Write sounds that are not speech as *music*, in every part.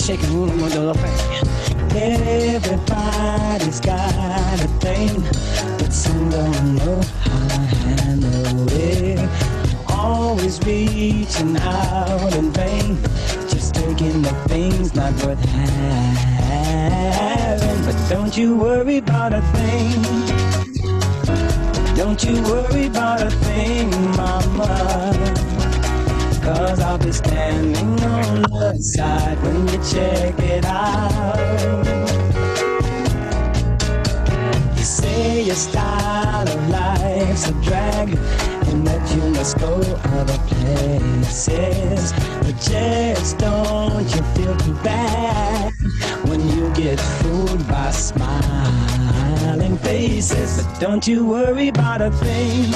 shaking room on the you worry about a thing.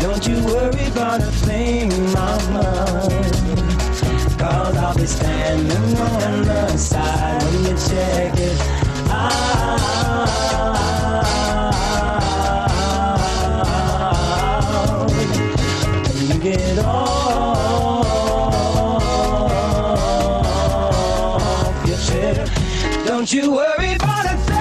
Don't you worry about a thing, mama. Cause I'll be standing on the side when you check it out. When you get off your chair, don't you worry about a thing.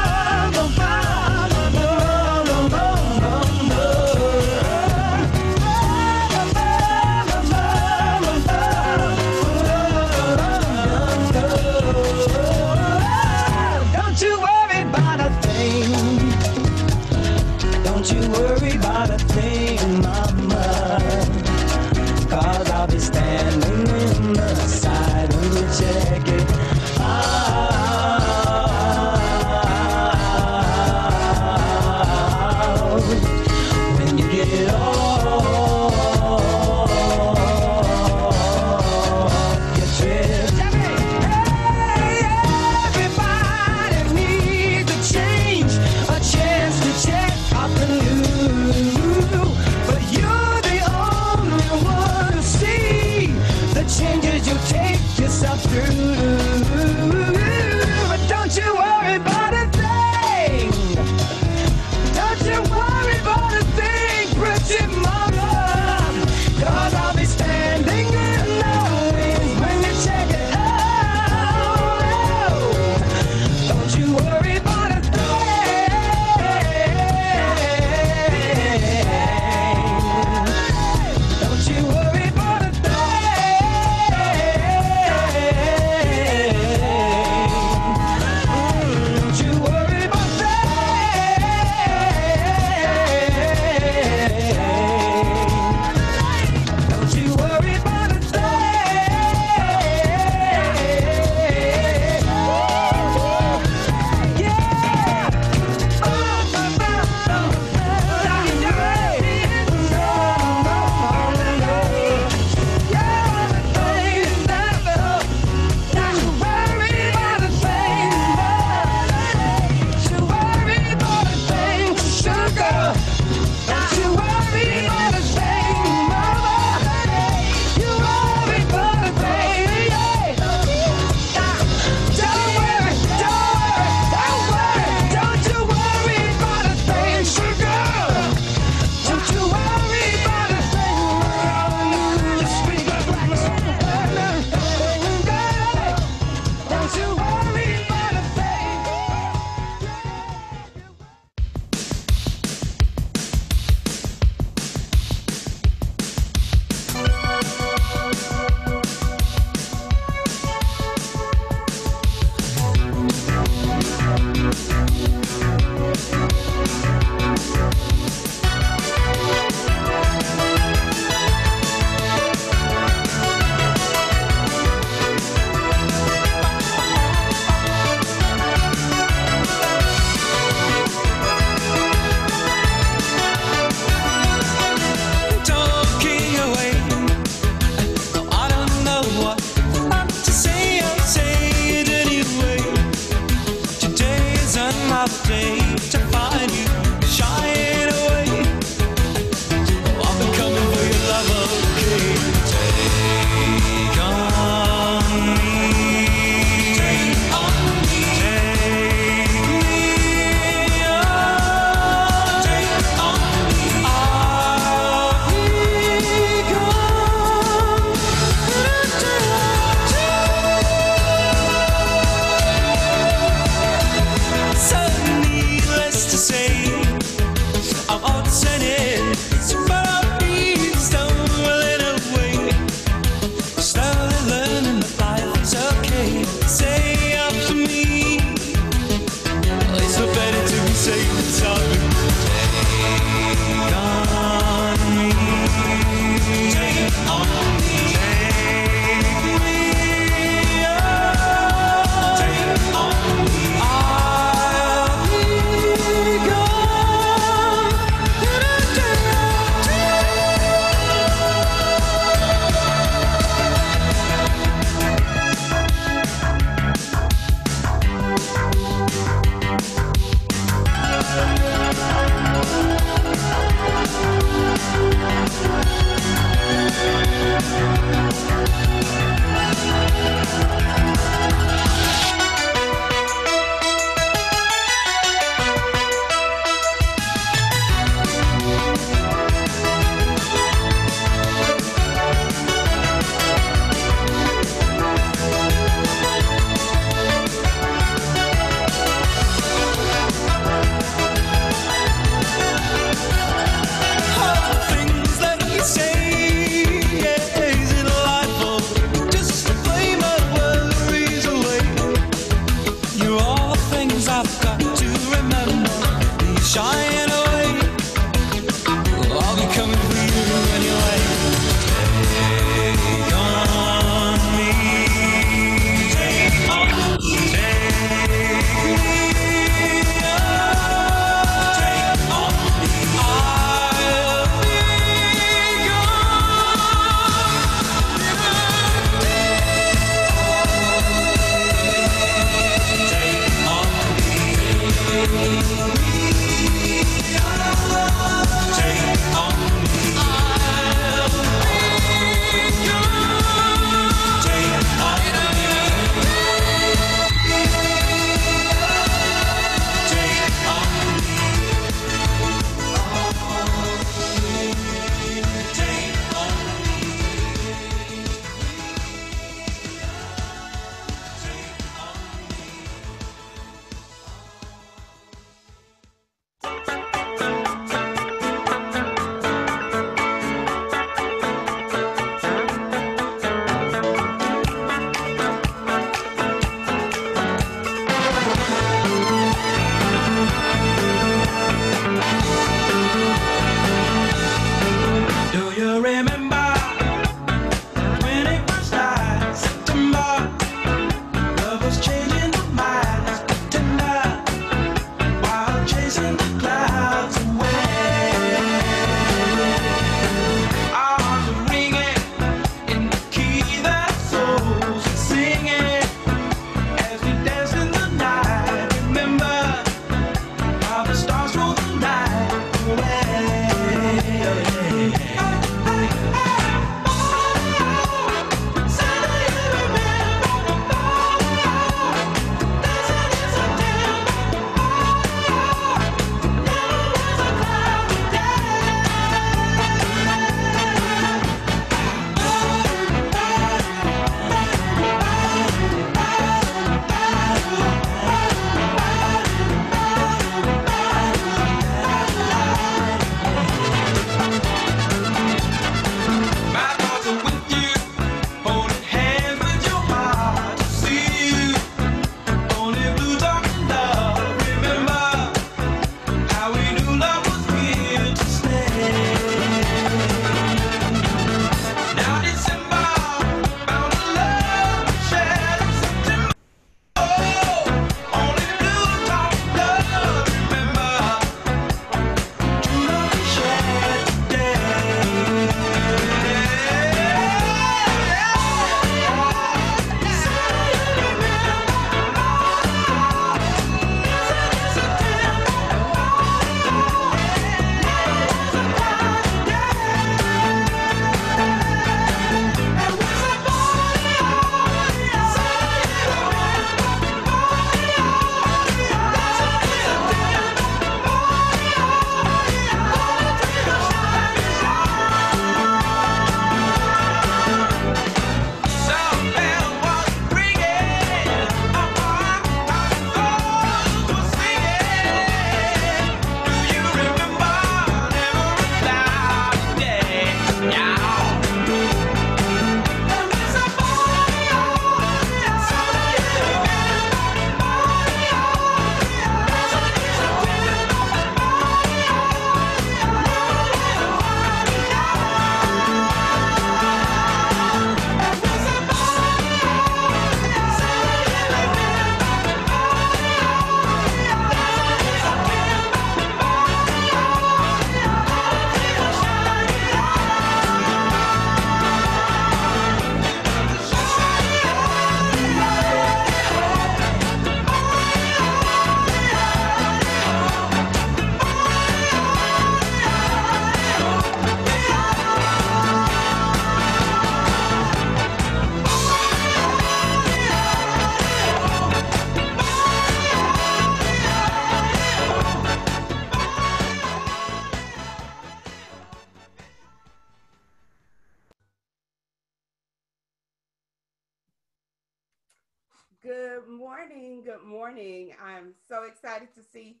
Good morning. Good morning. I'm so excited to see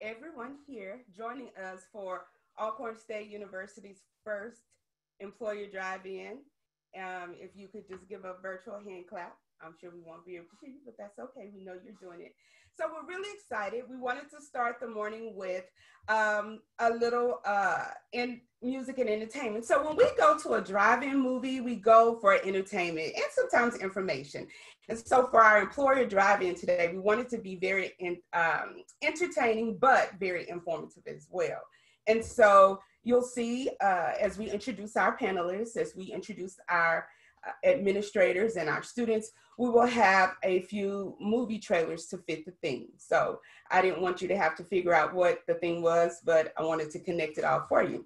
everyone here joining us for Alcorn State University's first employer drive-in. Um, if you could just give a virtual hand clap, I'm sure we won't be able to hear you, but that's okay. We know you're doing it. So we're really excited. We wanted to start the morning with um, a little uh, in music and entertainment. So when we go to a drive-in movie, we go for entertainment and sometimes information. And so for our employer drive-in today, we wanted to be very in, um, entertaining, but very informative as well. And so you'll see uh, as we introduce our panelists, as we introduce our uh, administrators and our students, we will have a few movie trailers to fit the theme. So I didn't want you to have to figure out what the thing was, but I wanted to connect it all for you.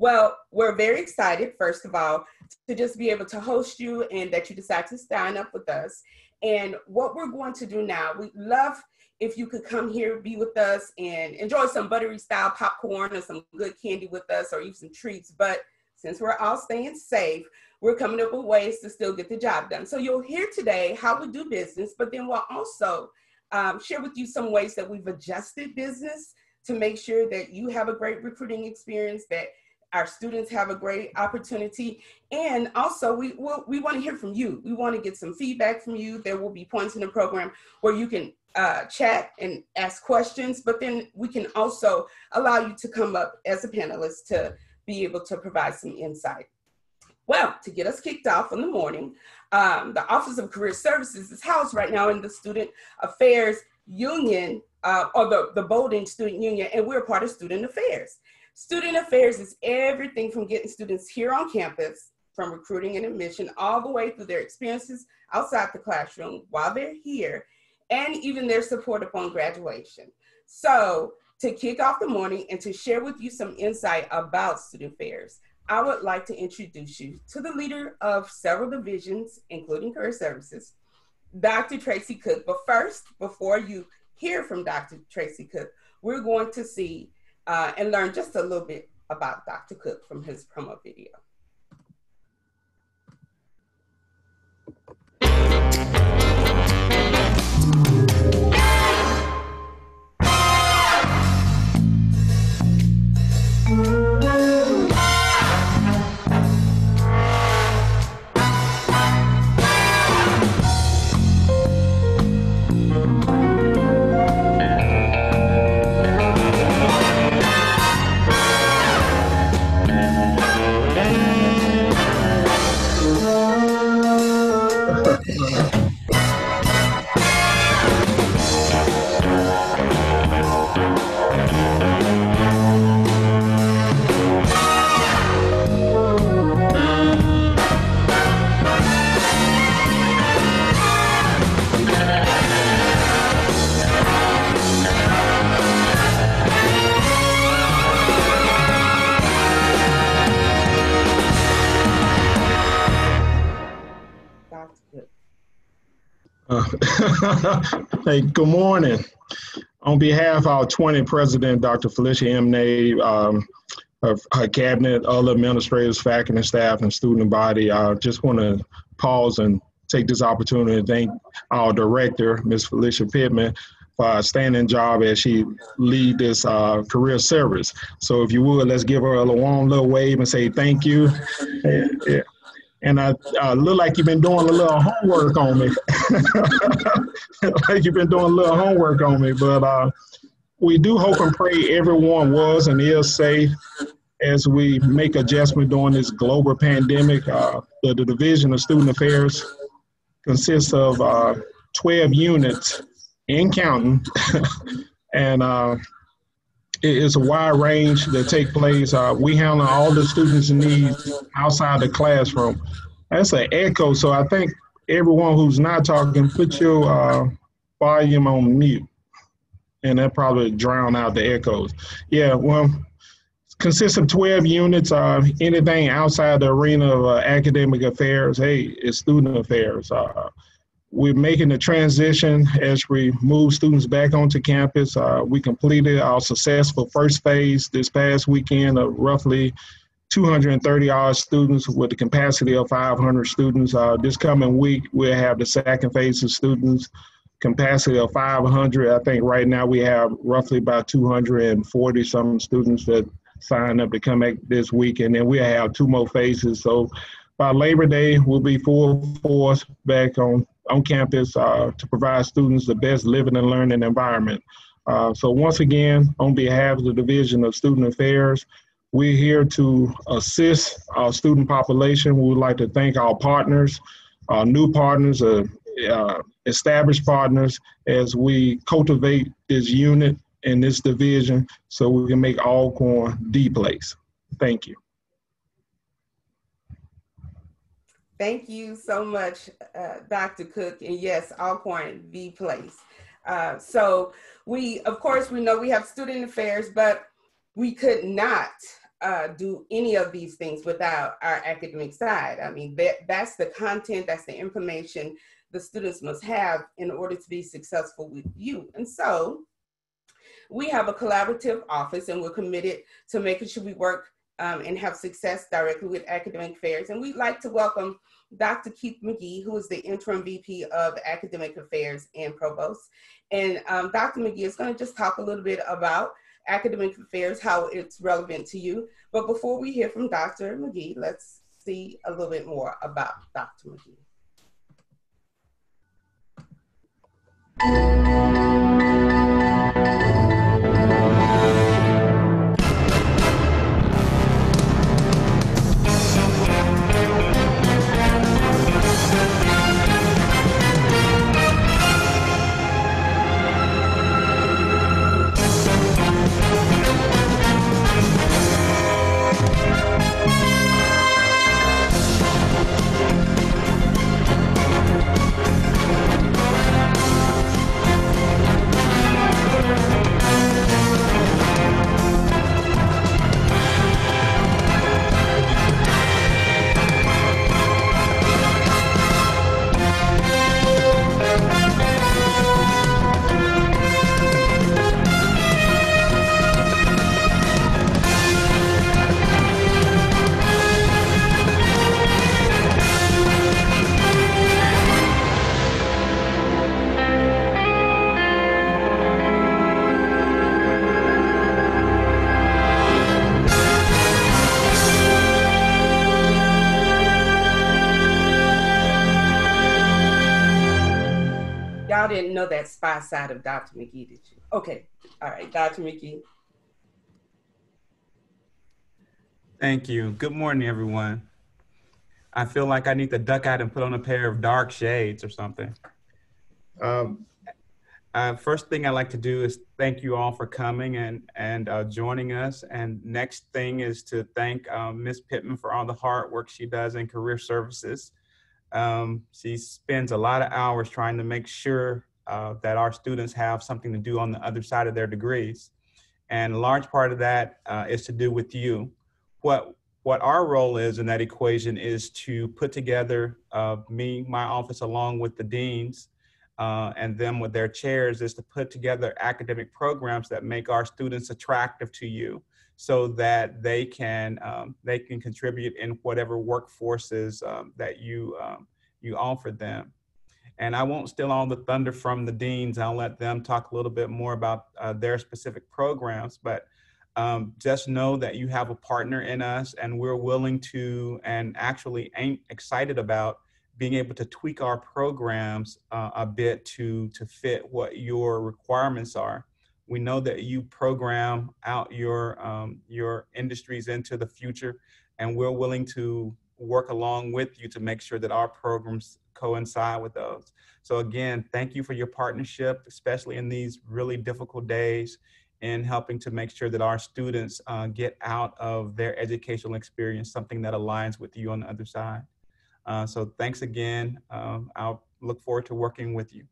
Well, we're very excited, first of all, to just be able to host you and that you decide to sign up with us. And what we're going to do now, we'd love if you could come here, be with us, and enjoy some buttery style popcorn or some good candy with us or even some treats. But since we're all staying safe, we're coming up with ways to still get the job done. So you'll hear today how we do business, but then we'll also um, share with you some ways that we've adjusted business to make sure that you have a great recruiting experience, that our students have a great opportunity. And also we, we'll, we want to hear from you. We want to get some feedback from you. There will be points in the program where you can uh, chat and ask questions, but then we can also allow you to come up as a panelist to be able to provide some insight. Well, to get us kicked off in the morning, um, the Office of Career Services is housed right now in the Student Affairs Union, uh, or the, the Boulding Student Union, and we're part of Student Affairs. Student Affairs is everything from getting students here on campus, from recruiting and admission, all the way through their experiences outside the classroom while they're here, and even their support upon graduation. So to kick off the morning and to share with you some insight about student affairs, I would like to introduce you to the leader of several divisions, including career services, Dr. Tracy Cook. But first, before you hear from Dr. Tracy Cook, we're going to see uh, and learn just a little bit about Dr. Cook from his promo video. *laughs* hey, good morning. On behalf of our 20 President, Dr. Felecia M. Nave, um, her, cabinet, other administrators, faculty, staff, and student body, I just want to pause and take this opportunity to thank our director, Ms. Felecia Pittman, for a standing job as she lead this uh, career service. So if you would, let's give her a warm little wave and say thank you. Yeah and I look like you've been doing a little homework on me. *laughs* like you've been doing a little homework on me, but uh, we do hope and pray everyone was and is safe as we make adjustment during this global pandemic. Uh, the, the, Division of Student Affairs consists of uh, 12 units in counting, *laughs* and uh, it's a wide range that take place. Uh, we handle all the students' needs outside the classroom. That's an echo, so I think everyone who's not talking, put your uh, volume on mute, and that probably drown out the echoes. Yeah, well, consists of 12 units. Uh, anything outside the arena of uh, academic affairs, hey, it's student affairs. We're making the transition as we move students back onto campus. Uh, we completed our successful first phase this past weekend of roughly 230 odd students with a capacity of 500 students. Uh, this coming week, we'll have the second phase of students, capacity of 500. I think right now we have roughly about 240 some students that signed up to come back this week, and then we'll have two more phases. So by Labor Day, we'll be full force back on on campus uh, to provide students the best living and learning environment. Uh, so once again, on behalf of the Division of Student Affairs, we're here to assist our student population. We would like to thank our partners, our new partners, uh, uh, established partners, as we cultivate this unit and this division so we can make Alcorn the place. Thank you. Thank you so much, uh, Dr. Cook. And yes, Alcorn, the place. Uh, so we, of course, we know we have student affairs, but we could not uh, do any of these things without our academic side. I mean, that, that's the content, that's the information the students must have in order to be successful with you. And so we have a collaborative office and we're committed to making sure we work um, and have success directly with academic affairs. And we'd like to welcome Dr. Keith McGee, who is the interim VP of Academic Affairs and Provost. And um, Dr. McGee is going to just talk a little bit about academic affairs, how it's relevant to you. But before we hear from Dr. McGee, let's see a little bit more about Dr. McGee. Spy side of Dr. McGee, did you? Okay, all right, Dr. McGee. Thank you. Good morning, everyone. I feel like I need to duck out and put on a pair of dark shades or something. Um, uh, first thing I'd like to do is thank you all for coming and, and uh, joining us. And next thing is to thank um, Ms. Pittman for all the hard work she does in career services. Um, she spends a lot of hours trying to make sure uh, that our students have something to do on the other side of their degrees. And a large part of that uh, is to do with you. What, what our role is in that equation is to put together uh, me, my office, along with the deans, uh, and them with their chairs, is to put together academic programs that make our students attractive to you so that they can um, they can contribute in whatever workforces um, that you um, you offer them. And I won't steal all the thunder from the deans. I'll let them talk a little bit more about uh, their specific programs. But um, just know that you have a partner in us, and we're willing to and actually ain't excited about being able to tweak our programs uh, a bit to to fit what your requirements are. We know that you program out your um, your industries into the future, and we're willing to work along with you to make sure that our programs coincide with those. So again, thank you for your partnership, especially in these really difficult days in helping to make sure that our students uh, get out of their educational experience something that aligns with you on the other side. Uh, so thanks again. Um, I'll look forward to working with you.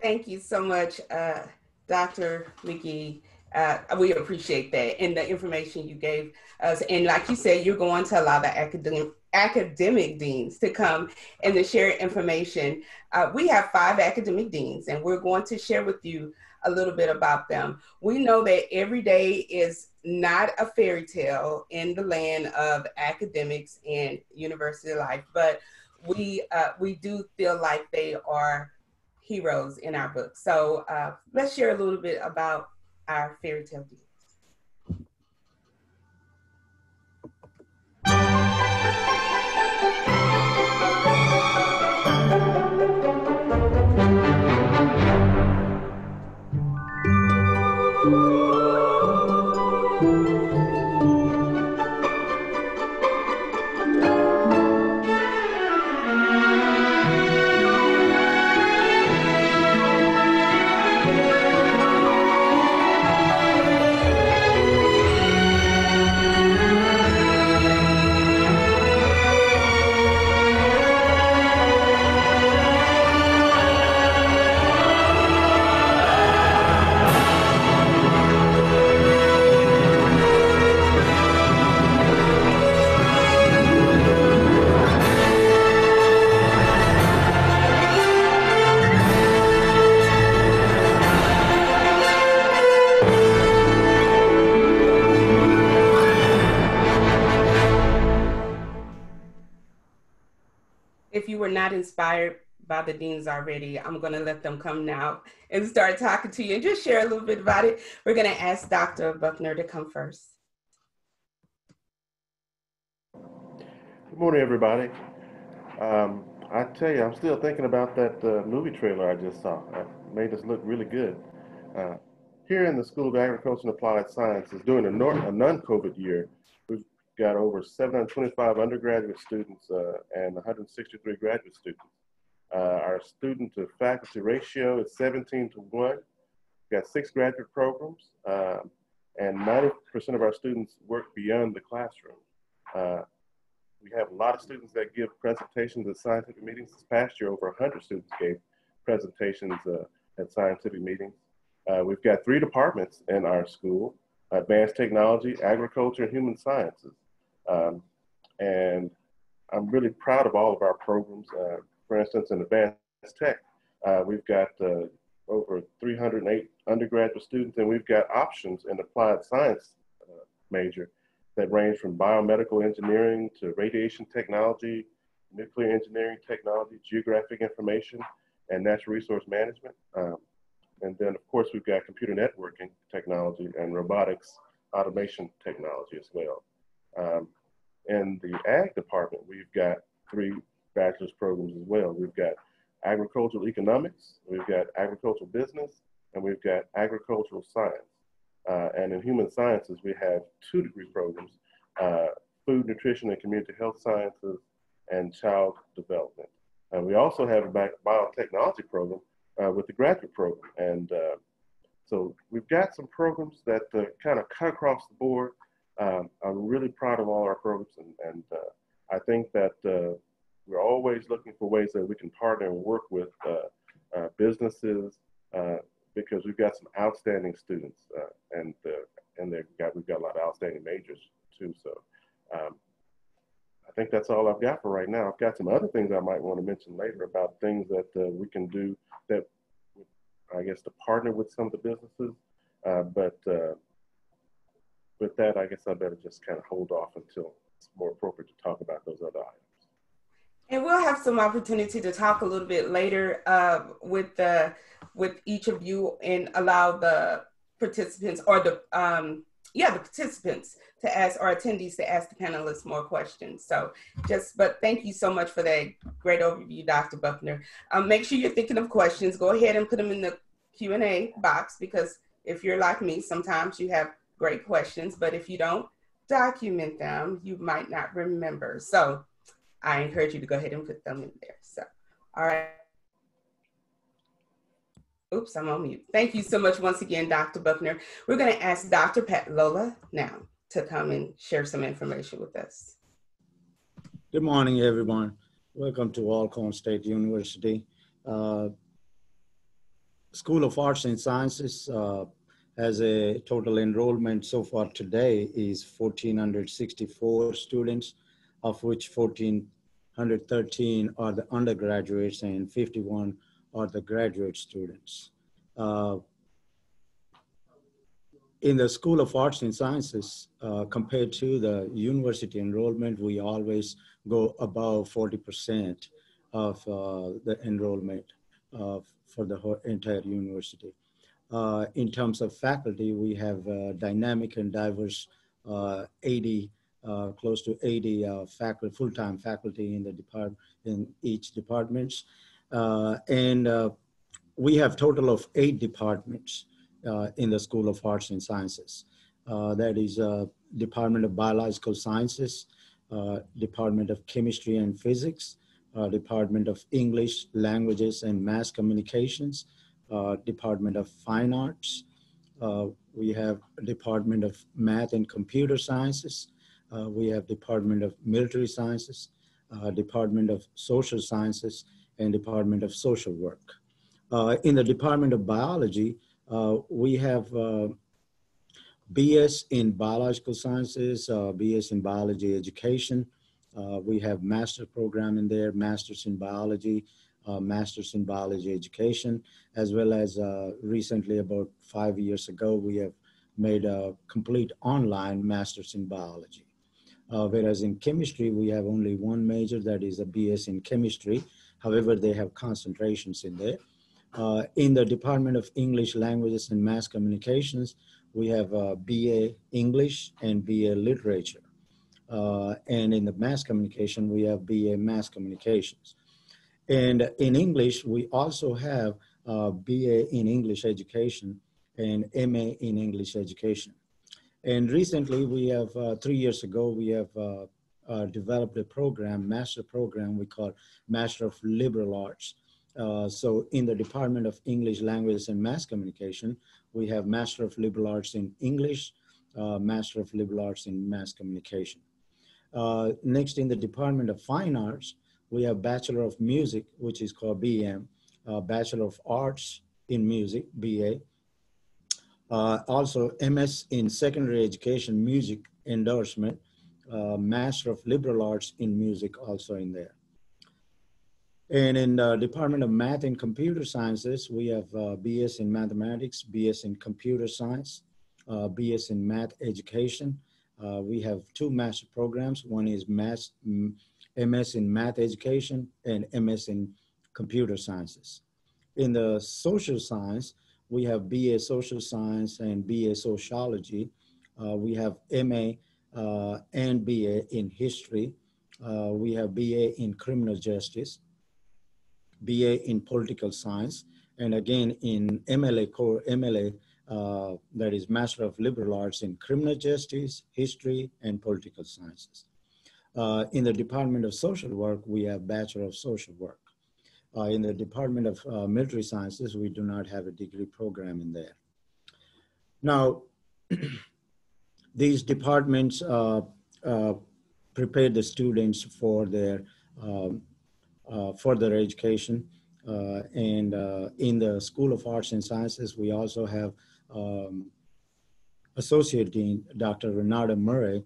Thank you so much, uh, Dr. McGee. Uh, we appreciate that and the information you gave us. And like you said, you're going to allow the academic academic deans to come and to share information. Uh, we have five academic deans, and we're going to share with you a little bit about them. We know that every day is not a fairy tale in the land of academics and university life, but we uh, we do feel like they are heroes in our book. So uh, let's share a little bit about our fairy tale deals. Inspired by the deans already, I'm going to let them come now and start talking to you and just share a little bit about it. We're going to ask Dr. Buckner to come first. Good morning, everybody. Um, I tell you, I'm still thinking about that uh, movie trailer I just saw. It made us look really good. Uh, here in the School of Agriculture and Applied Sciences, during a, non-COVID year, got over 725 undergraduate students uh, and 163 graduate students. Uh, our student to faculty ratio is 17 to 1. We've got six graduate programs, um, and 90% of our students work beyond the classroom. Uh, we have a lot of students that give presentations at scientific meetings. This past year, over 100 students gave presentations uh, at scientific meetings. Uh, we've got three departments in our school, advanced technology, agriculture, and human sciences. Um, and I'm really proud of all of our programs. Uh, for instance, in advanced tech, uh, we've got uh, over 308 undergraduate students, and we've got options in applied science uh, major that range from biomedical engineering to radiation technology, nuclear engineering technology, geographic information, and natural resource management. Um, and then, of course, we've got computer networking technology and robotics automation technology as well. Um, in the ag department, we've got three bachelor's programs as well. We've got agricultural economics, we've got agricultural business, and we've got agricultural science. Uh, and in human sciences, we have two degree programs, uh, food, nutrition, and community health sciences, and child development. And we also have a bi- biotechnology program uh, with the graduate program. And uh, so we've got some programs that uh, kind of cut across the board. Um, I'm really proud of all our programs, and, and uh, I think that we're always looking for ways that we can partner and work with businesses, because we've got some outstanding students uh, and uh, and they've got we've got a lot of outstanding majors too. So um, I think that's all I've got for right now. I've got some other things I might want to mention later about things that uh, we can do that I guess to partner with some of the businesses. Uh, but uh, with that, I guess I better just kind of hold off until it's more appropriate to talk about those other items. And we'll have some opportunity to talk a little bit later uh, with the with each of you and allow the participants or the um, yeah the participants to ask or attendees to ask the panelists more questions. So just but thank you so much for that great overview, Dr. Buckner. Um, make sure you're thinking of questions. Go ahead and put them in the Q and A box because if you're like me, sometimes you have great questions, but if you don't document them, you might not remember. So I encourage you to go ahead and put them in there. So, all right. Oops, I'm on mute. Thank you so much once again, Dr. Buckner. We're going to ask Dr. Patlolla now to come and share some information with us. Good morning, everyone. Welcome to Alcorn State University. Uh, School of Arts and Sciences uh, has a total enrollment so far today is 1,464 students, of which 1,413 are the undergraduates and 51 are the graduate students. Uh, in the School of Arts and Sciences, uh, compared to the university enrollment, we always go above 40% of uh, the enrollment for the entire university. Uh, in terms of faculty, we have uh, dynamic and diverse uh, 80, close to 80 faculty, full-time faculty in the department, in each departments. and we have total of eight departments uh, in the School of Arts and Sciences. Uh, that is uh, Department of Biological Sciences, Department of Chemistry and Physics, Department of English, Languages and Mass Communications, Department of Fine Arts, we have Department of Math and Computer Sciences, we have Department of Military Sciences, Department of Social Sciences, and Department of Social Work. Uh, in the Department of Biology, uh, we have uh, BS in Biological Sciences, uh, BS in Biology Education. Uh, we have master program in there, Masters in Biology, uh, Masters in Biology Education, as well as recently, about five years ago, we have made a complete online Masters in Biology. whereas in chemistry, we have only one major, that is a BS in Chemistry. However, they have concentrations in there. Uh, in the Department of English Languages and Mass Communications, we have uh, BA English and BA Literature. Uh, and in the mass communication, we have BA Mass Communications. And in English, we also have uh, BA in English Education and MA in English Education. And recently, we have, uh, three years ago, we have uh, developed a program, master program we call Master of Liberal Arts uh, so in the Department of English Languages and Mass Communication, we have Master of Liberal Arts in English, uh, Master of Liberal Arts in Mass Communication. Uh, next in the Department of Fine Arts, we have Bachelor of Music, which is called BM, uh, Bachelor of Arts in Music, BA. Uh, also MS in Secondary Education Music Endorsement, Master of Liberal Arts in Music also in there. And in the Department of Math and Computer Sciences, we have uh, BS in Mathematics, BS in Computer Science, uh, BS in Math Education. Uh, we have two master programs. One is MS in Math Education and MS in Computer Sciences. In the social science, we have BA Social Science and BA Sociology. Uh, we have MA uh, and BA in History. Uh, we have BA in Criminal Justice. BA in political science, and again in MLA core MLA, uh, that is Master of Liberal Arts in Criminal Justice, History, and Political Sciences. Uh, in the Department of Social Work, we have Bachelor of Social Work. Uh, in the Department of uh, Military Sciences, we do not have a degree program in there. Now, *clears throat* these departments uh, uh, prepare the students for their um, uh, further education. And in the School of Arts and Sciences, we also have um, Associate Dean, Dr. Renata Murray,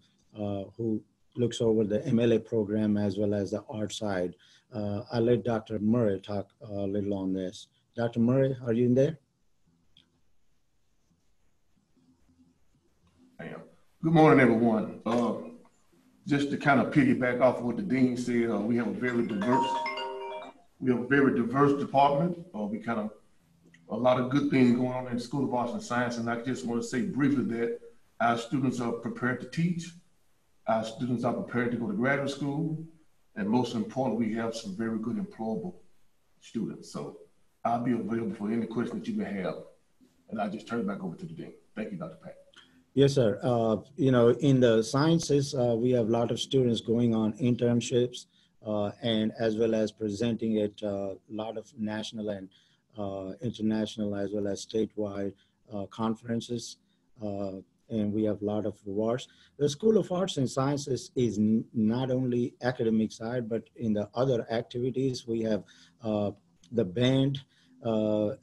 who looks over the MLA program as well as the art side. I'll let Dr. Murray talk a little on this. Dr. Murray, are you in there? I am. Good morning, everyone. Uh, just to kind of piggyback off of what the dean said, uh, we have a very diverse we have a very diverse department. Uh, we kind of a lot of good things going on in the School of Arts and Science, and I just want to say briefly that our students are prepared to teach. Our students are prepared to go to graduate school, and most importantly, we have some very good employable students. So I'll be available for any question that you may have, and I'll just turn it back over to the dean. Thank you, Dr. Pat. Yes, sir. Uh, you know, in the sciences, uh, we have a lot of students going on internships uh, and as well as presenting at a uh, lot of national and uh, international as well as statewide conferences. And we have a lot of awards. The School of Arts and Sciences is not only academic side, but in the other activities, we have the band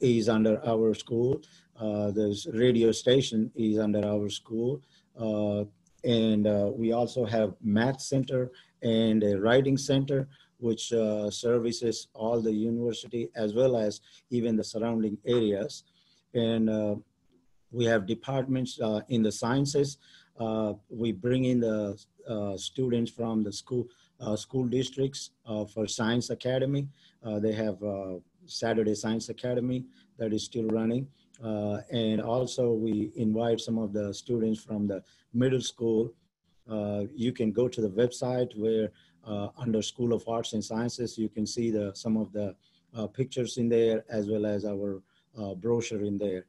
is under our school. Uh, the radio station is under our school. Uh, and uh, we also have math center and a writing center, which uh, services all the university as well as even the surrounding areas. And uh, we have departments uh, in the sciences. Uh, we bring in the uh, students from the school uh, school districts uh, for Science Academy. Uh, they have Saturday Science Academy that is still running. and also we invite some of the students from the middle school. you can go to the website where under School of Arts and Sciences, you can see the some of the pictures in there as well as our brochure in there.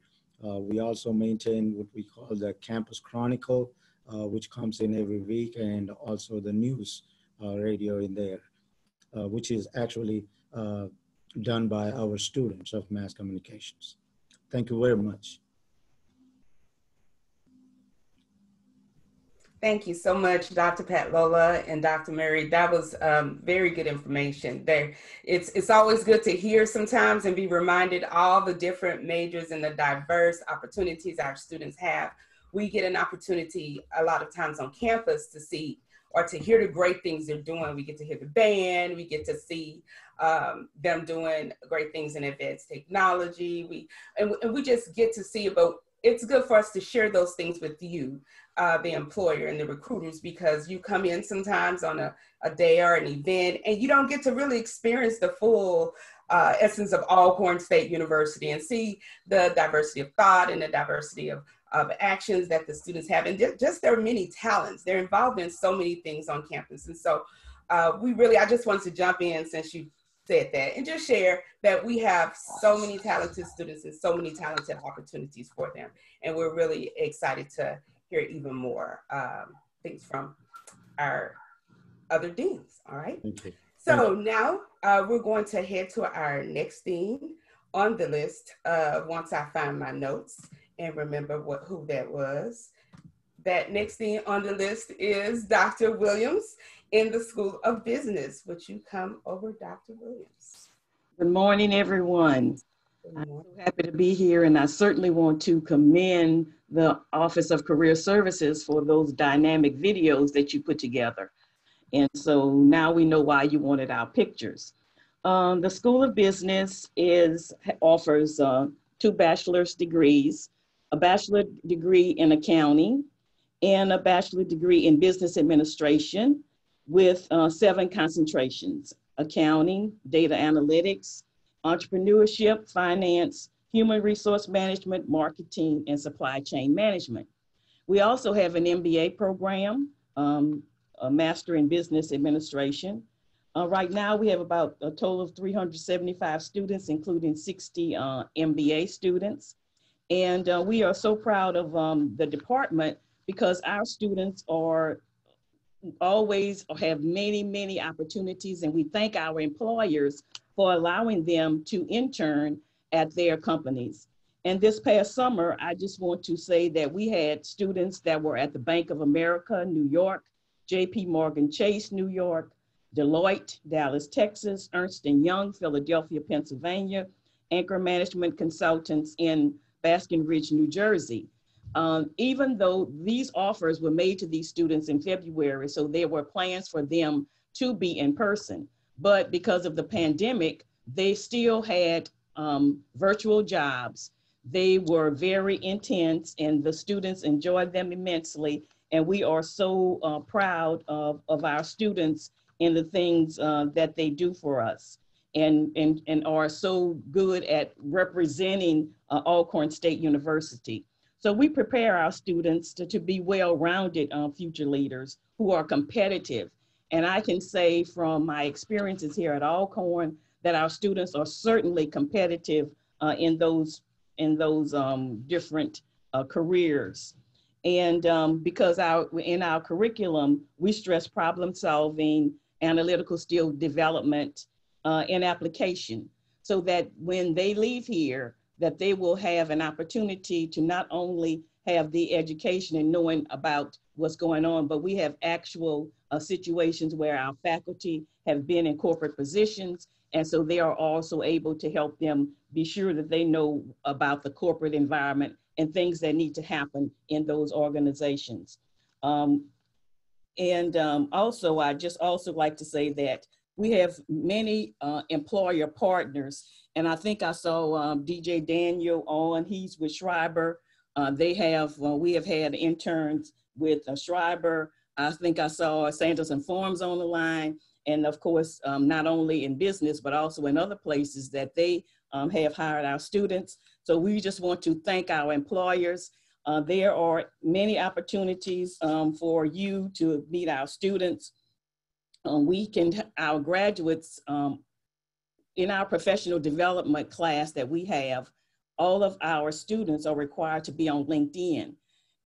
Uh, we also maintain what we call the Campus Chronicle, uh, which comes in every week, and also the news uh, radio in there, which is actually done by our students of mass communications. Thank you very much. Thank you so much, Dr. Patlolla and Dr. Murray. That was um, very good information. There, it's it's always good to hear sometimes and be reminded all the different majors and the diverse opportunities our students have. We get an opportunity a lot of times on campus to see or to hear the great things they're doing. We get to hear the band. We get to see um, them doing great things in advanced technology. We and, and we just get to see about. It's good for us to share those things with you uh, the employer and the recruiters because you come in sometimes on a, a day or an event and you don't get to really experience the full uh, essence of Alcorn State University and see the diversity of thought and the diversity of, of actions that the students have and just their many talents. They're involved in so many things on campus. And so uh, we really, I just wanted to jump in since you said that and just share that we have so many talented students and so many talented opportunities for them. And we're really excited to hear even more um, things from our other deans. All right. So now uh, we're going to head to our next dean on the list. Uh, once I find my notes and remember what who that was. That next dean on the list is Dr. Williams in the School of Business. Would you come over, Dr. Williams? Good morning, everyone. Good morning. I'm so happy to be here, and I certainly want to commend the Office of Career Services for those dynamic videos that you put together. And so now we know why you wanted our pictures. Um, the School of Business is offers uh, two bachelor's degrees, a bachelor degree in accounting and a bachelor degree in business administration with uh, seven concentrations, accounting, data analytics, entrepreneurship, finance, human resource management, marketing, and supply chain management. We also have an MBA program, um, a Master in Business Administration. Uh, right now, we have about a total of 375 students, including 60 uh, MBA students. And uh, we are so proud of um, the department because our students are always have many, many opportunities, and we thank our employers for allowing them to intern at their companies. And this past summer, I just want to say that we had students that were at the Bank of America, New York, JP Morgan Chase, New York, Deloitte, Dallas, Texas, Ernst & Young, Philadelphia, Pennsylvania, Anchor Management Consultants in Basking Ridge, New Jersey. Um, even though these offers were made to these students in February, so there were plans for them to be in person. But because of the pandemic, they still had um, virtual jobs. They were very intense and the students enjoyed them immensely. And we are so uh, proud of, of our students and the things uh, that they do for us and, and, and are so good at representing uh, Alcorn State University. So we prepare our students to, to be well-rounded uh, future leaders who are competitive. And I can say from my experiences here at Alcorn that our students are certainly competitive uh, in those in those um, different uh, careers. And um, because our in our curriculum, we stress problem solving, analytical skill development, uh, and application, so that when they leave here, that they will have an opportunity to not only have the education and knowing about what's going on, but we have actual uh, situations where our faculty have been in corporate positions and so they are also able to help them be sure that they know about the corporate environment and things that need to happen in those organizations. Um, and um, also, I just also like to say that we have many uh, employer partners. And I think I saw um, DJ Daniel on, he's with Schreiber. Uh, they have, we have had interns with uh, Schreiber. I think I saw Sanderson Farms on the line. And of course, um, not only in business, but also in other places that they um, have hired our students. So we just want to thank our employers. Uh, there are many opportunities um, for you to meet our students. Um, we can, our graduates, um, in our professional development class that we have, all of our students are required to be on LinkedIn.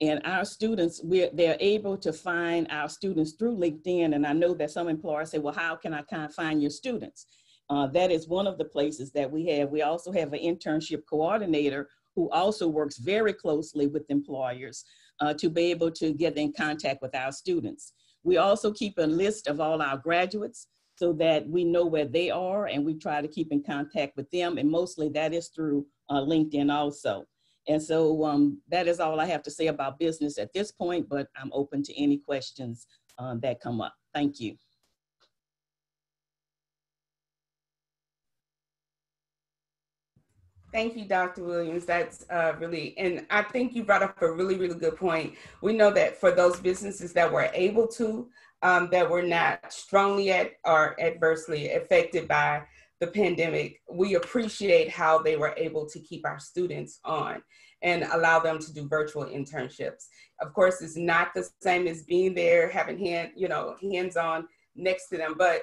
And our students, they're able to find our students through LinkedIn. And I know that some employers say, well, how can I kind of find your students? Uh, that is one of the places that we have. We also have an internship coordinator who also works very closely with employers uh, to be able to get in contact with our students. We also keep a list of all our graduates so that we know where they are and we try to keep in contact with them. And mostly that is through uh, LinkedIn also. And so um, that is all I have to say about business at this point, but I'm open to any questions uh, that come up. Thank you. Thank you, Dr. Williams. That's uh, really, and I think you brought up a really, really good point. We know that for those businesses that were able to, um, that were not strongly at or adversely affected by the pandemic, we appreciate how they were able to keep our students on and allow them to do virtual internships. Of course, it's not the same as being there, having hand, you know, hands-on next to them, but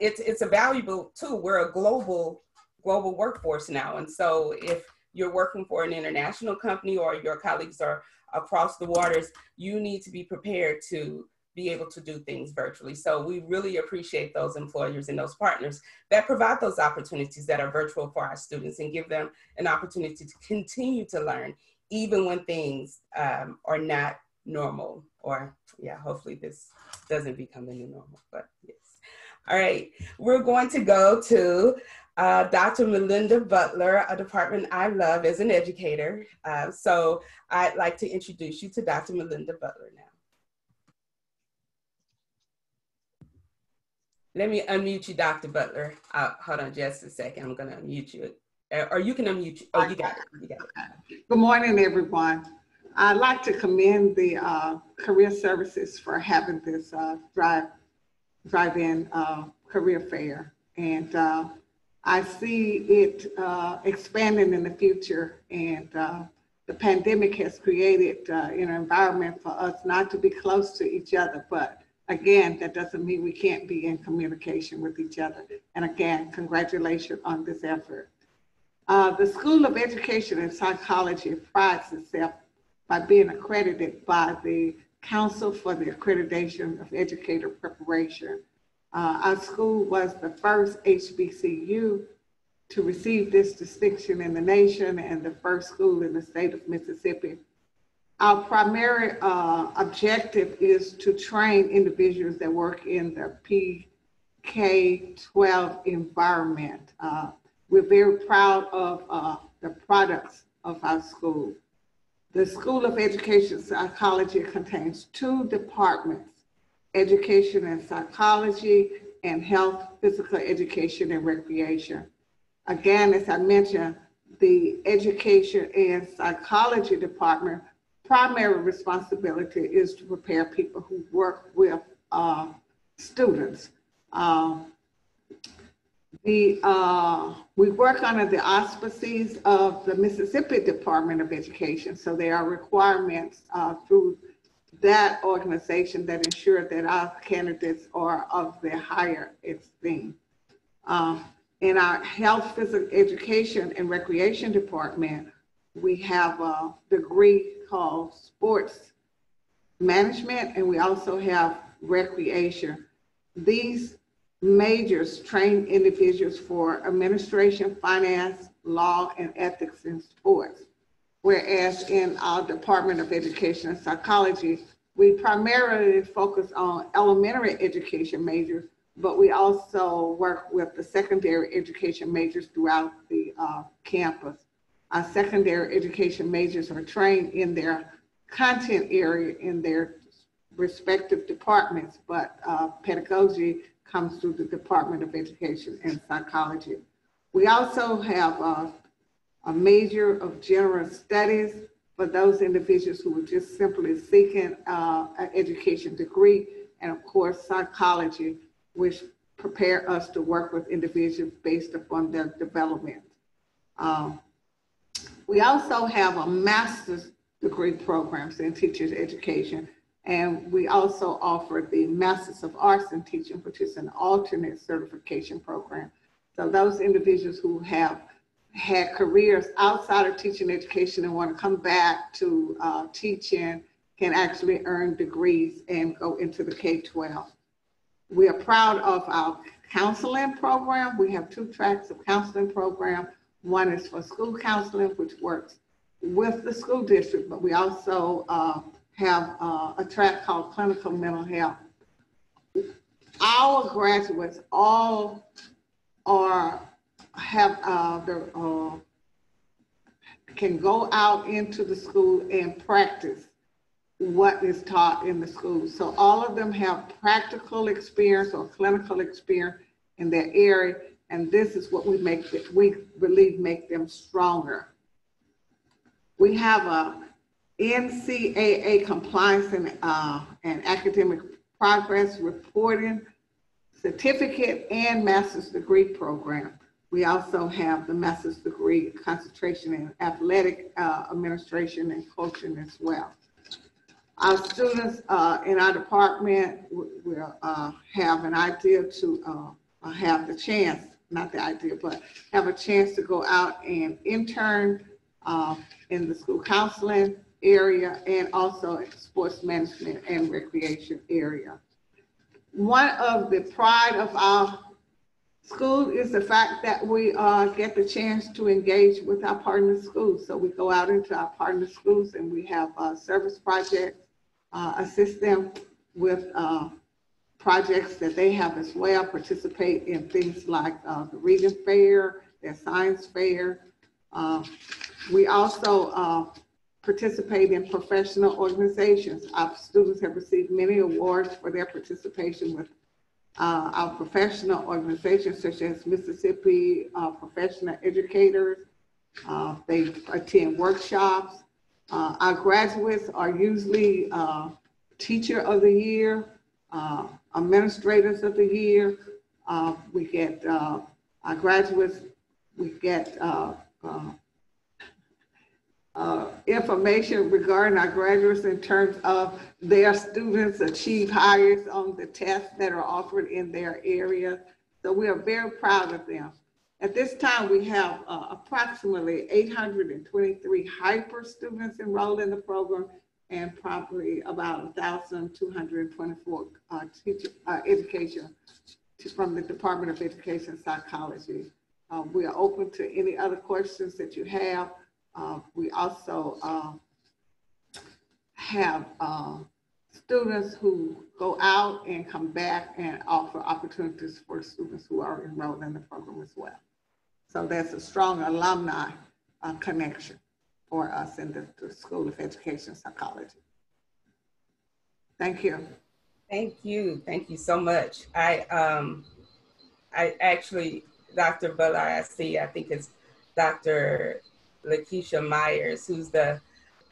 it's it's a valuable tool. We're a global global workforce now, and so if you're working for an international company or your colleagues are across the waters, you need to be prepared to be able to do things virtually. So we really appreciate those employers and those partners that provide those opportunities that are virtual for our students and give them an opportunity to continue to learn even when things um, are not normal or yeah, hopefully this doesn't become the new normal, but yes. All right, we're going to go to uh, Dr. Melinda Butler, a department I love as an educator. Uh, so I'd like to introduce you to Dr. Melinda Butler now. Let me unmute you, Dr. Butler. Uh, hold on just a second. I'm going to unmute you. Uh, or you can unmute. You. Oh, you got it. You got it. Good morning, everyone. I'd like to commend the uh, Career Services for having this uh, drive, drive-in uh, career fair. And uh, I see it expanding in the future. And the pandemic has created an environment for us not to be close to each other, but again, that doesn't mean we can't be in communication with each other. And again, congratulations on this effort. Uh, the School of Education and Psychology prides itself by being accredited by the Council for the Accreditation of Educator Preparation. Uh, our school was the first HBCU to receive this distinction in the nation and the first school in the state of Mississippi our primary uh, objective is to train individuals that work in the PK-12 environment. Uh, we're very proud of uh, the products of our school. The School of Education Psychology contains two departments, Education and Psychology and Health, Physical Education and Recreation. Again, as I mentioned, the Education and Psychology Department primary responsibility is to prepare people who work with uh, students. Uh, the, uh, we work under the auspices of the Mississippi Department of Education, so there are requirements uh, through that organization that ensure that our candidates are of the higher esteem. Uh, in our Health, Physical Education, and Recreation Department, we have a degree called sports management, and we also have recreation. These majors train individuals for administration, finance, law, and ethics in sports. Whereas in our Department of Education and Psychology, we primarily focus on elementary education majors, but we also work with the secondary education majors throughout the uh, campus our secondary education majors are trained in their content area in their respective departments, but uh, pedagogy comes through the Department of Education and Psychology. We also have uh, a major of general studies for those individuals who are just simply seeking uh, an education degree, and of course, psychology, which prepare us to work with individuals based upon their development. Um, we also have a master's degree programs in teachers education, and we also offer the Masters of Arts in Teaching, which is an alternate certification program. So those individuals who have had careers outside of teaching education and want to come back to uh, teaching can actually earn degrees and go into the K-12. We are proud of our counseling program. We have two tracks of counseling program. One is for school counseling, which works with the school district, but we also uh, have uh, a track called clinical mental health. Our graduates all are have uh, the uh, can go out into the school and practice what is taught in the school. So all of them have practical experience or clinical experience in their area, and this is what we make we believe make them stronger. We have a NCAA compliance and, uh, and academic progress reporting certificate and master's degree program. We also have the master's degree concentration in athletic uh, administration and coaching as well. Our students uh, in our department will uh, have an idea to uh, have the chance, not the idea, but have a chance to go out and intern uh, in the school counseling area and also sports management and recreation area. One of the pride of our school is the fact that we uh, get the chance to engage with our partner schools. So we go out into our partner schools and we have uh, service projects, uh, assist them with uh, projects that they have as well, participate in things like uh, the reading fair, their science fair. Uh, we also participate in professional organizations. Our students have received many awards for their participation with uh, our professional organizations such as Mississippi uh, Professional Educators. Uh, they attend workshops. Uh, our graduates are usually uh, Teacher of the Year, uh, Administrators of the Year. we get our graduates, we get uh, information regarding our graduates in terms of their students achieve highest on the tests that are offered in their area. So we are very proud of them. At this time, we have uh, approximately 823 HPER students enrolled in the program and probably about 1,224 uh, teacher, uh, education from the Department of Education and Psychology. Uh, we are open to any other questions that you have. Uh, we also uh, have uh, students who go out and come back and offer opportunities for students who are enrolled in the program as well. So there's a strong alumni connection for us in the, the, School of Education Psychology. Thank you. Thank you. Thank you so much. I um, I actually, Dr. Butler, I see, I think it's Dr. LaKeshia Myers, who's the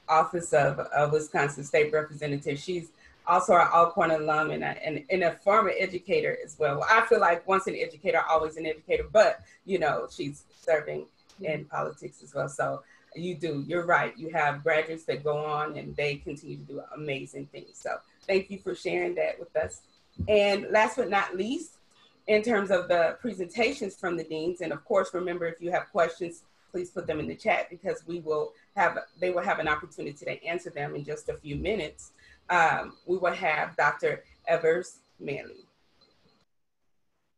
Office of, of Wisconsin State Representative. She's also an Alcorn alum and a, and, and a former educator as well. I feel like once an educator, always an educator, but you know, she's serving in politics as well. So you do, you're right. You have graduates that go on and they continue to do amazing things. So thank you for sharing that with us. And last but not least, in terms of the presentations from the deans, and of course, remember if you have questions, please put them in the chat because we will have, they will have an opportunity to answer them in just a few minutes. Um, we will have Dr. Evers Manley.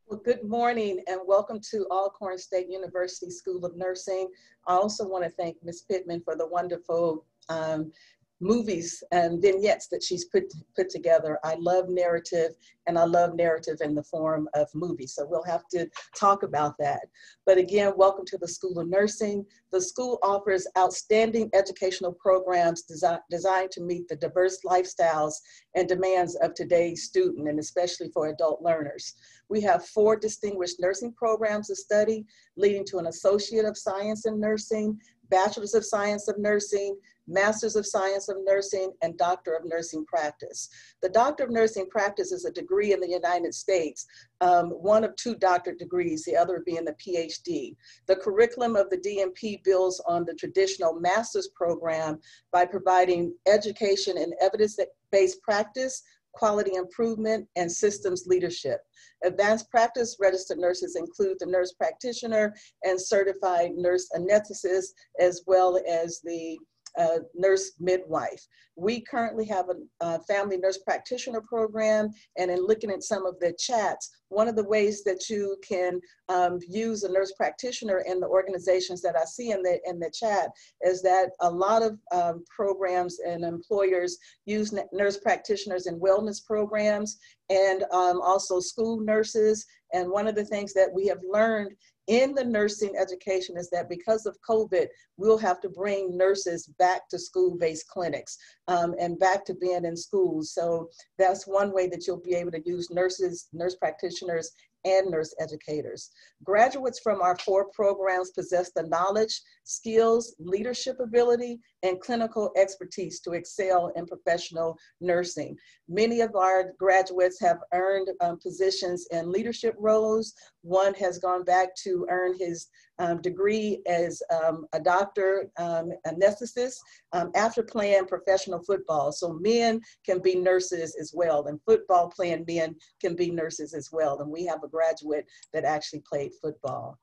Well, good morning and welcome to Alcorn State University School of Nursing. I also want to thank Ms. Pittman for the wonderful um, movies and vignettes that she's put put together. I love narrative and I love narrative in the form of movies. So we'll have to talk about that. But again, welcome to the School of Nursing. The school offers outstanding educational programs desi designed to meet the diverse lifestyles and demands of today's student and especially for adult learners. We have four distinguished nursing programs to study, leading to an Associate of Science in Nursing, Bachelor's of Science of Nursing, Master's of Science of Nursing, and Doctor of Nursing Practice. The Doctor of Nursing Practice is a degree in the United States, um, one of two doctorate degrees, the other being the PhD. The curriculum of the DNP builds on the traditional master's program by providing education in evidence-based practice, quality improvement, and systems leadership. Advanced practice registered nurses include the nurse practitioner and certified nurse anesthetist, as well as the uh, nurse midwife. We currently have a, a, family nurse practitioner program, and in looking at some of the chats, one of the ways that you can um, use a nurse practitioner in the organizations that I see in the in the chat is that a lot of um, programs and employers use nurse practitioners in wellness programs and um, also school nurses. And one of the things that we have learned in the nursing education is that because of COVID, we'll have to bring nurses back to school-based clinics um, and back to being in schools. So that's one way that you'll be able to use nurses, nurse practitioners, and nurse educators. Graduates from our four programs possess the knowledge, skills, leadership ability, and clinical expertise to excel in professional nursing. Many of our graduates have earned um, positions in leadership roles. One has gone back to earn his um, degree as um, a doctor um, anesthetist um, after playing professional football. So men can be nurses as well, and football playing men can be nurses as well. And we have a graduate that actually played football.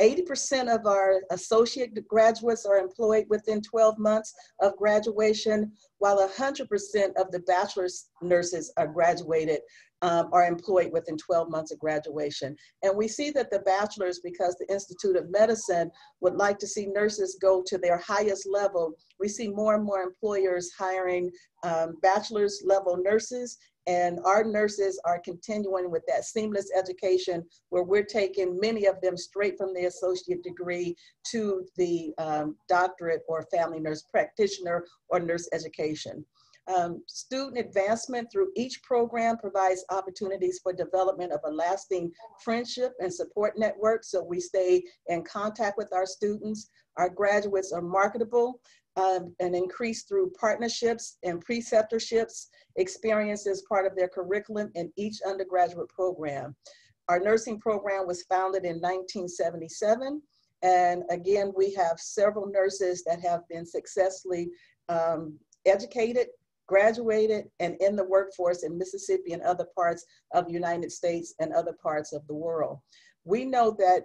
80% of our associate graduates are employed within 12 months of graduation, while 100% of the bachelor's nurses are graduated um, are employed within 12 months of graduation. And we see that the bachelor's, because the Institute of Medicine would like to see nurses go to their highest level, we see more and more employers hiring um, bachelor's level nurses and our nurses are continuing with that seamless education where we're taking many of them straight from the associate degree to the um, doctorate or family nurse practitioner or nurse education. Um, student advancement through each program provides opportunities for development of a lasting friendship and support network so we stay in contact with our students. Our graduates are marketable um, and increase through partnerships and preceptorships, experience as part of their curriculum in each undergraduate program. Our nursing program was founded in 1977. And again, we have several nurses that have been successfully um, educated graduated and in the workforce in Mississippi and other parts of the United States and other parts of the world. We know that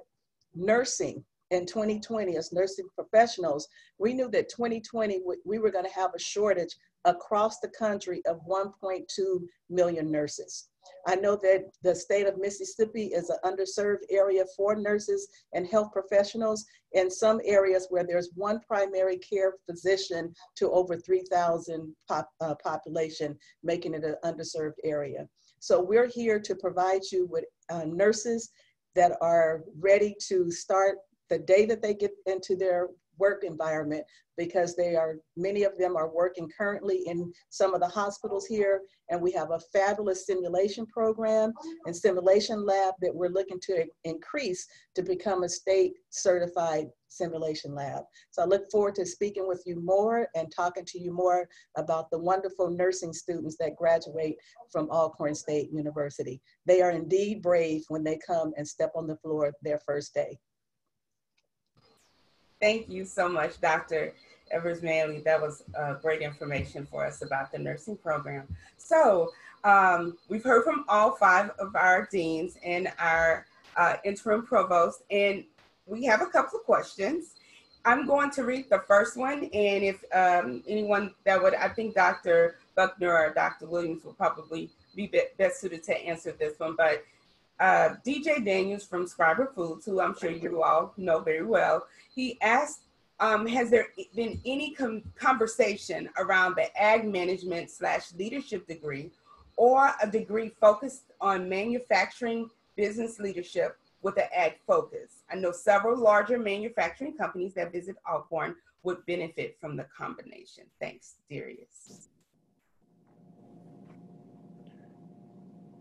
nursing in 2020 as nursing professionals, we knew that 2020 we were going to have a shortage across the country of 1.2 million nurses. I know that the state of Mississippi is an underserved area for nurses and health professionals in some areas where there's one primary care physician to over 3,000 pop, uh, population, making it an underserved area. So we're here to provide you with uh, nurses that are ready to start the day that they get into their work environment because they are, many of them are working currently in some of the hospitals here. And we have a fabulous simulation program and simulation lab that we're looking to increase to become a state certified simulation lab. So I look forward to speaking with you more and talking to you more about the wonderful nursing students that graduate from Alcorn State University. They are indeed brave when they come and step on the floor their first day. Thank you so much, Dr. Evers Manley. That was uh, great information for us about the nursing program. So um, we've heard from all five of our deans and our uh, interim provost, and we have a couple of questions. I'm going to read the first one, and if um, anyone that would, I think Dr. Buckner or Dr. Williams will probably be best suited to answer this one, but uh, DJ Daniels from Schreiber Foods, who I'm sure you all know very well, he asked, um, has there been any conversation around the ag management slash leadership degree or a degree focused on manufacturing business leadership with an ag focus? I know several larger manufacturing companies that visit Alcorn would benefit from the combination. Thanks, Darius.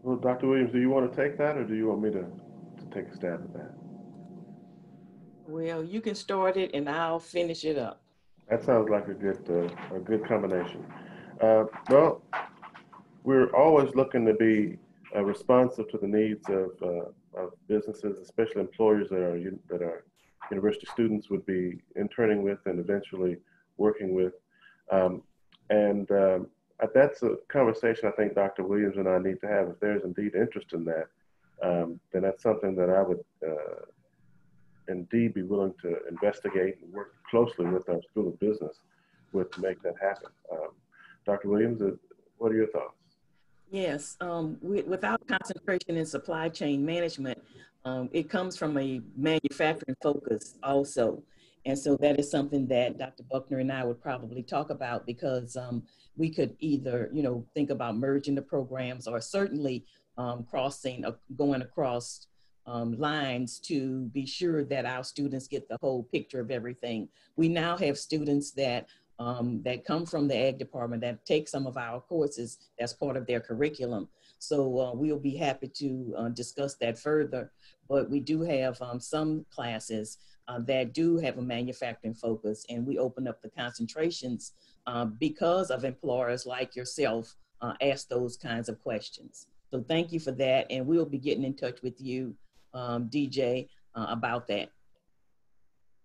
Well, Dr. Williams, do you want to take that or do you want me to, to take a stab at that? Well, you can start it and I'll finish it up. That sounds like a good, uh, a good combination. Uh, well, we're always looking to be uh, responsive to the needs of, uh, of businesses, especially employers that are that our university students would be interning with and eventually working with. Um, and um, uh, that's a conversation I think Dr. Williams and I need to have. If there's indeed interest in that, um, then that's something that I would uh, indeed be willing to investigate and work closely with our School of Business with to make that happen. Um, Dr. Williams, uh, what are your thoughts? Yes, um, wi- without concentration in supply chain management, um, it comes from a manufacturing focus also. And so that is something that Dr. Buckner and I would probably talk about because um, we could either, you know, think about merging the programs or certainly um, crossing, uh, going across um, lines to be sure that our students get the whole picture of everything. We now have students that um, that come from the ag department that take some of our courses as part of their curriculum. So uh, we'll be happy to uh, discuss that further. But we do have um, some classes uh, that do have a manufacturing focus, and we open up the concentrations uh, because of employers like yourself uh, ask those kinds of questions. So thank you for that, and we'll be getting in touch with you, um, DJ, uh, about that.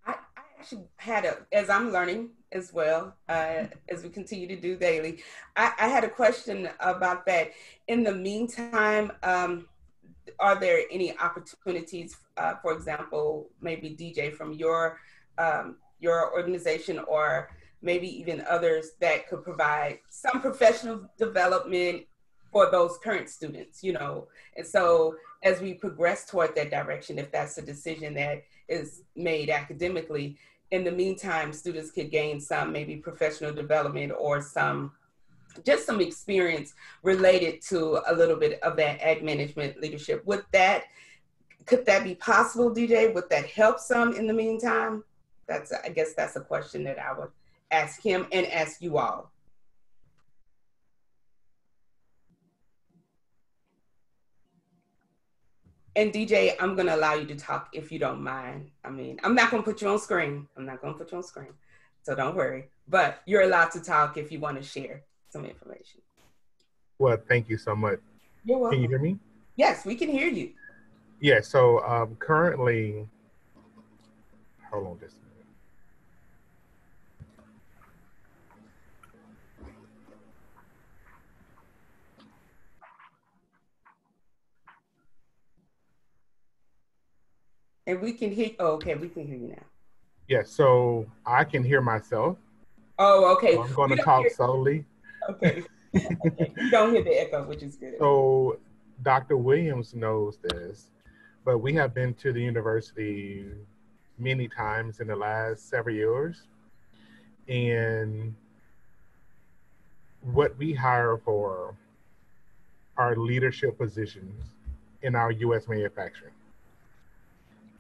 I actually had a, as I'm learning as well, uh, as we continue to do daily, I, I had a question about that. In the meantime, um, are there any opportunities, uh, for example, maybe DJ from your um, your organization or maybe even others that could provide some professional development for those current students, you know? And so as we progress toward that direction, if that's a decision that is made academically, in the meantime, students could gain some maybe professional development or some just some experience related to a little bit of that ag management leadership. Would that could that be possible, DJ? Would that help some in the meantime? That's I guess that's a question that I would ask him and ask you all. And DJ, I'm gonna allow you to talk if you don't mind. I mean, I'm not gonna put you on screen. I'm not gonna put you on screen, so don't worry. But you're allowed to talk if you want to share some information. Well, thank you so much. You're welcome. Can you hear me? Yes, we can hear you. Yeah, so um, currently, hold on just a minute. And we can hear. Oh, okay, we can hear you now. Yeah, so I can hear myself. Oh, okay. So I'm going We to talk hear- slowly. Okay. okay. You don't hear the echo, which is good. So Dr. Williams knows this, but we have been to the university many times in the last several years. And what we hire for are leadership positions in our US manufacturing.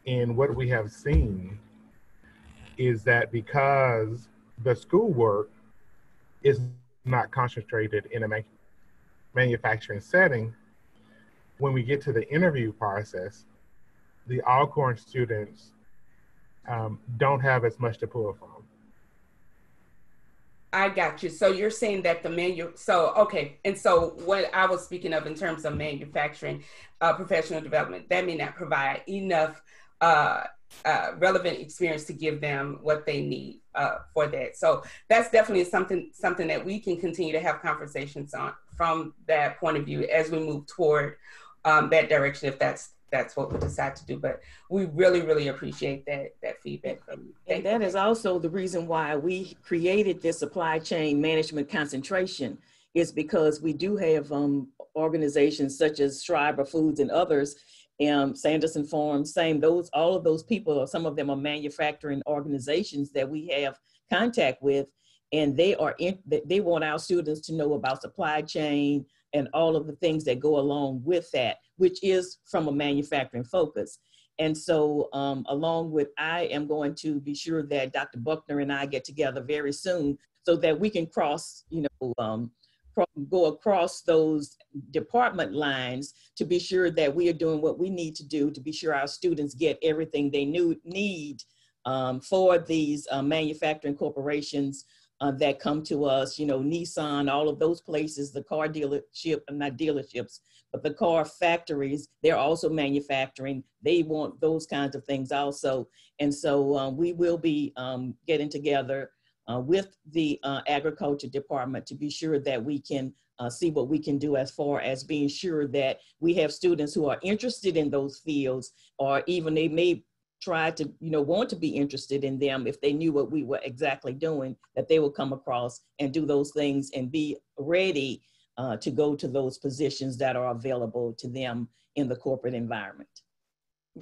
And what we have seen is that because the schoolwork is not concentrated in a man- manufacturing setting, when we get to the interview process, the Alcorn students um, don't have as much to pull from. I got you. So you're saying that the manu so okay, and so what I was speaking of in terms of manufacturing, uh, professional development, that may not provide enough uh, uh, relevant experience to give them what they need uh, for that. So that's definitely something something that we can continue to have conversations on from that point of view as we move toward um, that direction. If that's that's what we decide to do, but we really really appreciate that that feedback from you. And that is also the reason why we created this supply chain management concentration is because we do have um, organizations such as Schreiber Foods and others, um, Sanderson Farms, same those all of those people, or some of them are manufacturing organizations that we have contact with, and they are in, they- want our students to know about supply chain and all of the things that go along with that, which is from a manufacturing focus. And so, um, along with, I am going to be sure that Dr. Buckner and I get together very soon so that we can cross, you know, um, go across those department lines to be sure that we are doing what we need to do to be sure our students get everything they knew, need um, for these uh, manufacturing corporations uh, that come to us, you know, Nissan, all of those places, the car dealership, not dealerships, but the car factories, they're also manufacturing. They want those kinds of things also. And so um, we will be um, getting together uh, with the uh, agriculture department to be sure that we can uh, see what we can do as far as being sure that we have students who are interested in those fields or even they may try to you know want to be interested in them if they knew what we were exactly doing that they will come across and do those things and be ready uh, to go to those positions that are available to them in the corporate environment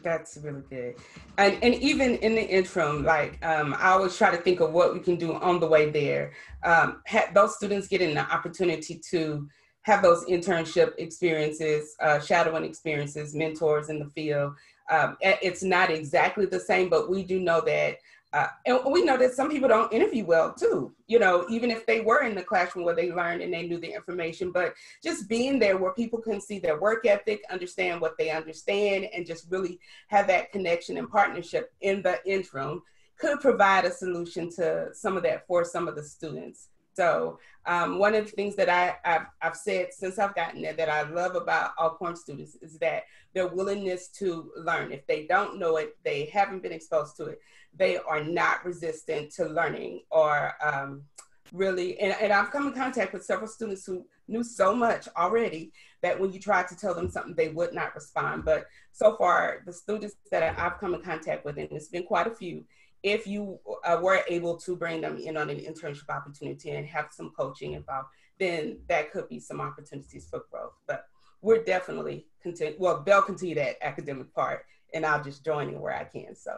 That's really good. And, and even in the interim, like um, I always try to think of what we can do on the way there. Um, ha- those students getting the opportunity to have those internship experiences, uh, shadowing experiences, mentors in the field. Um, it's not exactly the same, but we do know that uh, and we know that some people don't interview well too, you know, even if they were in the classroom where they learned and they knew the information, but just being there where people can see their work ethic, understand what they understand, and just really have that connection and partnership in the interim could provide a solution to some of that for some of the students. So um, one of the things that I, I've, I've said since I've gotten there that I love about Alcorn students is that their willingness to learn. If they don't know it, they haven't been exposed to it, they are not resistant to learning or um, really, and, and I've come in contact with several students who knew so much already that when you tried to tell them something, they would not respond. But so far, the students that I've come in contact with, and it's been quite a few, if you uh, were able to bring them in on an internship opportunity and have some coaching involved, then that could be some opportunities for growth. But we're definitely content. Well, they'll continue that academic part, and I'll just join in where I can. So,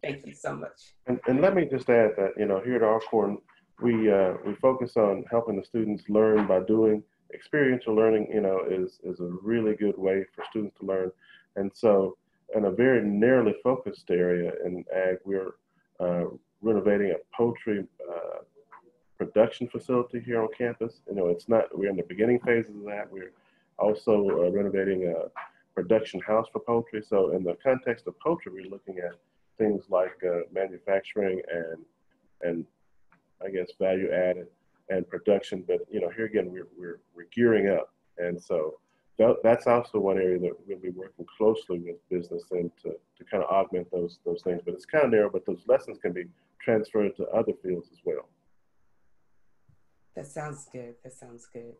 thank you so much. And, and let me just add that, you know, here at Alcorn, we, uh, we focus on helping the students learn by doing. Experiential learning, you know, is, is a really good way for students to learn. And so, in a very narrowly focused area in ag, we're uh, renovating a poultry uh, production facility here on campus. You know, it's not, we're in the beginning phases of that. We're also uh, renovating a production house for poultry. So in the context of poultry, we're looking at things like uh, manufacturing and, and I guess value added and production. But, you know, here again, we're, we're, we're gearing up. And so that's also one area that we'll be working closely with business and to, to kind of augment those, those things. But it's kind of narrow, but those lessons can be transferred to other fields as well. That sounds good. That sounds good.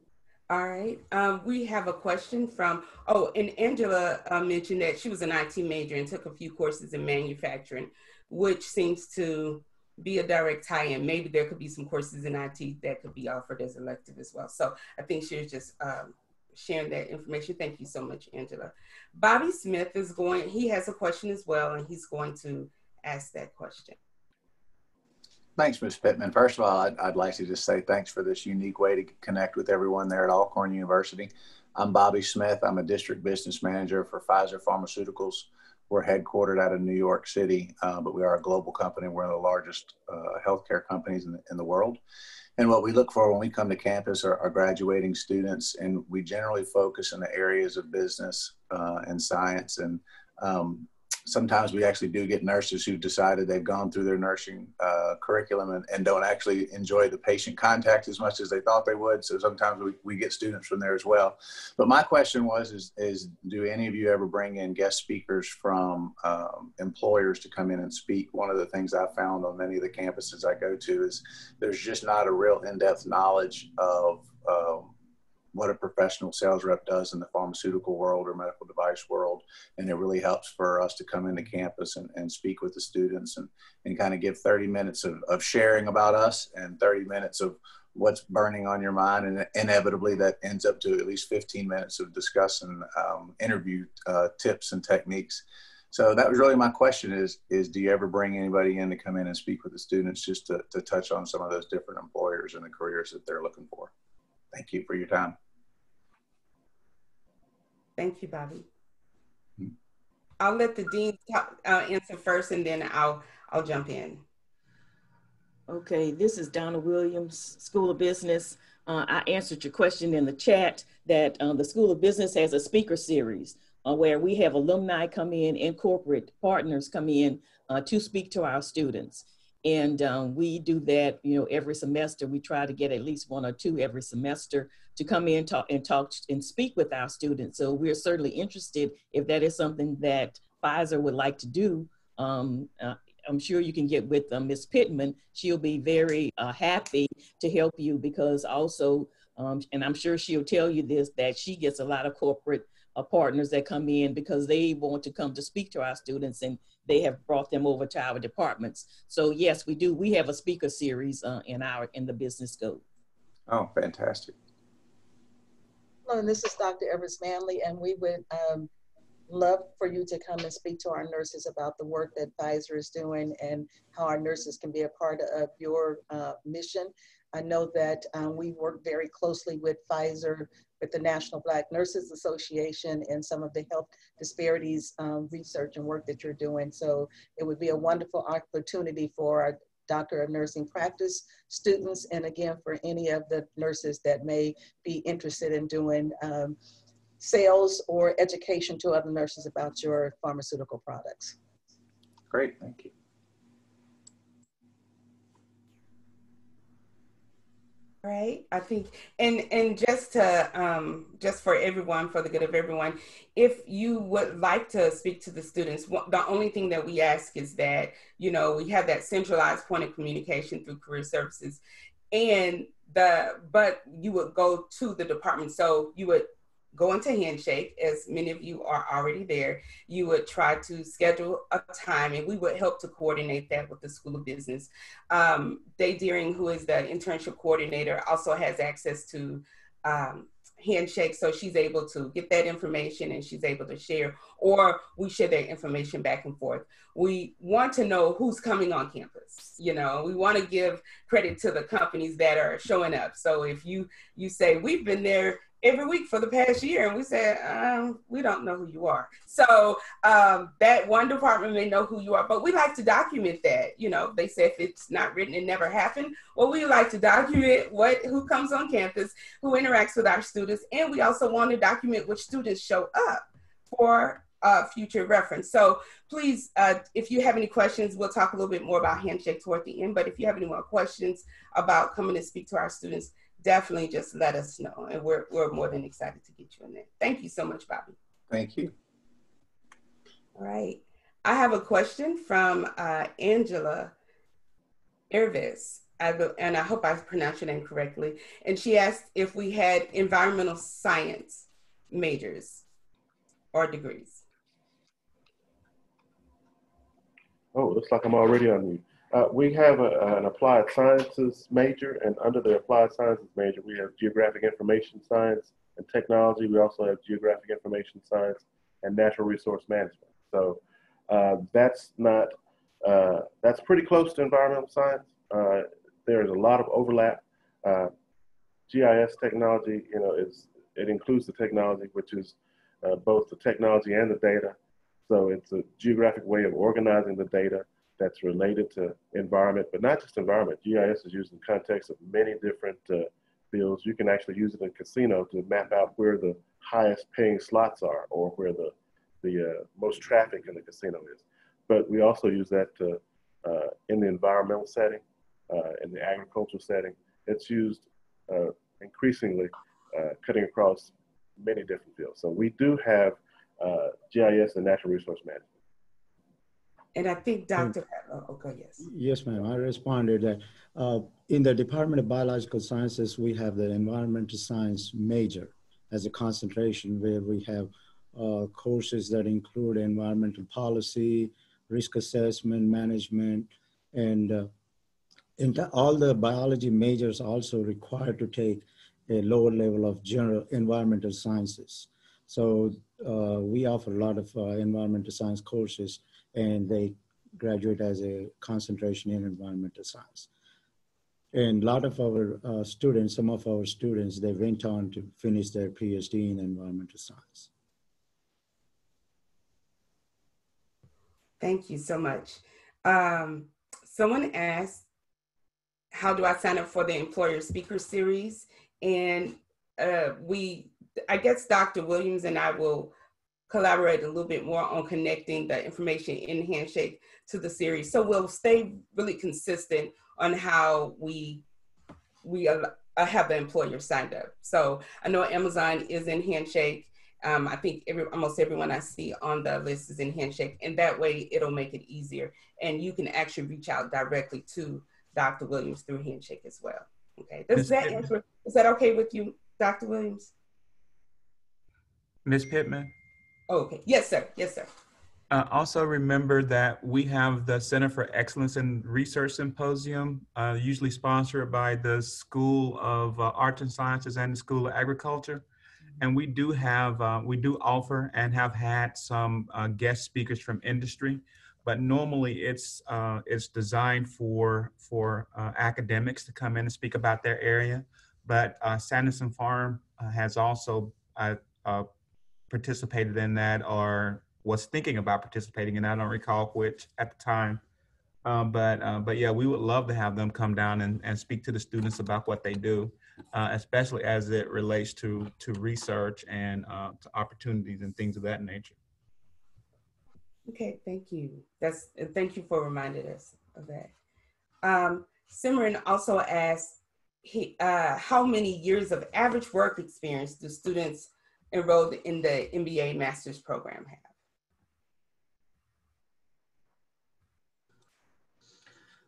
All right. Um, we have a question from, oh, and Angela uh, mentioned that she was an IT major and took a few courses in manufacturing, which seems to be a direct tie-in. Maybe there could be some courses in IT that could be offered as elective as well. So I think she was just um, sharing that information. Thank you so much, Angela. Bobby Smith is going, he has a question as well, and he's going to ask that question. Thanks, Ms. Pittman. First of all, I'd, I'd, like to just say thanks for this unique way to connect with everyone there at Alcorn University. I'm Bobby Smith. I'm a district business manager for Pfizer Pharmaceuticals. We're headquartered out of New York City, uh, but we are a global company. We're one of the largest uh, healthcare companies in the, in the world. And what we look for when we come to campus are, are graduating students, and we generally focus in the areas of business uh, and science. And um, sometimes we actually do get nurses who decided they've gone through their nursing uh, curriculum and, and, don't actually enjoy the patient contact as much as they thought they would. So sometimes we, we get students from there as well. But my question was, is, is do any of you ever bring in guest speakers from um, employers to come in and speak? One of the things I found on many of the campuses I go to is there's just not a real in-depth knowledge of um, what a professional sales rep does in the pharmaceutical world or medical device world. And it really helps for us to come into campus and, and speak with the students and, and kind of give 30 minutes of, of sharing about us and 30 minutes of what's burning on your mind. And inevitably that ends up to at least 15 minutes of discussing um, interview uh, tips and techniques. So that was really my question is, is do you ever bring anybody in to come in and speak with the students just to, to touch on some of those different employers and the careers that they're looking for? Thank you for your time. Thank you, Bobby. Hmm. I'll let the dean talk, uh, answer first, and then I'll I'll jump in. Okay, this is Donna Williams, School of Business. Uh, I answered your question in the chat that uh, the School of Business has a speaker series uh, where we have alumni come in and corporate partners come in uh, to speak to our students. And um, we do that, you know, every semester. We try to get at least one or two every semester to come in talk, and talk and speak with our students. So we're certainly interested if that is something that Pfizer would like to do. Um, uh, I'm sure you can get with uh, Ms. Pittman. She'll be very uh, happy to help you because also, um, and I'm sure she'll tell you this, that she gets a lot of corporate uh, partners that come in because they want to come to speak to our students and they have brought them over to our departments. So yes, we do. We have a speaker series uh, in our in the business scope. Oh, fantastic. Hello, and this is Dr. Evers Manley, and we would um, love for you to come and speak to our nurses about the work that Pfizer is doing and how our nurses can be a part of your uh, mission. I know that um, we work very closely with Pfizer, with the National Black Nurses Association, and some of the health disparities um, research and work that you're doing. So it would be a wonderful opportunity for our Doctor of Nursing practice students, and again, for any of the nurses that may be interested in doing um, sales or education to other nurses about your pharmaceutical products. Great, thank you. Right. I think, and and just to um, just for everyone, for the good of everyone, if you would like to speak to the students, the only thing that we ask is that you know we have that centralized point of communication through career services, and the but you would go to the department, so you would go into handshake as many of you are already there you would try to schedule a time and we would help to coordinate that with the school of business. Um, day deering who is the internship coordinator also has access to um, handshake so she's able to get that information and she's able to share or we share that information back and forth. We want to know who's coming on campus you know? We want to give credit to the companies that are showing up. So if you you say we've been there every week for the past year and we said um, we don't know who you are so um, that one department may know who you are but we like to document that you know they say if it's not written it never happened well we like to document what who comes on campus who interacts with our students and we also want to document which students show up for uh, future reference. So please, uh, if you have any questions, we'll talk a little bit more about Handshake toward the end. But if you have any more questions about coming to speak to our students, definitely just let us know. And we're, we're more than excited to get you in there. Thank you so much, Bobby. Thank you. All right. I have a question from uh, Angela Irvis. I go, and I hope I pronounced your name correctly. And she asked if we had environmental science majors or degrees. Oh, looks like I'm already on mute. Uh, we have a, an applied sciences major, and under the applied sciences major, we have geographic information science and technology. We also have geographic information science and natural resource management. So uh, that's not, uh, that's pretty close to environmental science. Uh, there's a lot of overlap. Uh, GIS technology, you know, is it includes the technology, which is uh, both the technology and the data. So it's a geographic way of organizing the data that's related to environment, but not just environment. GIS is used in context of many different uh, fields. You can actually use it in casino to map out where the highest paying slots are or where the, the uh, most traffic in the casino is. But we also use that to, uh, in the environmental setting, uh, in the agricultural setting. It's used uh, increasingly uh, cutting across many different fields. So we do have GIS and natural resource management. And I think Dr. Oh, okay, yes. Yes, ma'am. I responded that uh, in the Department of Biological Sciences, we have the environmental science major as a concentration where we have uh, courses that include environmental policy, risk assessment, management, and uh, all the biology majors also required to take a lower level of general environmental sciences. So uh, we offer a lot of uh, environmental science courses and they graduate as a concentration in environmental science. And a lot of our uh, students, some of our students, they went on to finish their PhD in environmental science. Thank you so much. Um, someone asked, how do I sign up for the employer speaker series? And uh, we, I guess Dr. Williams and I will collaborate a little bit more on connecting the information in Handshake to the series. So we'll stay really consistent on how we we uh, have the employer signed up. So I know Amazon is in Handshake. Um, I think every, almost everyone I see on the list is in Handshake, and that way it'll make it easier. And you can actually reach out directly to Dr. Williams through Handshake as well. Okay, does that answer? Is that okay with you, Dr. Williams? Ms. Pittman? Okay, yes, sir. Yes, sir. Uh, also remember that we have the Center for Excellence in Research Symposium, uh, usually sponsored by the School of uh, Arts and Sciences and the School of Agriculture. And we do have, uh, we do offer and have had some uh, guest speakers from industry, but normally it's, uh, it's designed for, for academics to come in and speak about their area. But Sanderson Farm has also participated in that or was thinking about participating and I don't recall which at the time. Um, but uh, but yeah, we would love to have them come down and, and speak to the students about what they do, uh, especially as it relates to to research and uh, to opportunities and things of that nature. Okay, thank you. That's and thank you for reminding us of that. Um, Simran also asked, he, uh, how many years of average work experience do students enrolled in the MBA master's program have?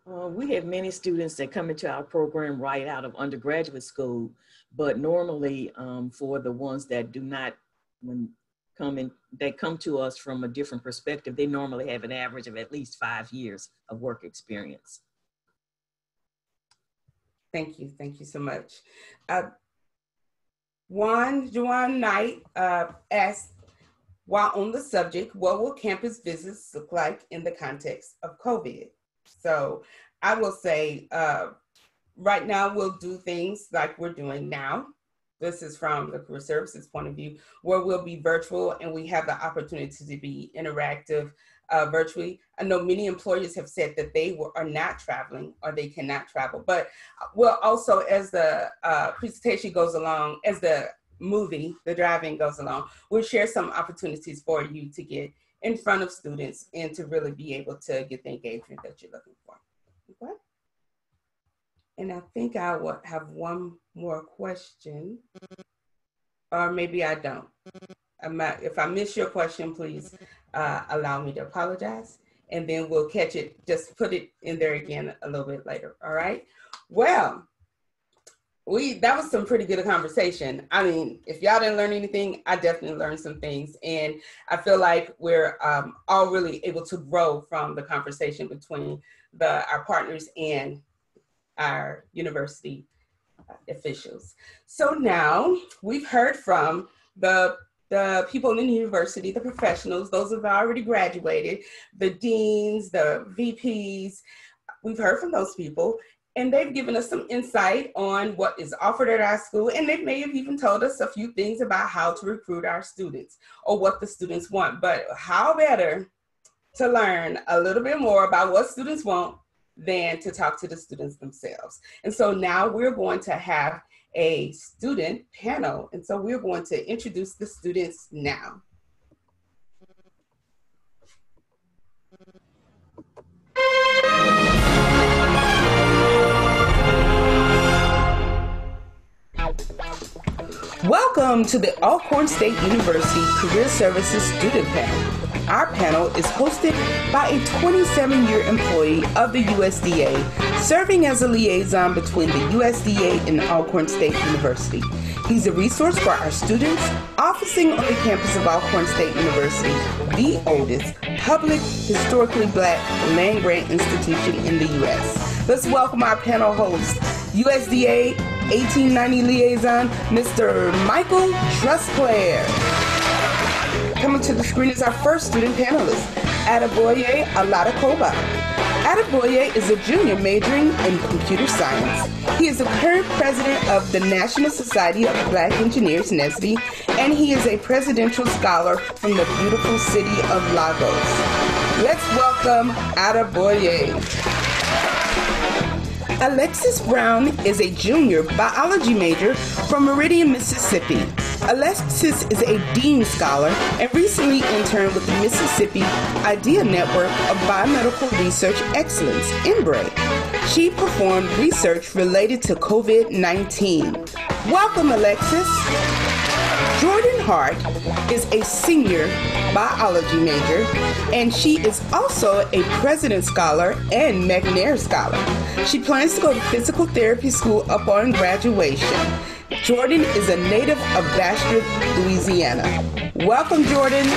Uh, we have many students that come into our program right out of undergraduate school, but normally um, for the ones that do not when come in, they come to us from a different perspective, they normally have an average of at least five years of work experience. Thank you, thank you so much. Uh, Juan Juan Knight uh, asked, while on the subject, what will campus visits look like in the context of COVID? So I will say, uh, right now we'll do things like we're doing now. This is from the career services point of view, where we'll be virtual and we have the opportunity to be interactive uh, virtually. I know many employers have said that they were, are not traveling or they cannot travel, but well, also as the uh, presentation goes along, as the movie, the driving goes along, we'll share some opportunities for you to get in front of students and to really be able to get the engagement that you're looking for. Okay. And I think I will have one more question, or maybe I don't. Not, if I miss your question, please uh, allow me to apologize, and then we'll catch it. Just put it in there again a little bit later. All right. Well, we that was some pretty good conversation. I mean, if y'all didn't learn anything, I definitely learned some things, and I feel like we're um, all really able to grow from the conversation between the our partners and our university officials. So now we've heard from the the people in the university, the professionals, those who've already graduated, the deans, the VPs. We've heard from those people and they've given us some insight on what is offered at our school and they may have even told us a few things about how to recruit our students or what the students want but how better to learn a little bit more about what students want than to talk to the students themselves and so now we're going to have a student panel and so we're going to introduce the students now Welcome to the Alcorn State University Career Services Student Panel. Our panel is hosted by a 27 year employee of the USDA, serving as a liaison between the USDA and Alcorn State University. He's a resource for our students, officing on the campus of Alcorn State University, the oldest public, historically black land grant institution in the U.S. Let's welcome our panel host, USDA 1890 liaison, Mr. Michael Trusclair. Coming to the screen is our first student panelist, Adeboye Aladakoba. Adeboye is a junior majoring in computer science. He is the current president of the National Society of Black Engineers, NSBE, and he is a presidential scholar from the beautiful city of Lagos. Let's welcome Adeboye. Alexis Brown is a junior biology major from Meridian, Mississippi. Alexis is a Dean Scholar and recently interned with the Mississippi Idea Network of Biomedical Research Excellence, INBRE. She performed research related to COVID 19. Welcome, Alexis. Jordan Hart is a senior biology major, and she is also a President Scholar and McNair Scholar. She plans to go to physical therapy school upon graduation. Jordan is a native of Bastrop, Louisiana. Welcome, Jordan.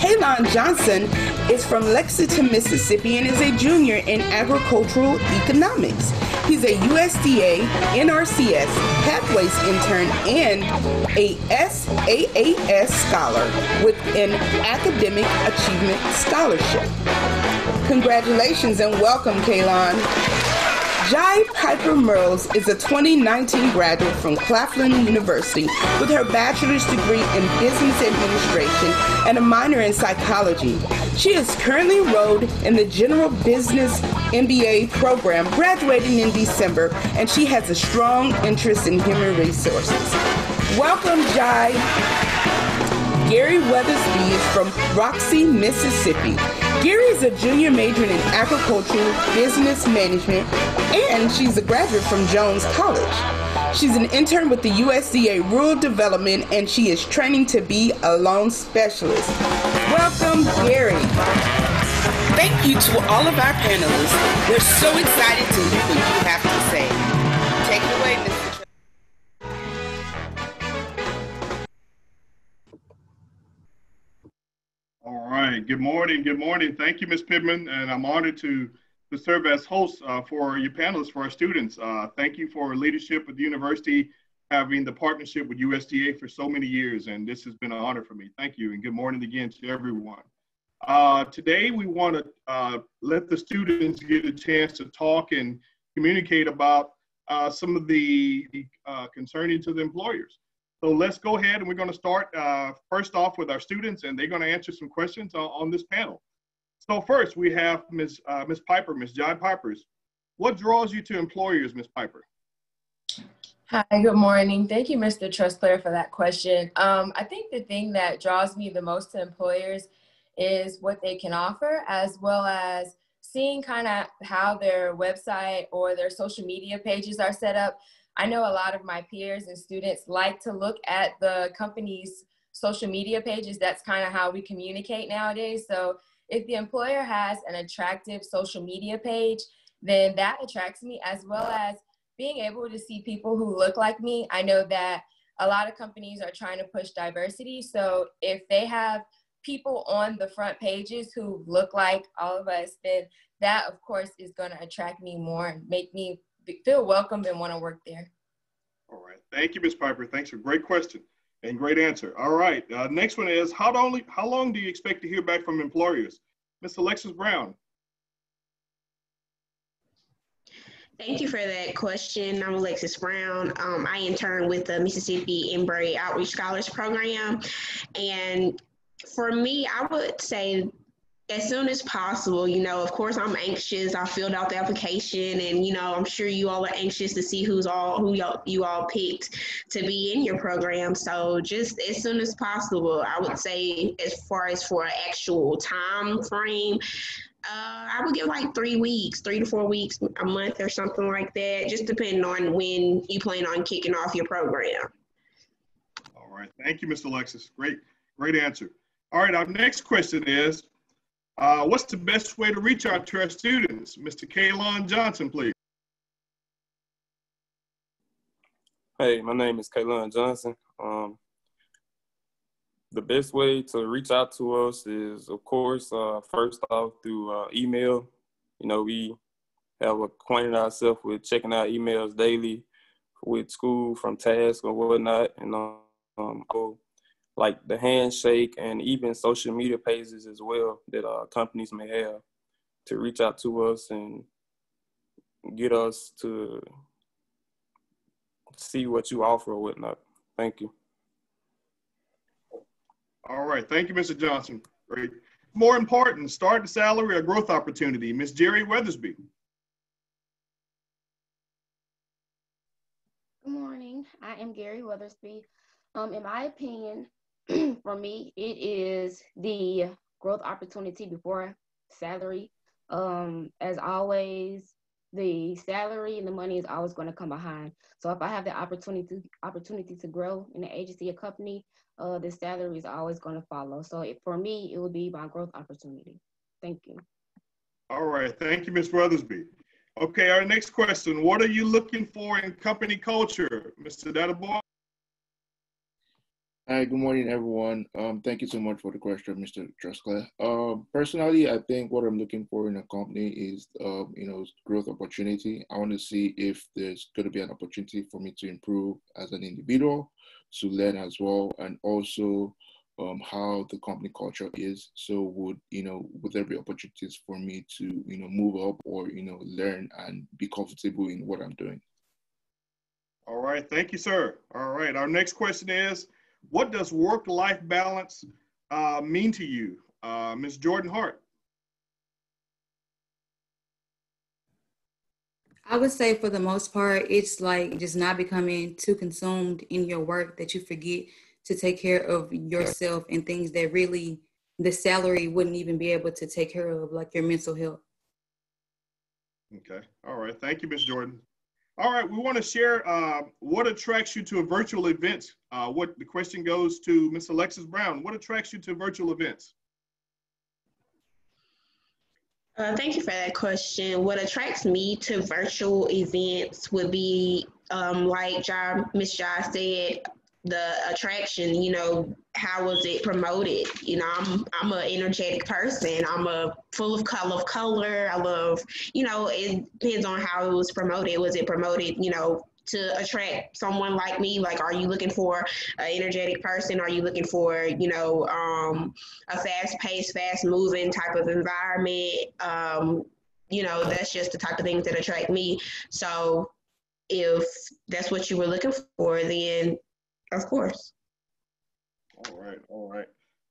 Kalon Johnson is from Lexington, Mississippi, and is a junior in agricultural economics. He's a USDA NRCS Pathways intern and a SAAS scholar with an academic achievement scholarship. Congratulations and welcome, Kalon. Jai Piper Merles is a 2019 graduate from Claflin University with her bachelor's degree in business administration and a minor in psychology. She is currently enrolled in the General Business MBA program, graduating in December, and she has a strong interest in human resources. Welcome, Jai. Gary Weathersby is from Roxie, Mississippi. Gary is a junior majoring in agricultural business management, and she's a graduate from Jones College. She's an intern with the USDA Rural Development, and she is training to be a loan specialist. Welcome, Gary. Thank you to all of our panelists. We're so excited to hear what you have to say. Take it away, Mr. right. Good morning. Good morning. Thank you, Ms. Pittman. And I'm honored to, to serve as host uh, for your panelists, for our students. Uh, thank you for leadership at the university, having the partnership with USDA for so many years. And this has been an honor for me. Thank you. And good morning again to everyone. Uh, today, we want to uh, let the students get a chance to talk and communicate about uh, some of the, the uh, concerning to the employers. So let's go ahead and we're going to start uh, first off with our students and they're going to answer some questions on, on this panel. So first we have Ms. Uh, Ms. Piper, Ms. Jai Pipers. What draws you to employers, Ms. Piper? Hi, good morning. Thank you, Mr. Trusclair, for that question. Um, I think the thing that draws me the most to employers is what they can offer, as well as seeing kind of how their website or their social media pages are set up. I know a lot of my peers and students like to look at the company's social media pages. That's kind of how we communicate nowadays. So if the employer has an attractive social media page, then that attracts me as well as being able to see people who look like me. I know that a lot of companies are trying to push diversity. So if they have people on the front pages who look like all of us, then that of course is going to attract me more and make me feel welcome and want to work there. All right. Thank you, Ms. Piper. Thanks for a great question and great answer. All right. Uh, next one is how long, how long do you expect to hear back from employers? Ms. Alexis Brown. Thank you for that question. I'm Alexis Brown. Um, I intern with the Mississippi INBRE Outreach Scholars Program. And for me, I would say as soon as possible. You know, of course, I'm anxious. I filled out the application, and you know, I'm sure you all are anxious to see who's all who y'all, you all picked to be in your program. So just as soon as possible, I would say, as far as for an actual time frame. Uh, I would give like three weeks, three to four weeks, a month or something like that, just depending on when you plan on kicking off your program. All right. Thank you, Mr. Alexis. Great, great answer. All right. Our next question is uh, what's the best way to reach out to our students? Mr. Kalon Johnson, please. Hey, my name is Kalon Johnson. Um, the best way to reach out to us is, of course, uh, first off through uh, email. You know, we have acquainted ourselves with checking out emails daily with school from tasks or whatnot, and um, like the handshake and even social media pages as well that uh, companies may have to reach out to us and get us to see what you offer or whatnot. Thank you. All right. Thank you, Mr. Johnson. Great. More important, start the salary or growth opportunity. Ms. Jerry Weathersby. Good morning. I am Gary Weathersby. Um, in my opinion, *clears throat* for me, it is the growth opportunity before salary. Um, as always, the salary and the money is always going to come behind. So if I have the opportunity opportunity to grow in an agency or company, uh, the salary is always going to follow. So it, for me, it would be my growth opportunity. Thank you. All right, thank you, Ms. Weathersby. Okay, our next question, what are you looking for in company culture, Mr. Dadaboy? Hi, good morning, everyone. Um, thank you so much for the question, Mr. Trusclair. Um, personally, I think what I'm looking for in a company is, uh, you know, growth opportunity. I want to see if there's going to be an opportunity for me to improve as an individual, to learn as well, and also um, how the company culture is. So, would you know, would there be opportunities for me to, you know, move up or you know, learn and be comfortable in what I'm doing? All right, thank you, sir. All right, our next question is what does work-life balance uh, mean to you, uh, Ms. Jordan Hart? I would say for the most part, it's like just not becoming too consumed in your work that you forget to take care of yourself and things that really the salary wouldn't even be able to take care of, like your mental health. Okay. All right. Thank you, Ms. Jordan. All right. We want to share uh, what attracts you to a virtual event. Uh, what the question goes to Miss Alexis Brown. What attracts you to virtual events? Uh, thank you for that question. What attracts me to virtual events would be, um, like Miss Jai said, the attraction, you know, how was it promoted? You know, I'm I'm an energetic person. I'm a full of color of color. I love, you know, it depends on how it was promoted. Was it promoted, you know, to attract someone like me? Like, are you looking for an energetic person? Are you looking for, you know, um, a fast paced, fast moving type of environment? Um, you know, that's just the type of things that attract me. So if that's what you were looking for, then of course. All right, all right.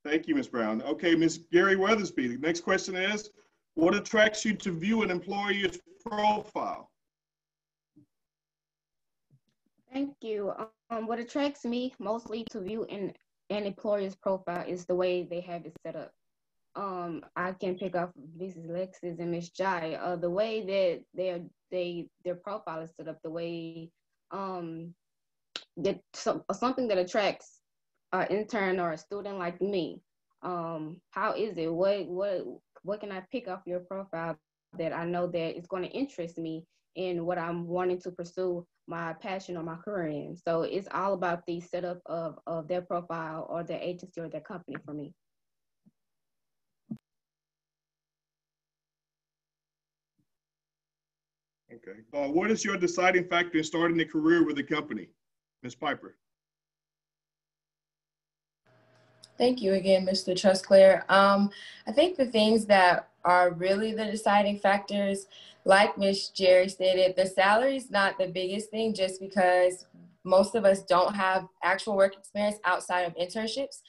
Thank you, Ms. Brown. Okay, Ms. Gary Weathersby, the next question is, what attracts you to view an employer's profile? Thank you. Um, what attracts me mostly to view an, an employer's profile is the way they have it set up. Um, I can pick up Mrs. Lexis and Miss Jai. Uh, the way that their they their profile is set up, the way um that some, something that attracts an intern or a student like me. Um, how is it? What what what can I pick off your profile that I know that is going to interest me in what I'm wanting to pursue my passion or my career in. So it's all about the setup of, of their profile or their agency or their company for me. Okay. Uh, what is your deciding factor in starting a career with a company? Ms. Piper. Thank you again, Mr. Trusclair. Um, I think the things that are really the deciding factors, like Ms. Jerry stated, the salary is not the biggest thing just because most of us don't have actual work experience outside of internships.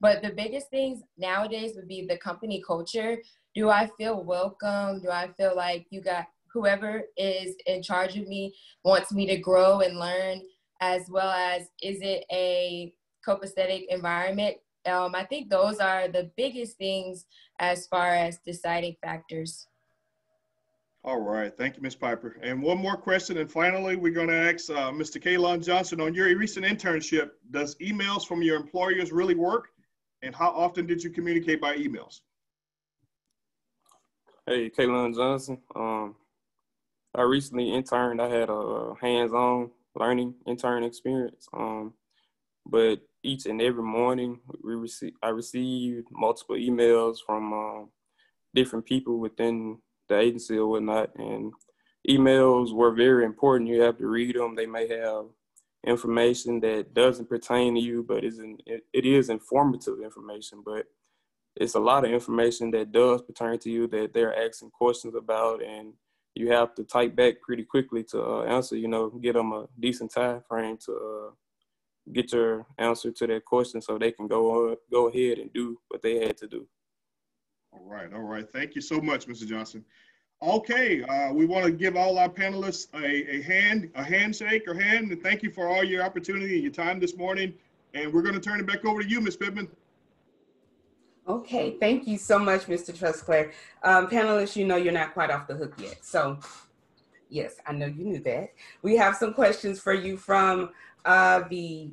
But the biggest things nowadays would be the company culture. Do I feel welcome? Do I feel like you got whoever is in charge of me wants me to grow and learn? As well as is it a copacetic environment? Um, I think those are the biggest things as far as deciding factors. All right, thank you, Ms. Piper. And one more question, and finally, we're going to ask uh, Mr. Kalon Johnson on your recent internship. Does emails from your employers really work? And how often did you communicate by emails? Hey, Kalon Johnson. Um, I recently interned. I had a hands-on learning intern experience. Um, but each and every morning, we receive I received multiple emails from uh, different people within the agency or whatnot, and emails were very important. You have to read them. They may have information that doesn't pertain to you, but isn't it, it is informative information. But it's a lot of information that does pertain to you that they're asking questions about, and you have to type back pretty quickly to uh, answer. You know, get them a decent time frame to uh, get your answer to their question, so they can go uh, go ahead and do what they had to do. All right, all right. Thank you so much, Mr. Johnson. Okay, uh, we want to give all our panelists a, a hand, a handshake or hand, and thank you for all your opportunity and your time this morning. And we're going to turn it back over to you, Ms. Pittman. Okay, thank you so much, Mr. Trusclair. Um, panelists, you know you're not quite off the hook yet. So, yes, I know you knew that. We have some questions for you from uh, the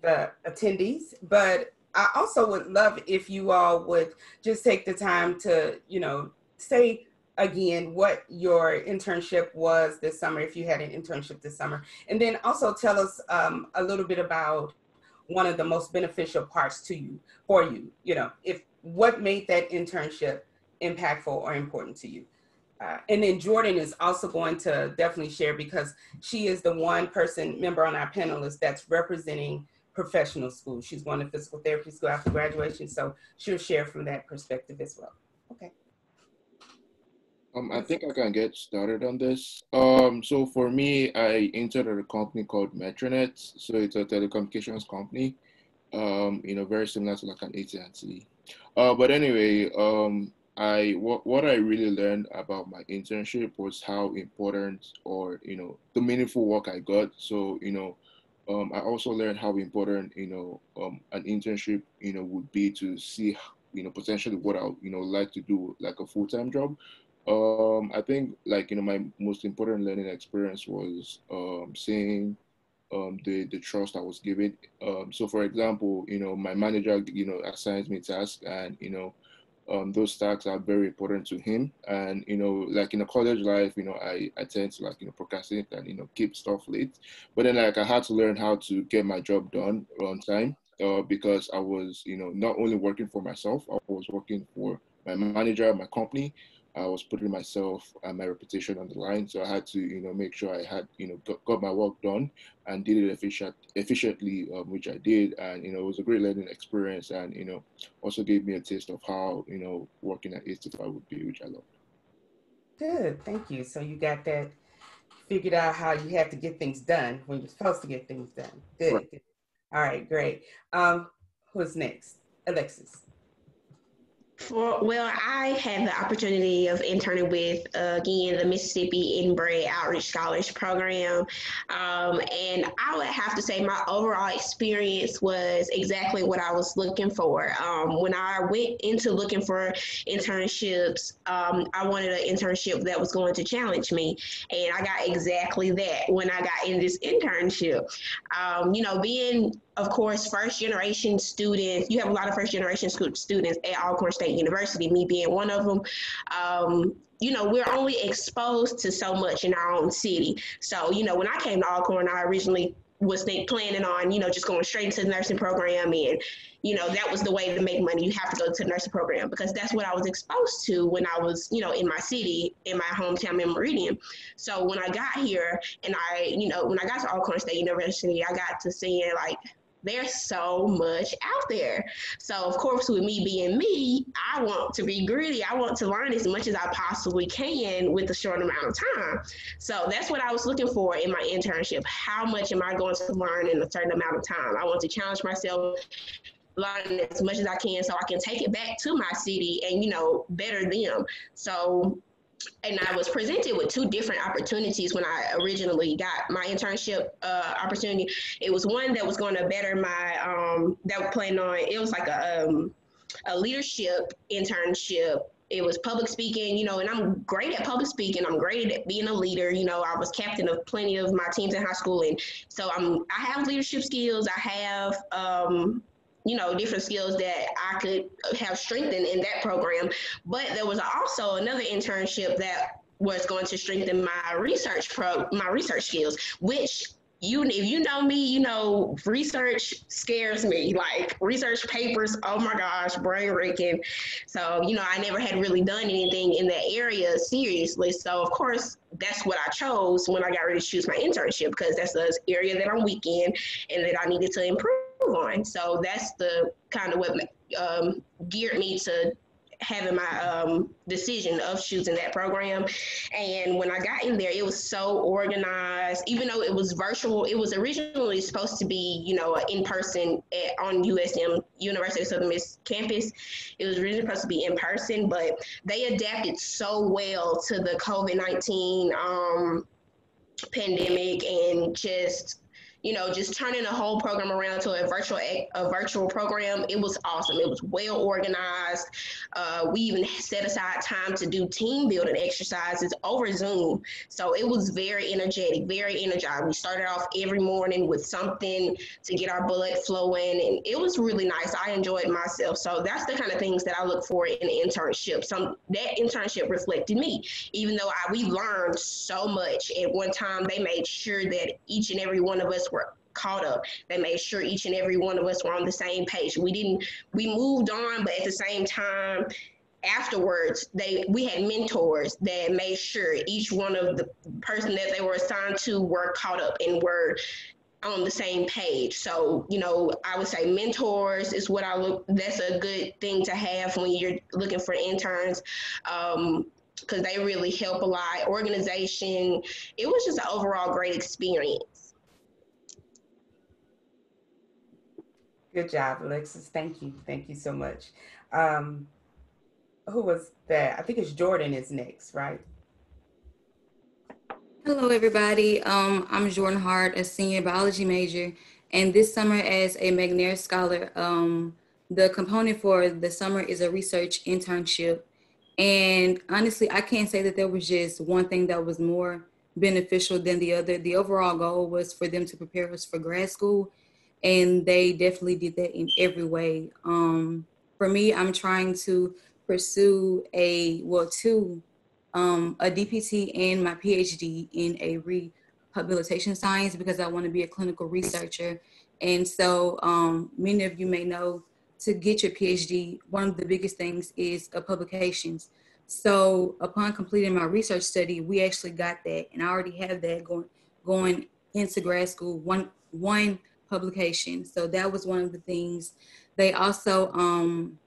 the attendees, but I also would love if you all would just take the time to, you know, say again what your internship was this summer, if you had an internship this summer, and then also tell us um, a little bit about one of the most beneficial parts to you for you. You know, if what made that internship impactful or important to you. Uh, and then Jordan is also going to definitely share because she is the one person member on our panelists that's representing professional school. She's going to physical therapy school after graduation, so she'll share from that perspective as well. Okay. Um, I think I can get started on this. Um, so for me, I entered at a company called Metronet. So it's a telecommunications company. Um, you know, very similar to like an AT&T. Uh, but anyway, um, I what what I really learned about my internship was how important or you know the meaningful work I got. So you know, um, I also learned how important you know um, an internship you know would be to see you know potentially what I you know like to do like a full time job. Um, I think like you know my most important learning experience was um, seeing um, the the trust I was given. Um, so for example, you know my manager you know assigns me tasks and you know um, those tasks are very important to him. And you know, like in a college life, you know, I, I tend to like you know procrastinate and you know keep stuff late. But then like I had to learn how to get my job done on time uh, because I was you know not only working for myself, I was working for my manager, my company, I was putting myself and my reputation on the line. So I had to, you know, make sure I had, you know, got, got my work done and did it efficient, efficiently, um, which I did. And, you know, it was a great learning experience and, you know, also gave me a taste of how, you know, working at Institute would be, which I loved. Good, thank you. So you got that figured out how you have to get things done when you're supposed to get things done. Good. Right. good. All right, great. Um, who's next? Alexis. For, well, I had the opportunity of interning with, uh, again, the Mississippi INBRE Outreach Scholars Program. Um, and I would have to say my overall experience was exactly what I was looking for. Um, when I went into looking for internships, um, I wanted an internship that was going to challenge me. And I got exactly that when I got in this internship. Um, you know, being of course, first generation students, you have a lot of first generation students at Alcorn State University, me being one of them. Um, you know, we're only exposed to so much in our own city. So, you know, when I came to Alcorn, I originally was think, planning on, you know, just going straight into the nursing program. And, you know, that was the way to make money. You have to go to the nursing program because that's what I was exposed to when I was, you know, in my city, in my hometown in Meridian. So when I got here and I, you know, when I got to Alcorn State University, I got to seeing like there's so much out there. So of course, with me being me, I want to be greedy. I want to learn as much as I possibly can with a short amount of time. So that's what I was looking for in my internship. How much am I going to learn in a certain amount of time? I want to challenge myself learn as much as I can so I can take it back to my city and you know better them. So and I was presented with two different opportunities when I originally got my internship uh, opportunity. It was one that was going to better my um, that was on. It was like a um, a leadership internship. It was public speaking, you know, and I'm great at public speaking. I'm great at being a leader. You know, I was captain of plenty of my teams in high school, and so I'm I have leadership skills. I have um, you know, different skills that I could have strengthened in that program. But there was also another internship that was going to strengthen my research pro my research skills, which you if you know me, you know research scares me. Like research papers, oh my gosh, brain raking. So you know, I never had really done anything in that area seriously. So of course, that's what I chose when I got ready to choose my internship because that's the area that I'm weak in and that I needed to improve So that's the kind of what um, geared me to having my um, decision of choosing that program. And when I got in there, it was so organized. Even though it was virtual, it was originally supposed to be, you know, in person at, on USM University of Southern Miss campus. It was originally supposed to be in person, but they adapted so well to the COVID nineteen um, pandemic and just you know, just turning the whole program around to a virtual a virtual program, it was awesome. It was well organized. Uh, we even set aside time to do team building exercises over Zoom. So it was very energetic, very energized. We started off every morning with something to get our blood flowing, and it was really nice. I enjoyed myself. So that's the kind of things that I look for in an internship. Some that internship reflected me, even though I, we learned so much. At one time, they made sure that each and every one of us caught up. They made sure each and every one of us were on the same page. We didn't, we moved on, but at the same time, afterwards they we had mentors that made sure each one of the person that they were assigned to were caught up and were on the same page so you know i would say mentors is what i look that's a good thing to have when you're looking for interns um, because they really help a lot. Organization, it was just an overall great experience. Good job, Alexis. Thank you. Thank you so much. Um, who was that? I think it's Jordan is next, right? Hello, everybody. Um, I'm Jordan Hart, a senior biology major, and this summer as a McNair Scholar, um, the component for the summer is a research internship and honestly, I can't say that there was just one thing that was more beneficial than the other. The overall goal was for them to prepare us for grad school, and they definitely did that in every way. Um, for me, I'm trying to pursue a well, two, um, a DPT and my PhD in a rehabilitation science because I want to be a clinical researcher. And so, um, many of you may know to get your PhD, one of the biggest things is a publications. So upon completing my research study, we actually got that, and I already have that going going into grad school. One one publication. So that was one of the things. They also um,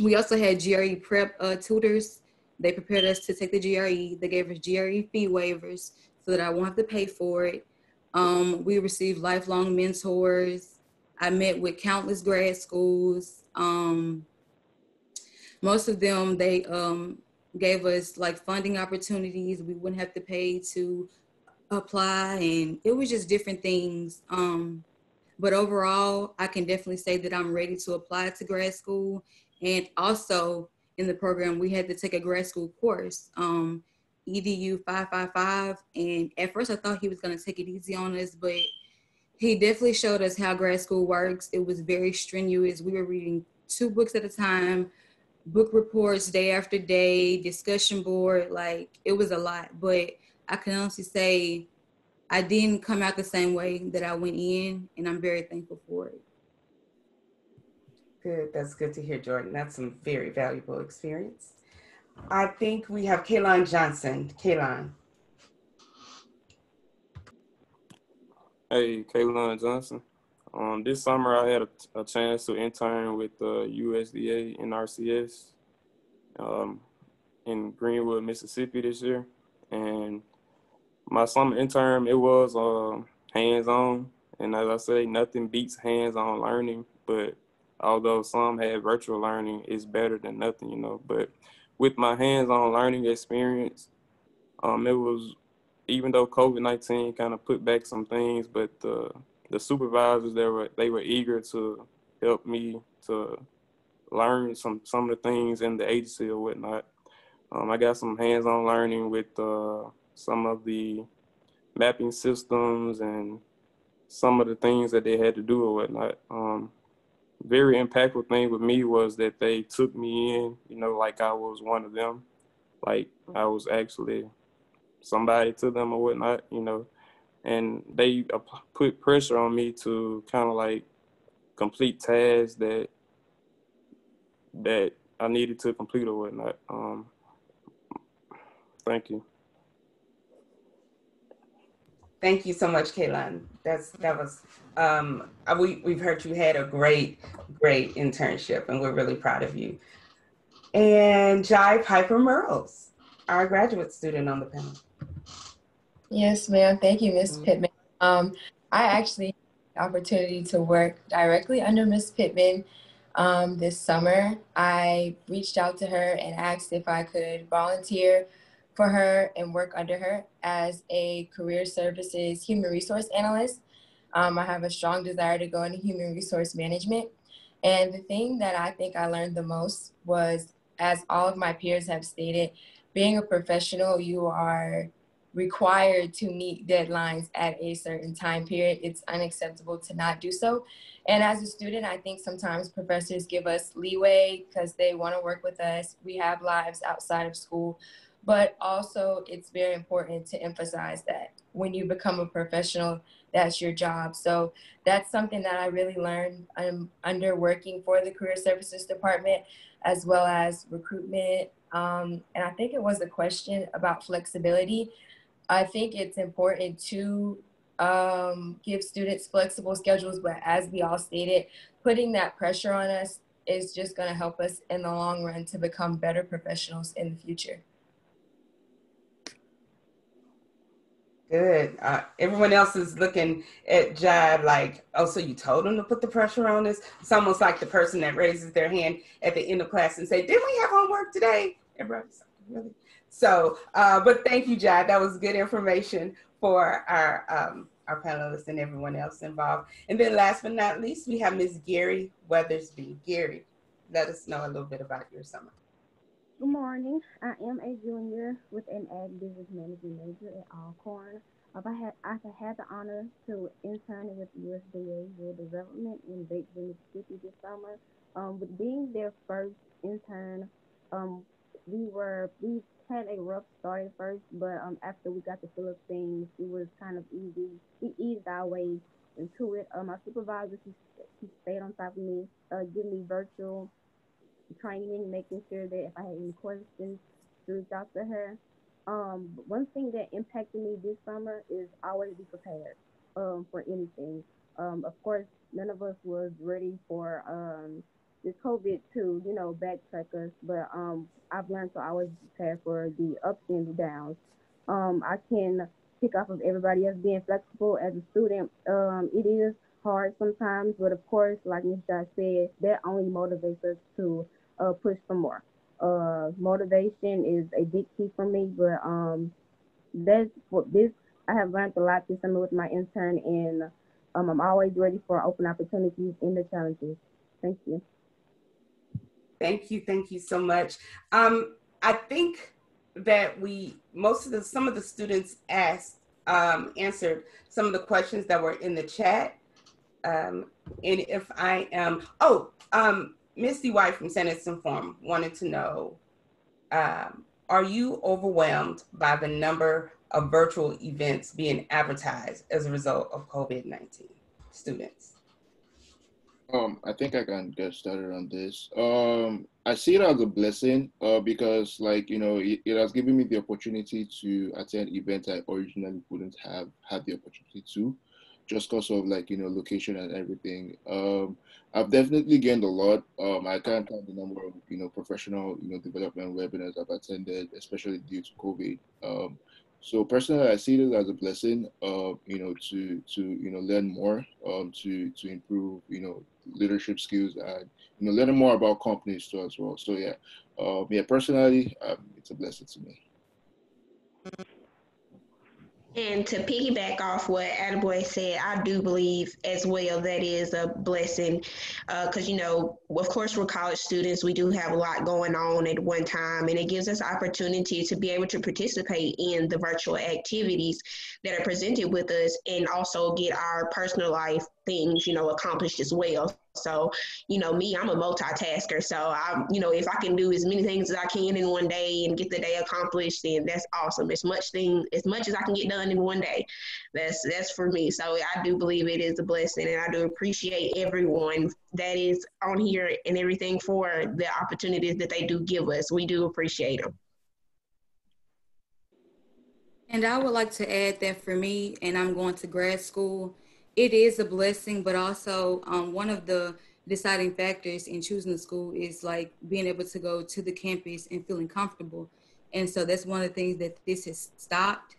we also had GRE prep uh, tutors. They prepared us to take the GRE. They gave us GRE fee waivers so that I won't have to pay for it. Um, we received lifelong mentors. I met with countless grad schools. Um, most of them, they um, gave us like funding opportunities. We wouldn't have to pay to apply, and it was just different things. Um, but overall, I can definitely say that I'm ready to apply to grad school. And also in the program, we had to take a grad school course, um, EDU 555. And at first, I thought he was going to take it easy on us, but he definitely showed us how grad school works. It was very strenuous. We were reading two books at a time, book reports day after day, discussion board. Like it was a lot, but I can honestly say I didn't come out the same way that I went in, and I'm very thankful for it. Good. That's good to hear, Jordan. That's some very valuable experience. I think we have Kaylon Johnson. Kaylon. Hey, Kaylon Johnson. Um, this summer I had a, a, chance to intern with the USDA NRCS um, in Greenwood, Mississippi this year. And my summer intern, it was uh, hands-on. And as I say, nothing beats hands-on learning. But although some had virtual learning, it's better than nothing, you know. But with my hands-on learning experience, um, it was even though COVID nineteen kind of put back some things, but the the supervisors they were they were eager to help me to learn some some of the things in the agency or whatnot. Um, I got some hands-on learning with uh, some of the mapping systems and some of the things that they had to do or whatnot. Um, very impactful thing with me was that they took me in, you know, like I was one of them. Like I was actually somebody to them or whatnot, you know, and they put pressure on me to kind of like complete tasks that that I needed to complete or whatnot. Um, thank you. Thank you so much, Kaylin. That's that was um, uh, we we've heard you had a great great internship, and we're really proud of you. And Jai Piper Merles, our graduate student on the panel. Yes, ma'am. Thank you, Ms. Mm-hmm. Pittman. Um, I actually had the opportunity to work directly under Ms. Pittman um, this summer. I reached out to her and asked if I could volunteer for her and work under her as a career services human resource analyst. Um, I have a strong desire to go into human resource management. And the thing that I think I learned the most was, as all of my peers have stated, being a professional, you are required to meet deadlines at a certain time period. It's unacceptable to not do so. And as a student, I think sometimes professors give us leeway because they want to work with us. We have lives outside of school. But also, it's very important to emphasize that when you become a professional, that's your job. So that's something that I really learned um, under working for the Career Services Department, as well as recruitment. Um, and I think it was a question about flexibility. I think it's important to um, give students flexible schedules, but as we all stated, putting that pressure on us is just going to help us in the long run to become better professionals in the future. Good. Uh, everyone else is looking at Jad like, oh, so you told him to put the pressure on us? It's almost like the person that raises their hand at the end of class and say, didn't we have homework today? Everybody's really? So, uh, but thank you, Jad. That was good information for our um, our panelists and everyone else involved. And then last but not least, we have Ms. Gary Weathersby. Gary, let us know a little bit about your summer. Good morning. I am a junior with an ag business management major at Alcorn. I had I had the honor to intern with USDA Rural Development in Batesville, Mississippi this summer. Um, with being their first intern, um, we were we had a rough start at first, but um, after we got the feel of things, it was kind of easy. We eased our way into it. Uh, my supervisor, she, she stayed on top of me, uh, giving me virtual training, making sure that if I had any questions, to reach out to her. Um, one thing that impacted me this summer is always be prepared um, for anything. Um, of course, none of us was ready for um, this COVID to, you know, backtrack us. But um, I've learned to always prepare for the ups and the downs. Um, I can pick off of everybody else being flexible as a student. Um, it is hard sometimes, but of course, like Ms. Josh said, that only motivates us to uh, push for more. Uh, motivation is a big key for me, but um, that's what this I have learned a lot this summer with my intern, and um, I'm always ready for open opportunities in the challenges. Thank you. Thank you. Thank you so much. Um, I think that we, most of the, some of the students asked, um, answered some of the questions that were in the chat. Um, and if I am, oh, um, Misty White from Sanderson Farms wanted to know, um, are you overwhelmed by the number of virtual events being advertised as a result of COVID-19 students? Um, I think I can get started on this. Um, I see it as a blessing uh, because, like you know, it, it, has given me the opportunity to attend events I originally wouldn't have had the opportunity to, just because of like you know location and everything. Um, I've definitely gained a lot. Um, I can't count the number of you know professional you know development webinars I've attended, especially due to COVID. Um, so personally, I see this as a blessing, uh, you know, to to you know learn more, um, to to improve, you know, leadership skills and you know learning more about companies too as well. So yeah, um, yeah, personally, um, it's a blessing to me. And to piggyback off what Attaboy said, I do believe as well that is a blessing. Because, uh, you know, of course, we're college students. We do have a lot going on at one time, and it gives us opportunity to be able to participate in the virtual activities that are presented with us and also get our personal life things, you know, accomplished as well. So, you know, me, I'm a multitasker. So I, you know, if I can do as many things as I can in one day and get the day accomplished, then that's awesome. As much thing, as much as I can get done in one day, that's that's for me. So I do believe it is a blessing, and I do appreciate everyone that is on here and everything for the opportunities that they do give us. We do appreciate them. And I would like to add that for me, and I'm going to grad school it is a blessing, but also um, one of the deciding factors in choosing the school is like being able to go to the campus and feeling comfortable. And so that's one of the things that this has stopped.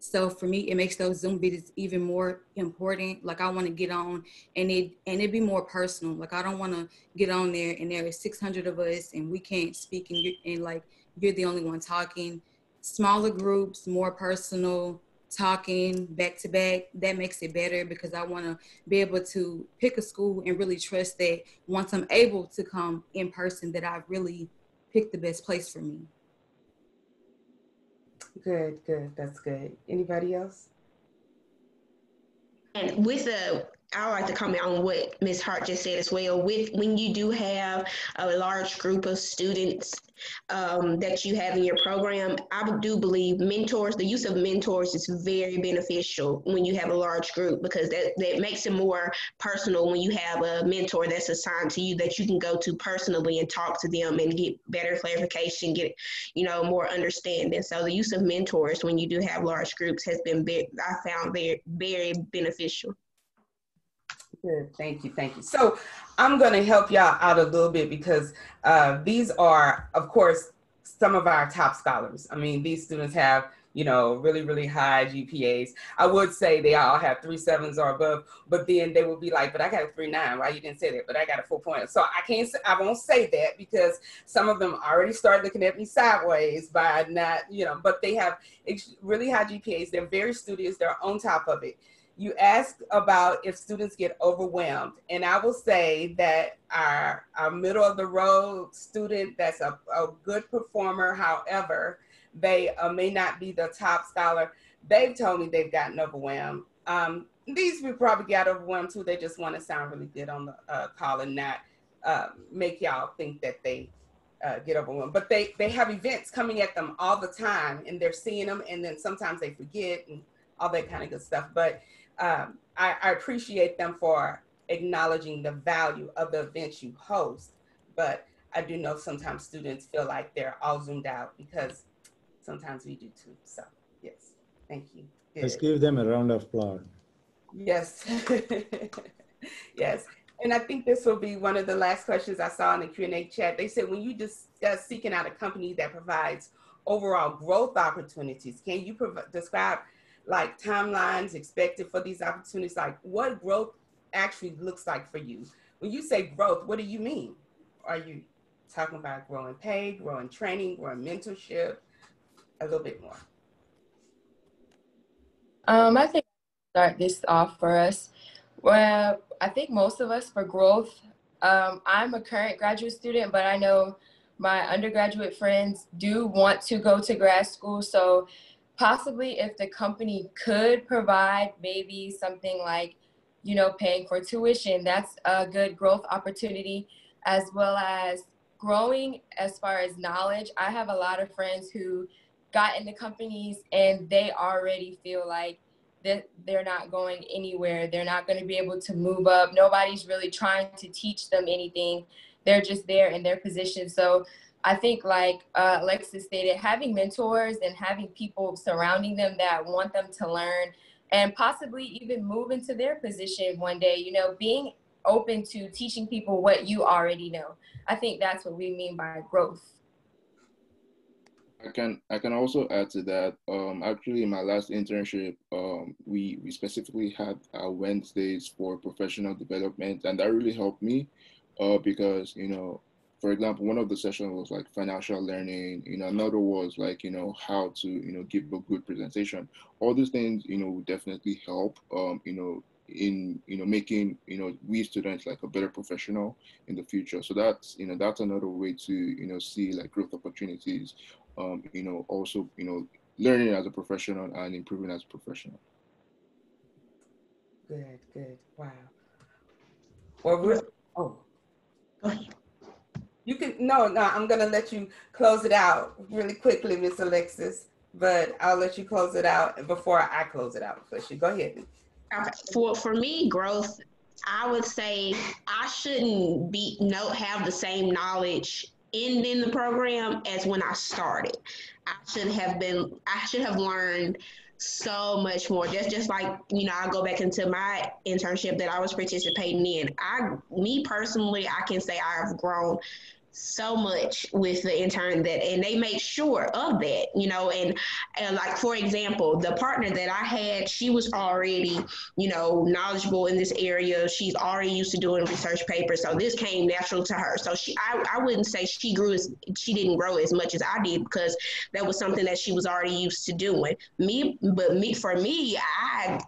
So for me, it makes those Zoom visits even more important. Like I want to get on and it and it be more personal. Like I don't want to get on there and there are 600 of us and we can't speak and, you're, and like you're the only one talking. Smaller groups, more personal, talking back to back, that makes it better because I want to be able to pick a school and really trust that once I'm able to come in person, that I really picked the best place for me. Good, good. That's good. Anybody else? And with the I like to comment on what Ms. Hart just said as well. With when you do have a large group of students um, that you have in your program, I do believe mentors, the use of mentors is very beneficial when you have a large group because that, that makes it more personal when you have a mentor that's assigned to you that you can go to personally and talk to them and get better clarification, get, you know, more understanding. So the use of mentors when you do have large groups has been, I found very, very beneficial. Good. Thank you. Thank you. So I'm going to help y'all out a little bit because uh, these are, of course, some of our top scholars. I mean, these students have, you know, really, really high GPAs. I would say they all have three sevens or above, but then they will be like, but I got a three nine. Why you didn't say that? But I got a four point. So I can't, I won't say that because some of them already started looking at me sideways by not, you know, but they have really high GPAs. They're very studious. They're on top of it you asked about if students get overwhelmed and i will say that our, our middle of the road student that's a, a good performer however they uh, may not be the top scholar they've told me they've gotten overwhelmed um, these we probably got overwhelmed too they just want to sound really good on the uh, call and not uh, make y'all think that they uh, get overwhelmed. But they they have events coming at them all the time, and they're seeing them, and then sometimes they forget and all that kind of good stuff. But um, I, I appreciate them for acknowledging the value of the events you host. But I do know sometimes students feel like they're all zoomed out because sometimes we do too. So yes, thank you. Good. Let's give them a round of applause. Yes, *laughs* yes. And I think this will be one of the last questions I saw in the Q&A chat. They said, when you discuss seeking out a company that provides overall growth opportunities, can you describe like timelines expected for these opportunities? Like what growth actually looks like for you? When you say growth, what do you mean? Are you talking about growing pay, growing training, growing mentorship? A little bit more. Um, I think start this off for us. Well, I think most of us for growth. Um, I'm a current graduate student, but I know my undergraduate friends do want to go to grad school. So possibly if the company could provide maybe something like you know paying for tuition that's a good growth opportunity as well as growing as far as knowledge. I have a lot of friends who got into companies and they already feel like that they're not going anywhere. They're not going to be able to move up. Nobody's really trying to teach them anything. They're just there in their position. So I think, like uh, Alexis stated, having mentors and having people surrounding them that want them to learn and possibly even move into their position one day, you know, being open to teaching people what you already know. I think that's what we mean by growth. I can I can also add to that. Um, actually, in my last internship, um, we we specifically had our Wednesdays for professional development, and that really helped me uh, because you know for example, one of the sessions was like financial learning, you know, another was like, you know, how to, you know, give a good presentation. All these things, you know, definitely help, um, you know, in, you know, making, you know, we students like a better professional in the future. So that's, you know, that's another way to, you know, see like growth opportunities, um, you know, also, you know, learning as a professional and improving as a professional. Good, good. Wow. Well, we're, oh, go ahead. You can no, no. I'm gonna let you close it out really quickly, Miss Alexis. But I'll let you close it out before I close it out. Felicia, go ahead. For for me, growth. I would say I shouldn't be no have the same knowledge in in the program as when I started. I should have been. I should have learned so much more. Just just like you know, I go back into my internship that I was participating in. I, me personally, I can say I have grown so much with the intern that and they make sure of that you know and and like for example the partner that i had she was already you know knowledgeable in this area. She's already used to doing research papers. So this came natural to her. So she i, I wouldn't say she grew as she didn't grow as much as i did because that was something that she was already used to doing. Me but me for me i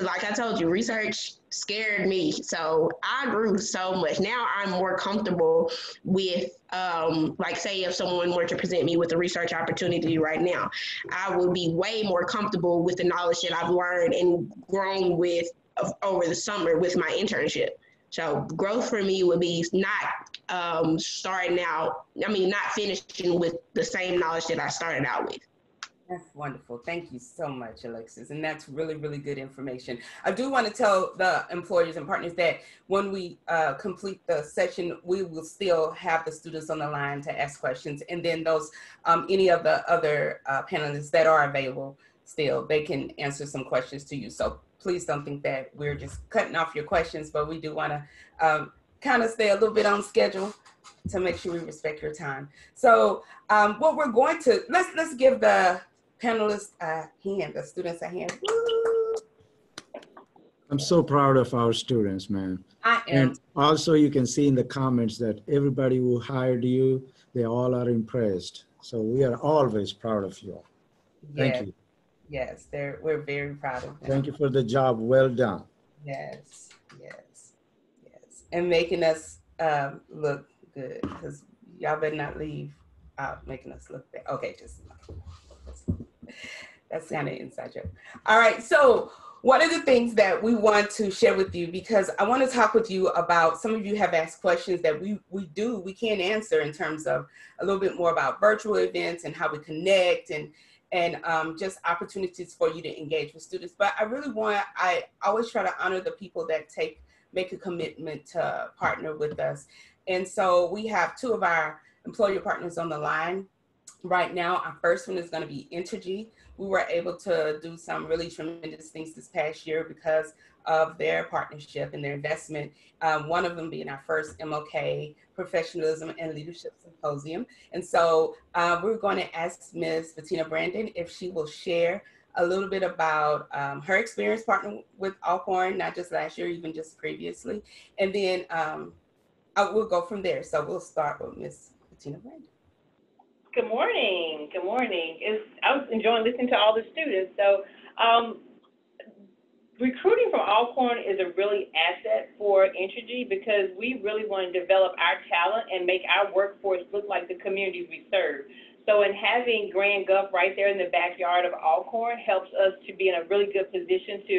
like I told you, research scared me. So I grew so much. Now I'm more comfortable with, um, like, say, if someone were to present me with a research opportunity right now, I would be way more comfortable with the knowledge that I've learned and grown with over the summer with my internship. So growth for me would be not um, starting out, I mean, not finishing with the same knowledge that I started out with. That's wonderful. Thank you so much, Alexis. And that's really, really good information. I do want to tell the employers and partners that when we uh, complete the session, we will still have the students on the line to ask questions. And then those, um, any of the other uh, panelists that are available still, they can answer some questions to you. So please don't think that we're just cutting off your questions, but we do want to um, kind of stay a little bit on schedule to make sure we respect your time. So um, what we're going to, let's, let's give the panelists a hand, the students a hand. I'm so proud of our students, man. I am. And also you can see in the comments that everybody who hired you, they all are impressed. So we are always proud of you. Thank you. Yes, they're, we're very proud of them. Thank you for the job. Well done. Yes, yes, yes. And making us um, look good because y'all better not leave out making us look bad. Okay, just that's kind of inside joke. All right, so one of the things that we want to share with you because I want to talk with you about some of you have asked questions that we we do we can't answer in terms of a little bit more about virtual events and how we connect and and um, just opportunities for you to engage with students. But I really want I always try to honor the people that take make a commitment to partner with us. And so we have two of our employer partners on the line right now. Our first one is going to be Entergy. We were able to do some really tremendous things this past year because of their partnership and their investment. Um, one of them being our first MLK Professionalism and Leadership Symposium. And so uh, we're going to ask Ms. Bettina Brandon if she will share a little bit about um, her experience partnering with Alcorn, not just last year, even just previously. And then um, I, we'll go from there. So we'll start with Ms. Bettina Brandon. Good morning. Good morning. It's, I was enjoying listening to all the students. So, um, recruiting from Alcorn is a really asset for Entergy because we really want to develop our talent and make our workforce look like the communities we serve. So, in having Grand Gulf right there in the backyard of Alcorn helps us to be in a really good position to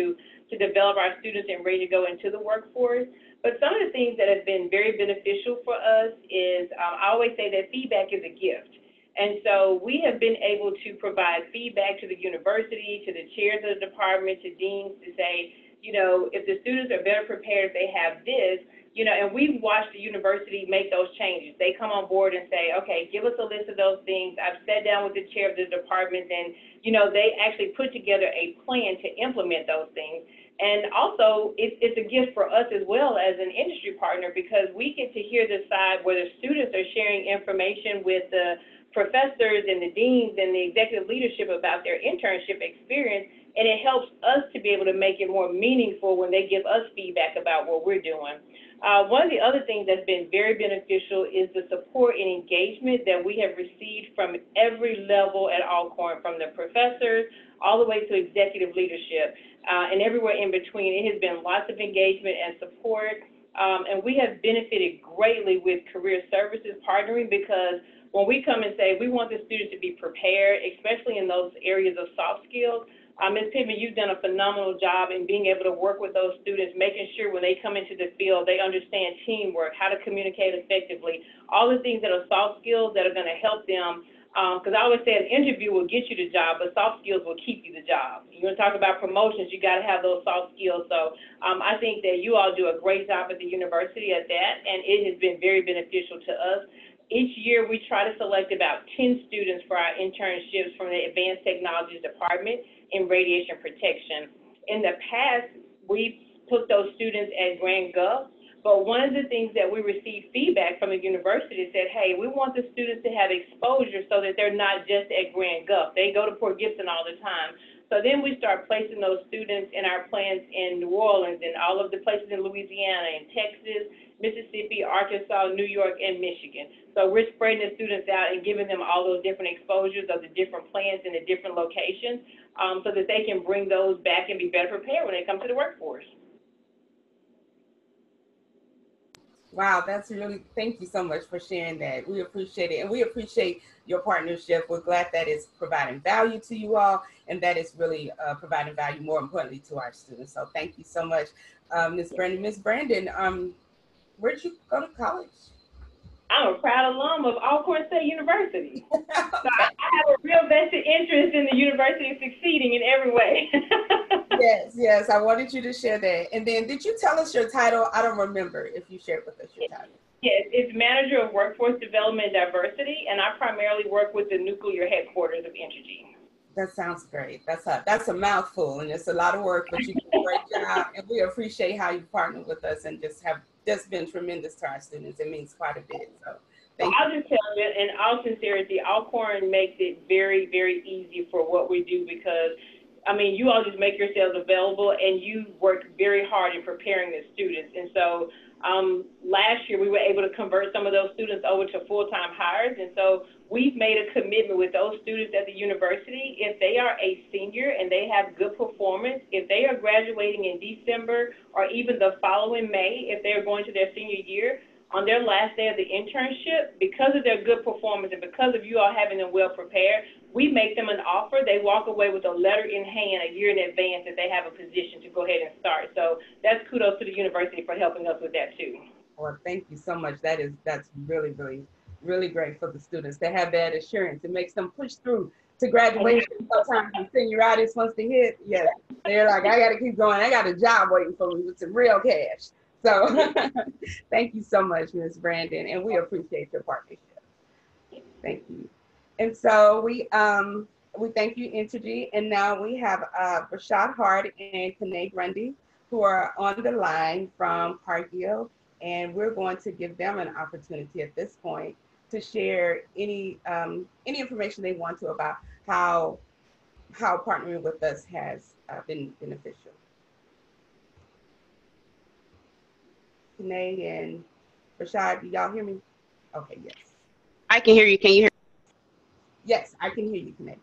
to develop our students and ready to go into the workforce. But some of the things that have been very beneficial for us is um, I always say that feedback is a gift. And so we have been able to provide feedback to the university, to the chairs of the department, to deans to say, you know, if the students are better prepared if they have this, you know, and we've watched the university make those changes. They come on board and say, okay, give us a list of those things. I've sat down with the chair of the department and, you know, they actually put together a plan to implement those things. And also, it's, it's a gift for us as well as an industry partner because we get to hear the side where the students are sharing information with the professors and the deans and the executive leadership about their internship experience, and it helps us to be able to make it more meaningful when they give us feedback about what we're doing. Uh, one of the other things that's been very beneficial is the support and engagement that we have received from every level at Alcorn, from the professors all the way to executive leadership, uh, and everywhere in between. It has been lots of engagement and support, um, and we have benefited greatly with career services partnering because when we come and say we want the students to be prepared, especially in those areas of soft skills, uh, Ms. Pittman, you've done a phenomenal job in being able to work with those students, making sure when they come into the field, they understand teamwork, how to communicate effectively, all the things that are soft skills that are going to help them. Because um, I always say an interview will get you the job, but soft skills will keep you the job. You want to talk about promotions, you got to have those soft skills. So um, I think that you all do a great job at the university at that, and it has been very beneficial to us. Each year, we try to select about 10 students for our internships from the Advanced Technologies Department in radiation protection. In the past, we put those students at Grand Gulf, But one of the things that we received feedback from the university said, hey, we want the students to have exposure so that they're not just at Grand Gulf. They go to Port Gibson all the time. So then we start placing those students in our plants in New Orleans and all of the places in Louisiana and Texas, Mississippi, Arkansas, New York, and Michigan. So we're spreading the students out and giving them all those different exposures of the different plants in the different locations um, so that they can bring those back and be better prepared when they come to the workforce. Wow, that's really, thank you so much for sharing that. We appreciate it. And we appreciate your partnership. We're glad that it's providing value to you all and that it's really uh, providing value, more importantly, to our students. So thank you so much, um, Ms. Brandon. Ms. Brandon, um, where'd you go to college? I'm a proud alum of Alcorn State University. so I, I have a real vested interest in the university succeeding in every way. *laughs* yes, yes. I wanted you to share that. And then did you tell us your title? I don't remember if you shared with us your title. Yes, it's Manager of Workforce Development and Diversity, and I primarily work with the nuclear headquarters of Entergy. That sounds great. That's a that's a mouthful, and it's a lot of work, but you do a great job, and we appreciate how you partner with us and just have just been tremendous to our students. It means quite a bit. So thank you. I'll just tell you, in all sincerity, Alcorn makes it very, very easy for what we do because, I mean, you all just make yourselves available and you work very hard in preparing the students. And so um, last year we were able to convert some of those students over to full-time hires. And so we've made a commitment with those students at the university. If they are a senior and they have good performance, if they are graduating in December or even the following May, if they are going to their senior year, on their last day of the internship, because of their good performance and because of you all having them well prepared, we make them an offer. They walk away with a letter in hand a year in advance that they have a position to go ahead and start. So that's kudos to the university for helping us with that too. Well, thank you so much. That is that's really, really, really great for the students to have that assurance. It makes them push through to graduation. Sometimes when senioritis wants to hit, yes, they're like, I got to keep going. I got a job waiting for me with some real cash. So *laughs* thank you so much, Ms. Brandon, and we appreciate your partnership. Thank you. And so we um we thank you, Entergy, and now we have uh, Rashad Hart and Kenée Grundy who are on the line from Cargill, and we're going to give them an opportunity at this point to share any um, any information they want to about how how partnering with us has uh, been beneficial. Kenée and Rashad, do y'all hear me? Okay, yes. I can hear you. Can you hear? Yes, I can hear you, Kenée.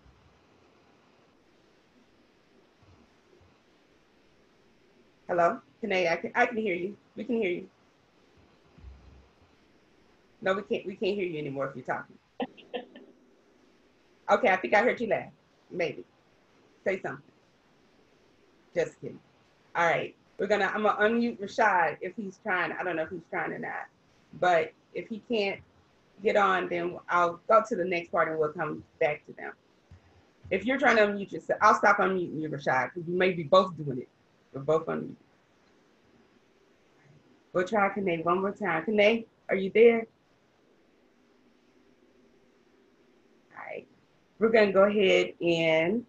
Hello, Kenée, I can I can hear you. We can hear you. No, we can't we can't hear you anymore if you're talking. *laughs* Okay, I think I heard you laugh. Maybe. Say something. Just kidding. All right. We're gonna I'm gonna unmute Rashad if he's trying. I don't know if he's trying or not. But if he can't get on, then I'll go to the next part and we'll come back to them. If you're trying to unmute yourself, I'll stop unmuting you, Rashad, because you may be both doing it. We're both unmuted. We'll try Kenée one more time. Kenée, are you there? All right. We're gonna go ahead and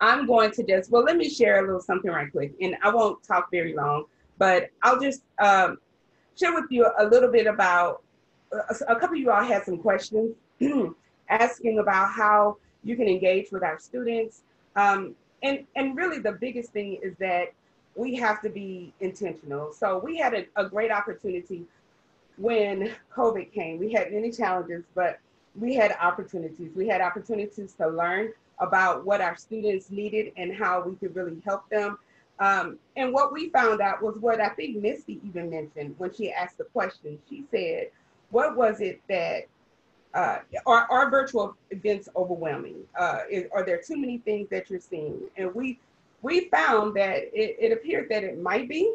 I'm going to just, well, let me share a little something right quick, and I won't talk very long, but I'll just um, share with you a little bit about, uh, a couple of you all had some questions *clears throat* asking about how you can engage with our students. Um, and, and really the biggest thing is that we have to be intentional. So we had a, a great opportunity when COVID came. We had many challenges, but we had opportunities. We had opportunities to learn about what our students needed and how we could really help them. Um, and what we found out was what I think Misty even mentioned when she asked the question. She said, What was it that uh, are, are virtual events overwhelming? Uh, is, are there too many things that you're seeing? And we we found that it, it appeared that it might be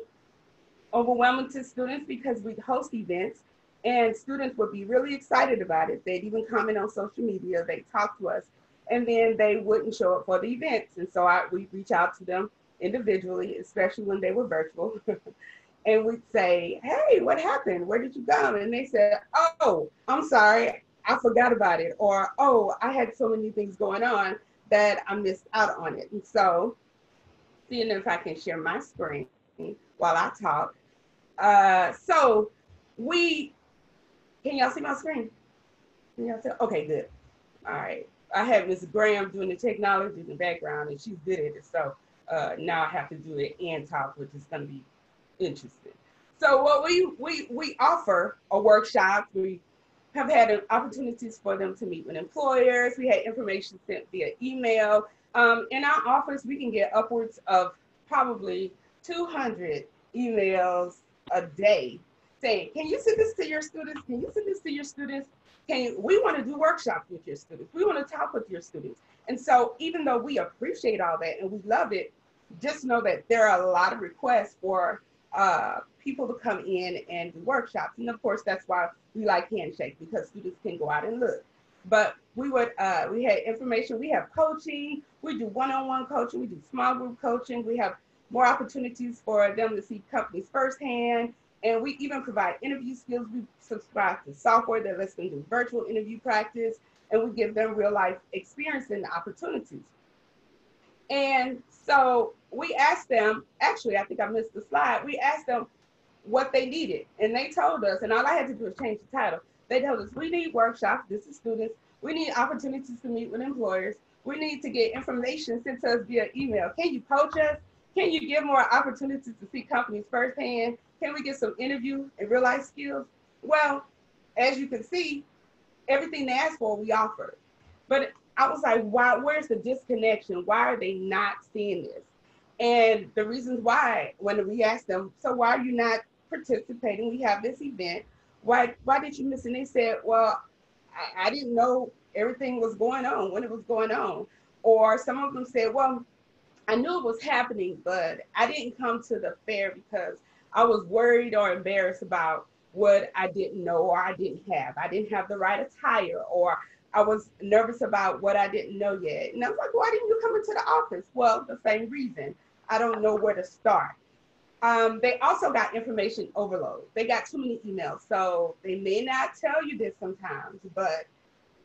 overwhelming to students because we host events and students would be really excited about it. They'd even comment on social media, they talk to us, and then they wouldn't show up for the events. And so I we reach out to them individually, especially when they were virtual. *laughs* and we'd say, Hey, what happened? Where did you go? And they said, Oh, I'm sorry, I forgot about it. Or, Oh, I had so many things going on that I missed out on it. And so, seeing if I can share my screen while I talk, Uh, so we, can y'all see my screen? Can y'all see? Okay, good. All right. I have Ms. Graham doing the technology in the background and she's good at it. So uh, now I have to do it and talk, which is going to be interesting. So what we, we, we offer a workshop. We have had opportunities for them to meet with employers. We had information sent via email. Um, in our office, we can get upwards of probably 200 emails a day saying, can you send this to your students? Can you send this to your students? Can you, we want to do workshops with your students. We want to talk with your students. And so even though we appreciate all that and we love it, just know that there are a lot of requests for uh, people to come in and do workshops. And of course, that's why we like Handshake because students can go out and look. But we would, uh, we had information, we have coaching, we do one-on-one coaching, we do small group coaching, we have more opportunities for them to see companies firsthand. And we even provide interview skills. We subscribe to software that lets them do virtual interview practice, and we give them real life experience and opportunities. And so we asked them, actually, I think I missed the slide. We asked them what they needed, and they told us, and all I had to do was change the title. They told us we need workshops, this is students, we need opportunities to meet with employers, we need to get information sent to us via email. Can you coach us? Can you give more opportunities to see companies firsthand? Can we get some interview and real life skills? Well, as you can see, everything they asked for, we offered. But I was like, why, where's the disconnection? Why are they not seeing this? And the reasons why, when we asked them, so why are you not participating? We have this event. Why, why did you miss? And they said, well, I, I didn't know everything was going on when it was going on. Or some of them said, well, I knew it was happening, but I didn't come to the fair because I was worried or embarrassed about what I didn't know or I didn't have. I didn't have the right attire or I was nervous about what I didn't know yet. And I was like, why didn't you come into the office? Well, the same reason. I don't know where to start. Um, they also got information overload. They got too many emails. So they may not tell you this sometimes, but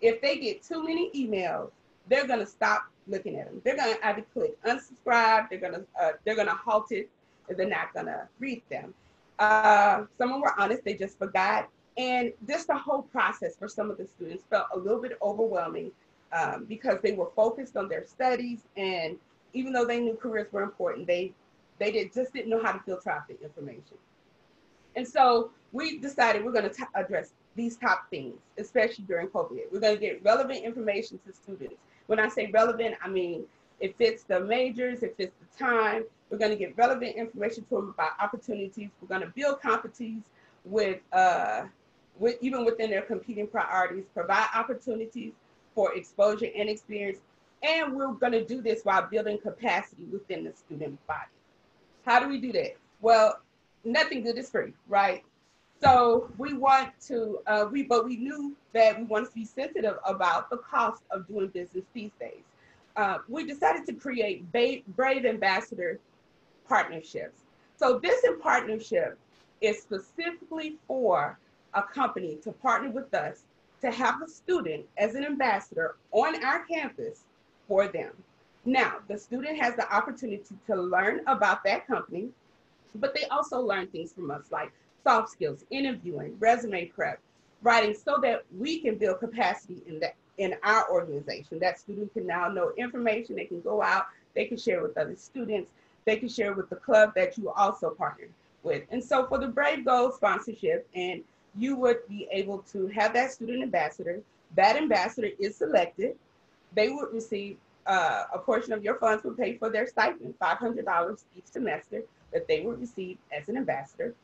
if they get too many emails, they're gonna stop looking at them. They're gonna either click unsubscribe, they're gonna uh, they're gonna halt it, they're not gonna read them. Uh, some of them were honest, they just forgot. And just the whole process for some of the students felt a little bit overwhelming um, because they were focused on their studies. And even though they knew careers were important, they, they did, just didn't know how to filter out the information. And so we decided we're going to address these top things, especially during COVID. We're going to get relevant information to students. When I say relevant, I mean it fits the majors, it fits the time, we're going to get relevant information to them about opportunities. We're going to build competencies with, uh, with even within their competing priorities, provide opportunities for exposure and experience. And we're going to do this while building capacity within the student body. How do we do that? Well, nothing good is free, right? So we want to, uh, we but we knew that we wanted to be sensitive about the cost of doing business these days. Uh, we decided to create Brave Ambassador partnerships. So this in partnership is specifically for a company to partner with us to have a student as an ambassador on our campus for them. Now, the student has the opportunity to learn about that company, but they also learn things from us like soft skills, interviewing, resume prep, writing so that we can build capacity in that in our organization. That student can now know information, they can go out, they can share with other students, they can share with the club that you also partner with. And so for the Brave Gold sponsorship, and you would be able to have that student ambassador. That ambassador is selected. They would receive uh, a portion of your funds would pay for their stipend, $500 each semester that they would receive as an ambassador.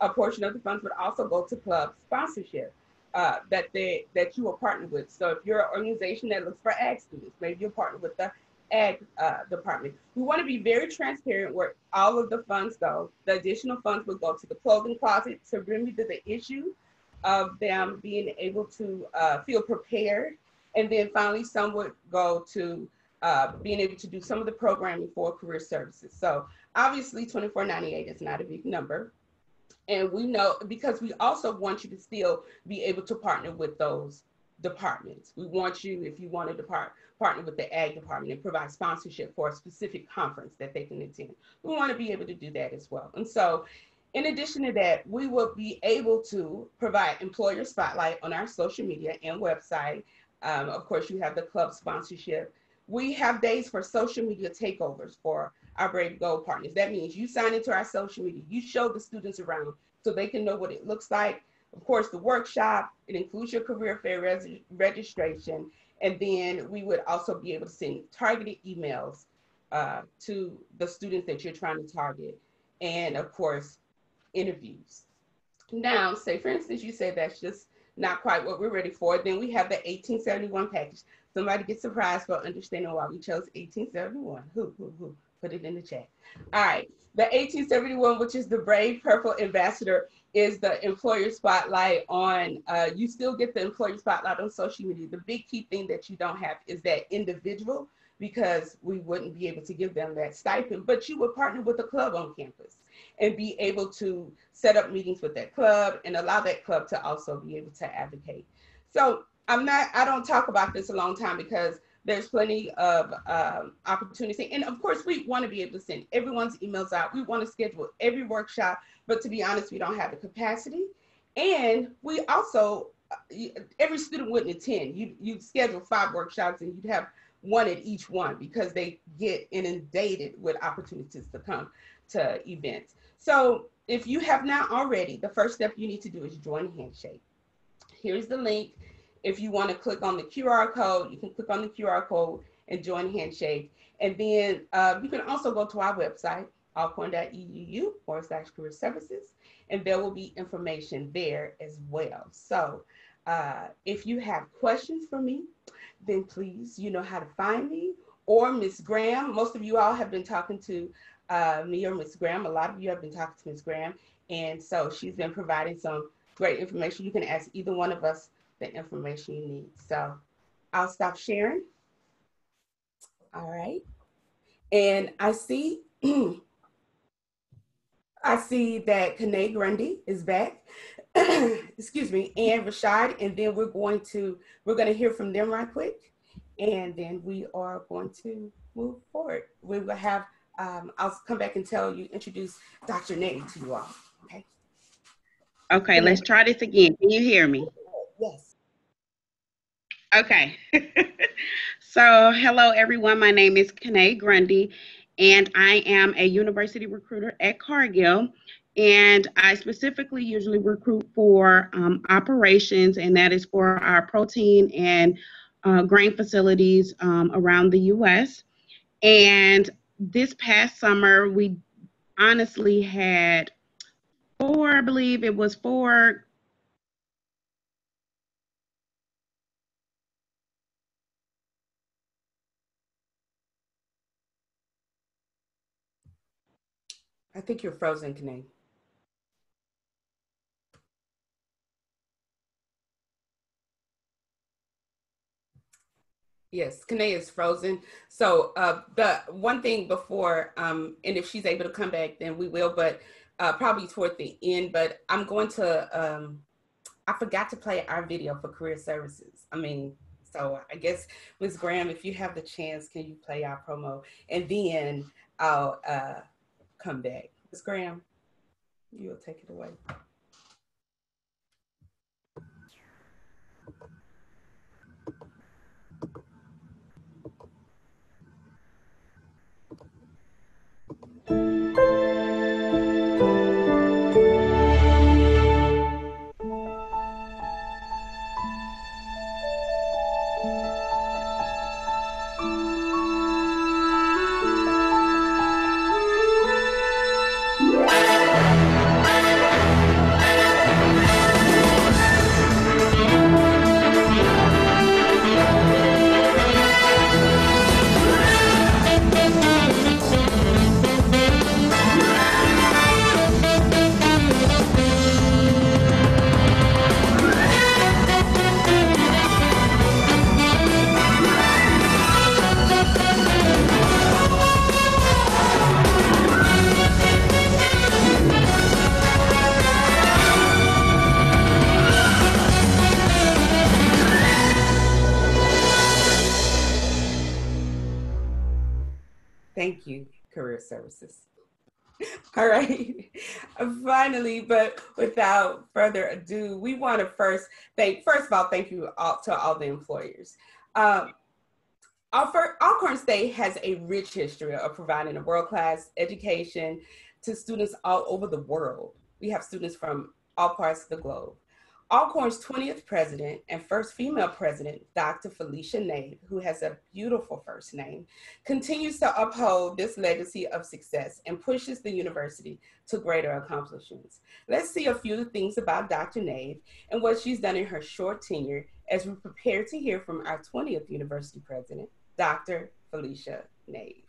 A portion of the funds would also go to club sponsorship uh, that they that you will partner with. So if you're an organization that looks for ag students, maybe you're partnered with the ag uh, department. We want to be very transparent where all of the funds go. The additional funds will go to the clothing closet to remedy the issue of them being able to uh, feel prepared. And then finally, some would go to uh, being able to do some of the programming for career services. So obviously 2498 is not a big number. And we know because we also want you to still be able to partner with those departments. We want you, if you want to depart, partner with the ag department and provide sponsorship for a specific conference that they can attend. We want to be able to do that as well. And so In addition to that, we will be able to provide employer spotlight on our social media and website. Um, of course, you have the club sponsorship. We have days for social media takeovers for our Brave Gold partners. That means you sign into our social media, you show the students around so they can know what it looks like. Of course, the workshop, it includes your career fair res- registration. And then we would also be able to send targeted emails uh, to the students that you're trying to target. And of course, interviews. Now, say for instance, you say that's just not quite what we're ready for. Then we have the 1871 package. Somebody get surprised for understanding why we chose 1871. Who, who, who? Put it in the chat. All right. The 1871, which is the Brave Purple Ambassador, is the employer spotlight on, uh, you still get the employer spotlight on social media. The big key thing that you don't have is that individual because we wouldn't be able to give them that stipend, but you would partner with a club on campus and be able to set up meetings with that club and allow that club to also be able to advocate. So I'm not, I don't talk about this a long time because there's plenty of um, opportunity. And of course, we want to be able to send everyone's emails out. We want to schedule every workshop, but to be honest, we don't have the capacity. And we also, uh, every student wouldn't attend. You you schedule five workshops and you'd have one at each one because they get inundated with opportunities to come to events. So if you have not already, the first step you need to do is join Handshake. Here's the link. If you want to click on the QR code, you can click on the QR code and join Handshake. And then uh, you can also go to our website, alcorn.edu forward slash career services, and there will be information there as well. So uh, if you have questions for me, then please, you know how to find me or Miss Graham. Most of you all have been talking to uh, me or Miss Graham. A lot of you have been talking to Miss Graham. And so she's been providing some great information. You can ask either one of us the information you need. So I'll stop sharing. All right. And I see, *clears throat* I see that Kenée Grundy is back. *clears throat* excuse me, and Rashad, and then we're going to we're going to hear from them right quick, and then we are going to move forward. We will have um, I'll come back and tell you introduce Dr. Nave to you all. Okay. Okay, let's try this again. Can you hear me? Yes. Okay. *laughs* so, hello everyone. My name is Kenée Grundy, and I am a university recruiter at Cargill. And I specifically usually recruit for um, operations, and that is for our protein and uh, grain facilities um, around the US. And this past summer, we honestly had four, I believe it was four I think you're frozen, Kenée. Yes, Kenée is frozen. So uh, the one thing before, um, and if she's able to come back, then we will, but uh, probably toward the end. But I'm going to, um, I forgot to play our video for career services. I mean, so I guess Ms. Graham, if you have the chance, can you play our promo? And then I'll uh, come back. Ms. Graham, you'll take it away. All right. Finally, but without further ado, we want to first thank, first of all, thank you all to all the employers. Um, Alcorn State has a rich history of providing a world-class education to students all over the world. We have students from all parts of the globe. Alcorn's 20th president and first female president, Dr. Felecia Nave, who has a beautiful first name, continues to uphold this legacy of success and pushes the university to greater accomplishments. Let's see a few things about Dr. Nave and what she's done in her short tenure as we prepare to hear from our 20th university president, Dr. Felecia Nave.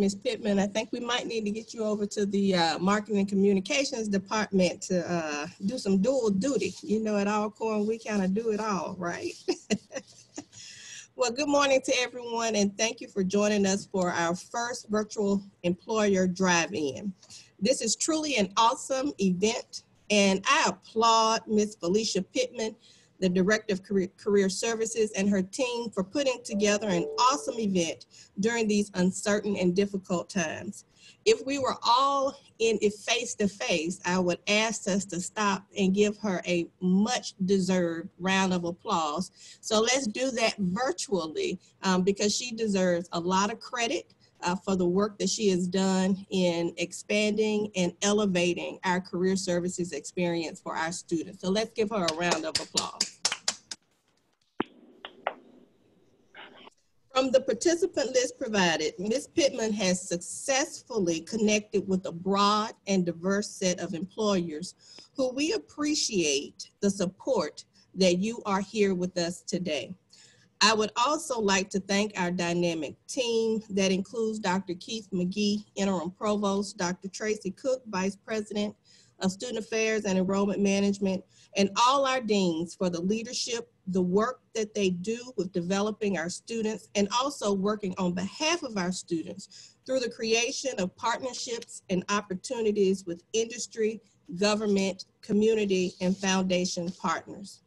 Ms. Pittman. I think we might need to get you over to the uh, Marketing and Communications Department to uh, do some dual duty. You know, at Alcorn, we kind of do it all, right? *laughs* well, good morning to everyone, and thank you for joining us for our first virtual employer drive-in. This is truly an awesome event, and I applaud Ms. Felecia Pittman the Director of Career, Career Services, and her team for putting together an awesome event during these uncertain and difficult times. If we were all in it face to face, I would ask us to stop and give her a much deserved round of applause. So let's do that virtually um, because she deserves a lot of credit uh, for the work that she has done in expanding and elevating our career services experience for our students. So let's give her a round of applause. From the participant list provided, Ms. Pittman has successfully connected with a broad and diverse set of employers who we appreciate the support that you are here with us today. I would also like to thank our dynamic team that includes Dr. Keith McGee, Interim Provost, Dr. Tracy Cook, Vice President of Student Affairs and Enrollment Management, and all our deans for the leadership, the work that they do with developing our students, and also working on behalf of our students through the creation of partnerships and opportunities with industry, government, community, and foundation partners.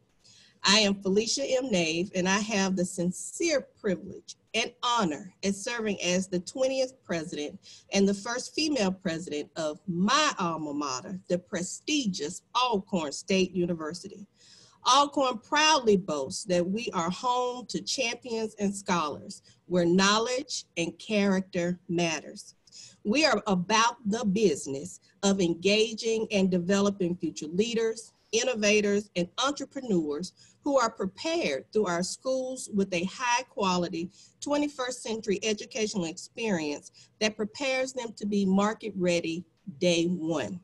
I am Felecia M. Nave, and I have the sincere privilege and honor in serving as the 20th president and the first female president of my alma mater, the prestigious Alcorn State University. Alcorn proudly boasts that we are home to champions and scholars where knowledge and character matters. We are about the business of engaging and developing future leaders, innovators, and entrepreneurs who are prepared through our schools with a high quality 21st century educational experience that prepares them to be market ready day one.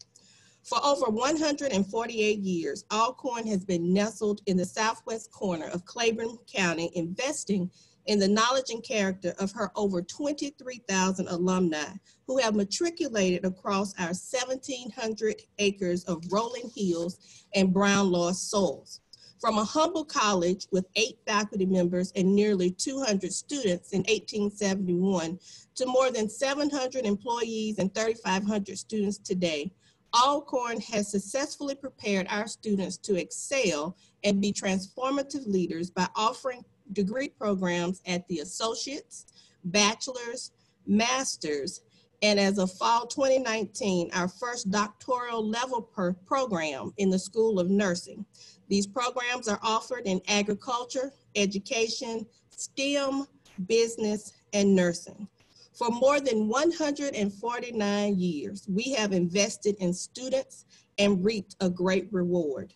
For over 148 years, Alcorn has been nestled in the southwest corner of Claiborne County, investing in the knowledge and character of her over 23,000 alumni who have matriculated across our 1,700 acres of rolling hills and brown loess soils. From a humble college with eight faculty members and nearly 200 students in 1871 to more than 700 employees and 3,500 students today, Alcorn has successfully prepared our students to excel and be transformative leaders by offering degree programs at the associates, bachelor's, master's, and as of fall 2019, our first doctoral level program in the School of Nursing. These programs are offered in agriculture, education, STEM, business, and nursing. For more than 149 years, we have invested in students and reaped a great reward.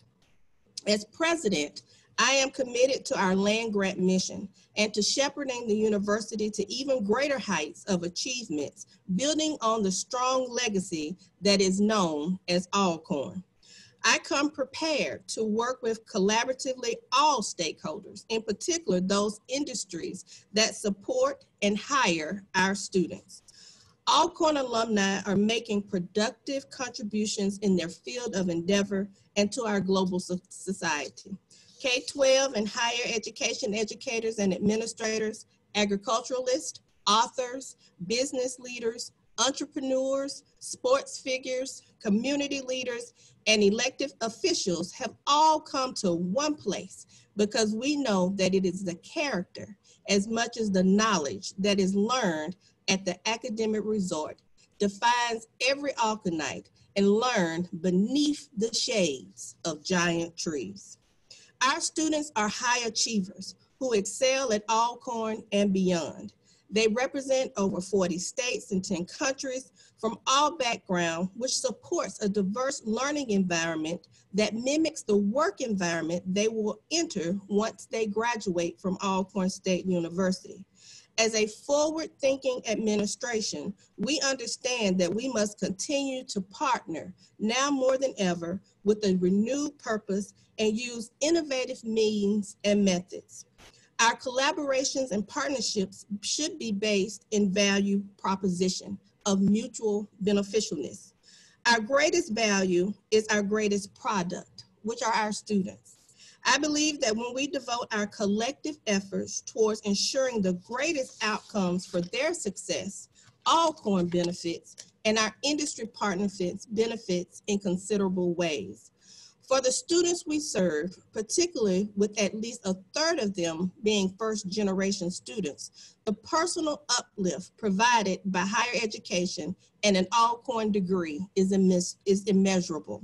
As president, I am committed to our land grant mission and to shepherding the university to even greater heights of achievements, building on the strong legacy that is known as Alcorn. I come prepared to work with collaboratively all stakeholders, in particular those industries that support and hire our students. Alcorn alumni are making productive contributions in their field of endeavor and to our global society. K-12 and higher education educators and administrators, agriculturalists, authors, business leaders, entrepreneurs, sports figures, community leaders, and elected officials have all come to one place because we know that it is the character as much as the knowledge that is learned at the academic resort defines every Alcornite and learned beneath the shades of giant trees. Our students are high achievers who excel at Alcorn and beyond. They represent over 40 states and 10 countries from all backgrounds, which supports a diverse learning environment that mimics the work environment they will enter once they graduate from Alcorn State University. As a forward thinking administration, we understand that we must continue to partner now more than ever with a renewed purpose and use innovative means and methods. Our collaborations and partnerships should be based in value proposition of mutual beneficialness. Our greatest value is our greatest product, which are our students. I believe that when we devote our collective efforts towards ensuring the greatest outcomes for their success, Alcorn benefits and our industry partnerships benefits in considerable ways. For the students we serve, particularly with at least a third of them being first generation students, the personal uplift provided by higher education and an Alcorn degree is, is immeasurable.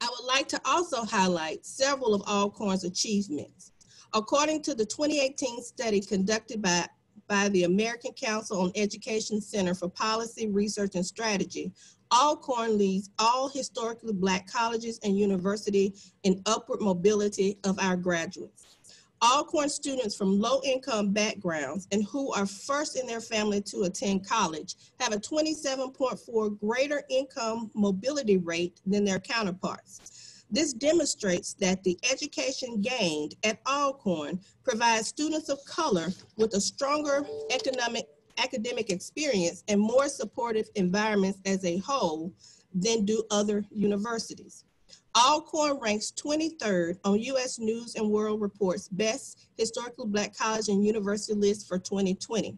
I would like to also highlight several of Alcorn's achievements. According to the 2018 study conducted by, by the American Council on Education Center for Policy, Research, and Strategy, Alcorn leads all historically Black colleges and universities in upward mobility of our graduates. Alcorn students from low income backgrounds and who are first in their family to attend college have a 27.4 greater income mobility rate than their counterparts. This demonstrates that the education gained at Alcorn provides students of color with a stronger economic academic experience and more supportive environments as a whole than do other universities. Alcorn ranks 23rd on U.S. News and World Report's Best Historically Black College and University list for 2020.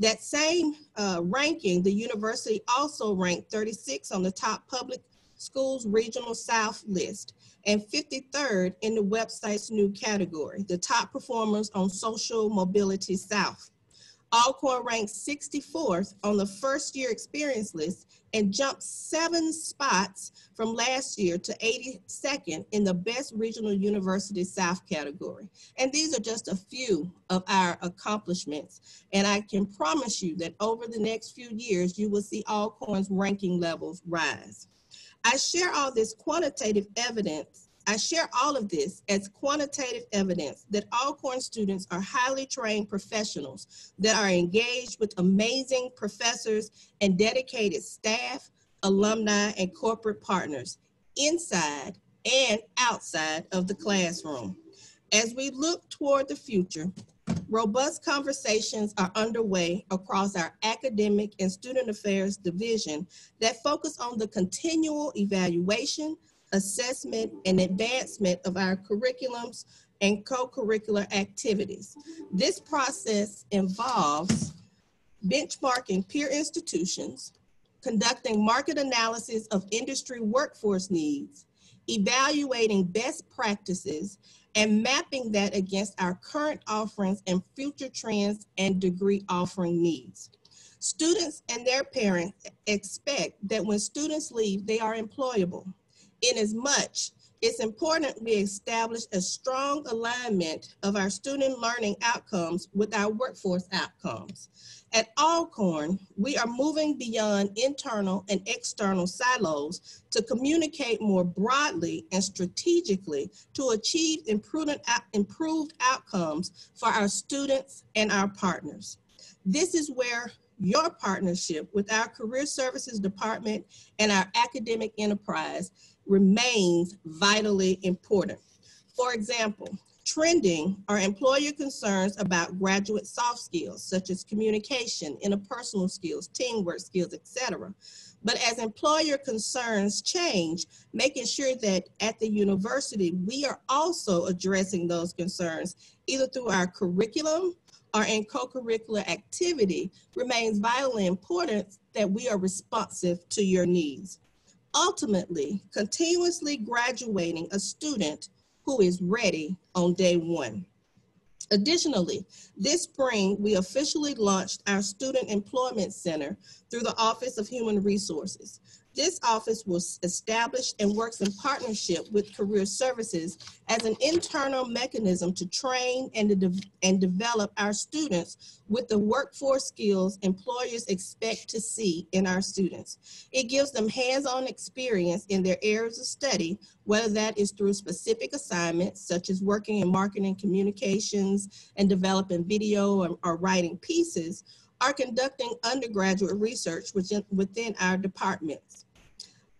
That same uh, ranking, the university also ranked 36 on the top public schools regional South list and 53rd in the website's new category, the top performers on social mobility South. Alcorn ranked 64th on the first year experience list and jumped seven spots from last year to 82nd in the best regional university South category. And these are just a few of our accomplishments. And I can promise you that over the next few years, you will see Alcorn's ranking levels rise. I share all this quantitative evidence I share all of this as quantitative evidence that Alcorn students are highly trained professionals that are engaged with amazing professors and dedicated staff, alumni, and corporate partners inside and outside of the classroom. As we look toward the future, robust conversations are underway across our academic and student affairs division that focus on the continual evaluation, assessment, and advancement of our curriculums and co-curricular activities. This process involves benchmarking peer institutions, conducting market analysis of industry workforce needs, evaluating best practices, and mapping that against our current offerings and future trends and degree offering needs. Students and their parents expect that when students leave, they are employable inasmuch it's important we establish a strong alignment of our student learning outcomes with our workforce outcomes. At Alcorn, we are moving beyond internal and external silos to communicate more broadly and strategically to achieve improved, improved outcomes for our students and our partners. This is where your partnership with our Career Services Department and our academic enterprise remains vitally important. For example, trending are employer concerns about graduate soft skills such as communication, interpersonal skills, teamwork skills, etc. But as employer concerns change, making sure that at the university we are also addressing those concerns either through our curriculum or in co-curricular activity remains vitally important that we are responsive to your needs. Ultimately, continuously graduating a student who is ready on day one. Additionally, this spring, we officially launched our Student Employment Center through the Office of Human Resources. This office was established and works in partnership with Career Services as an internal mechanism to train and, de and develop our students with the workforce skills employers expect to see in our students. It gives them hands-on experience in their areas of study, whether that is through specific assignments, such as working in marketing communications and developing video or, or writing pieces, are conducting undergraduate research within, within our departments.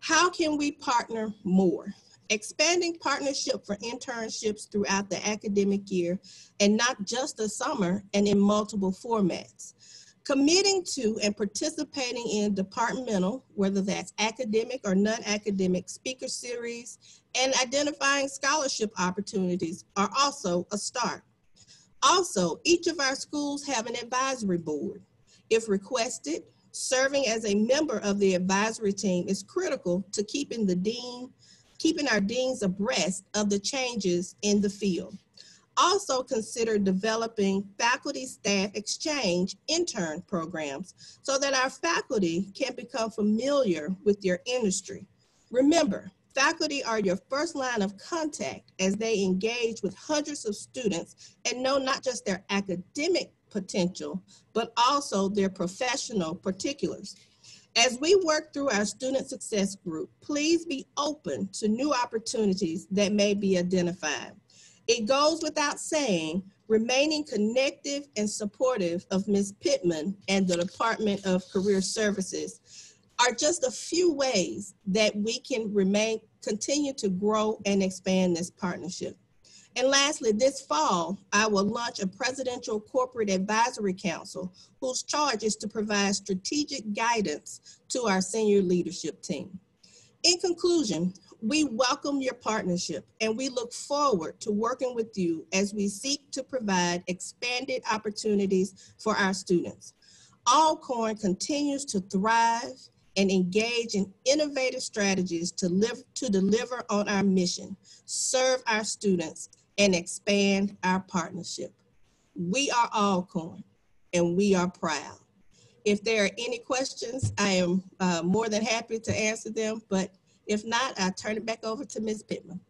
How can we partner more? Expanding partnership for internships throughout the academic year and not just the summer and in multiple formats. Committing to and participating in departmental, whether that's academic or non-academic speaker series, and identifying scholarship opportunities are also a start. Also, each of our schools have an advisory board. If requested, serving as a member of the advisory team is critical to keeping the dean, keeping our deans abreast of the changes in the field. Also consider developing faculty staff exchange intern programs so that our faculty can become familiar with your industry. Remember, faculty are your first line of contact as they engage with hundreds of students and know not just their academic potential, but also their professional particulars. As we work through our student success group, please be open to new opportunities that may be identified. It goes without saying, remaining connective and supportive of Ms. Pittman and the Department of Career Services are just a few ways that we can remain, continue to grow and expand this partnership. And lastly, this fall, I will launch a Presidential Corporate Advisory Council whose charge is to provide strategic guidance to our senior leadership team. In conclusion, we welcome your partnership and we look forward to working with you as we seek to provide expanded opportunities for our students. Alcorn continues to thrive and engage in innovative strategies to, live, to deliver on our mission, serve our students, and expand our partnership. We are Alcorn and we are proud. If there are any questions, I am uh, more than happy to answer them, but if not, I turn it back over to Ms. Pittman.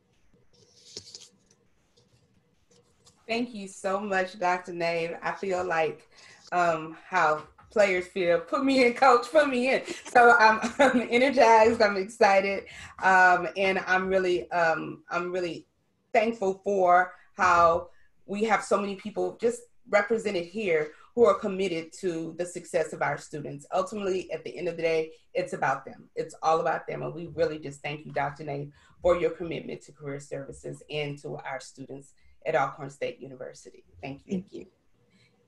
Thank you so much, Dr. Nave. I feel like um, how players feel. Put me in, coach, put me in. So I'm, *laughs* I'm energized, I'm excited, um, and I'm really, um, I'm really thankful for how we have so many people just represented here who are committed to the success of our students. Ultimately, at the end of the day, it's about them. It's all about them. And we really just thank you, Dr. Nave, for your commitment to career services and to our students at Alcorn State University. Thank you. Thank you.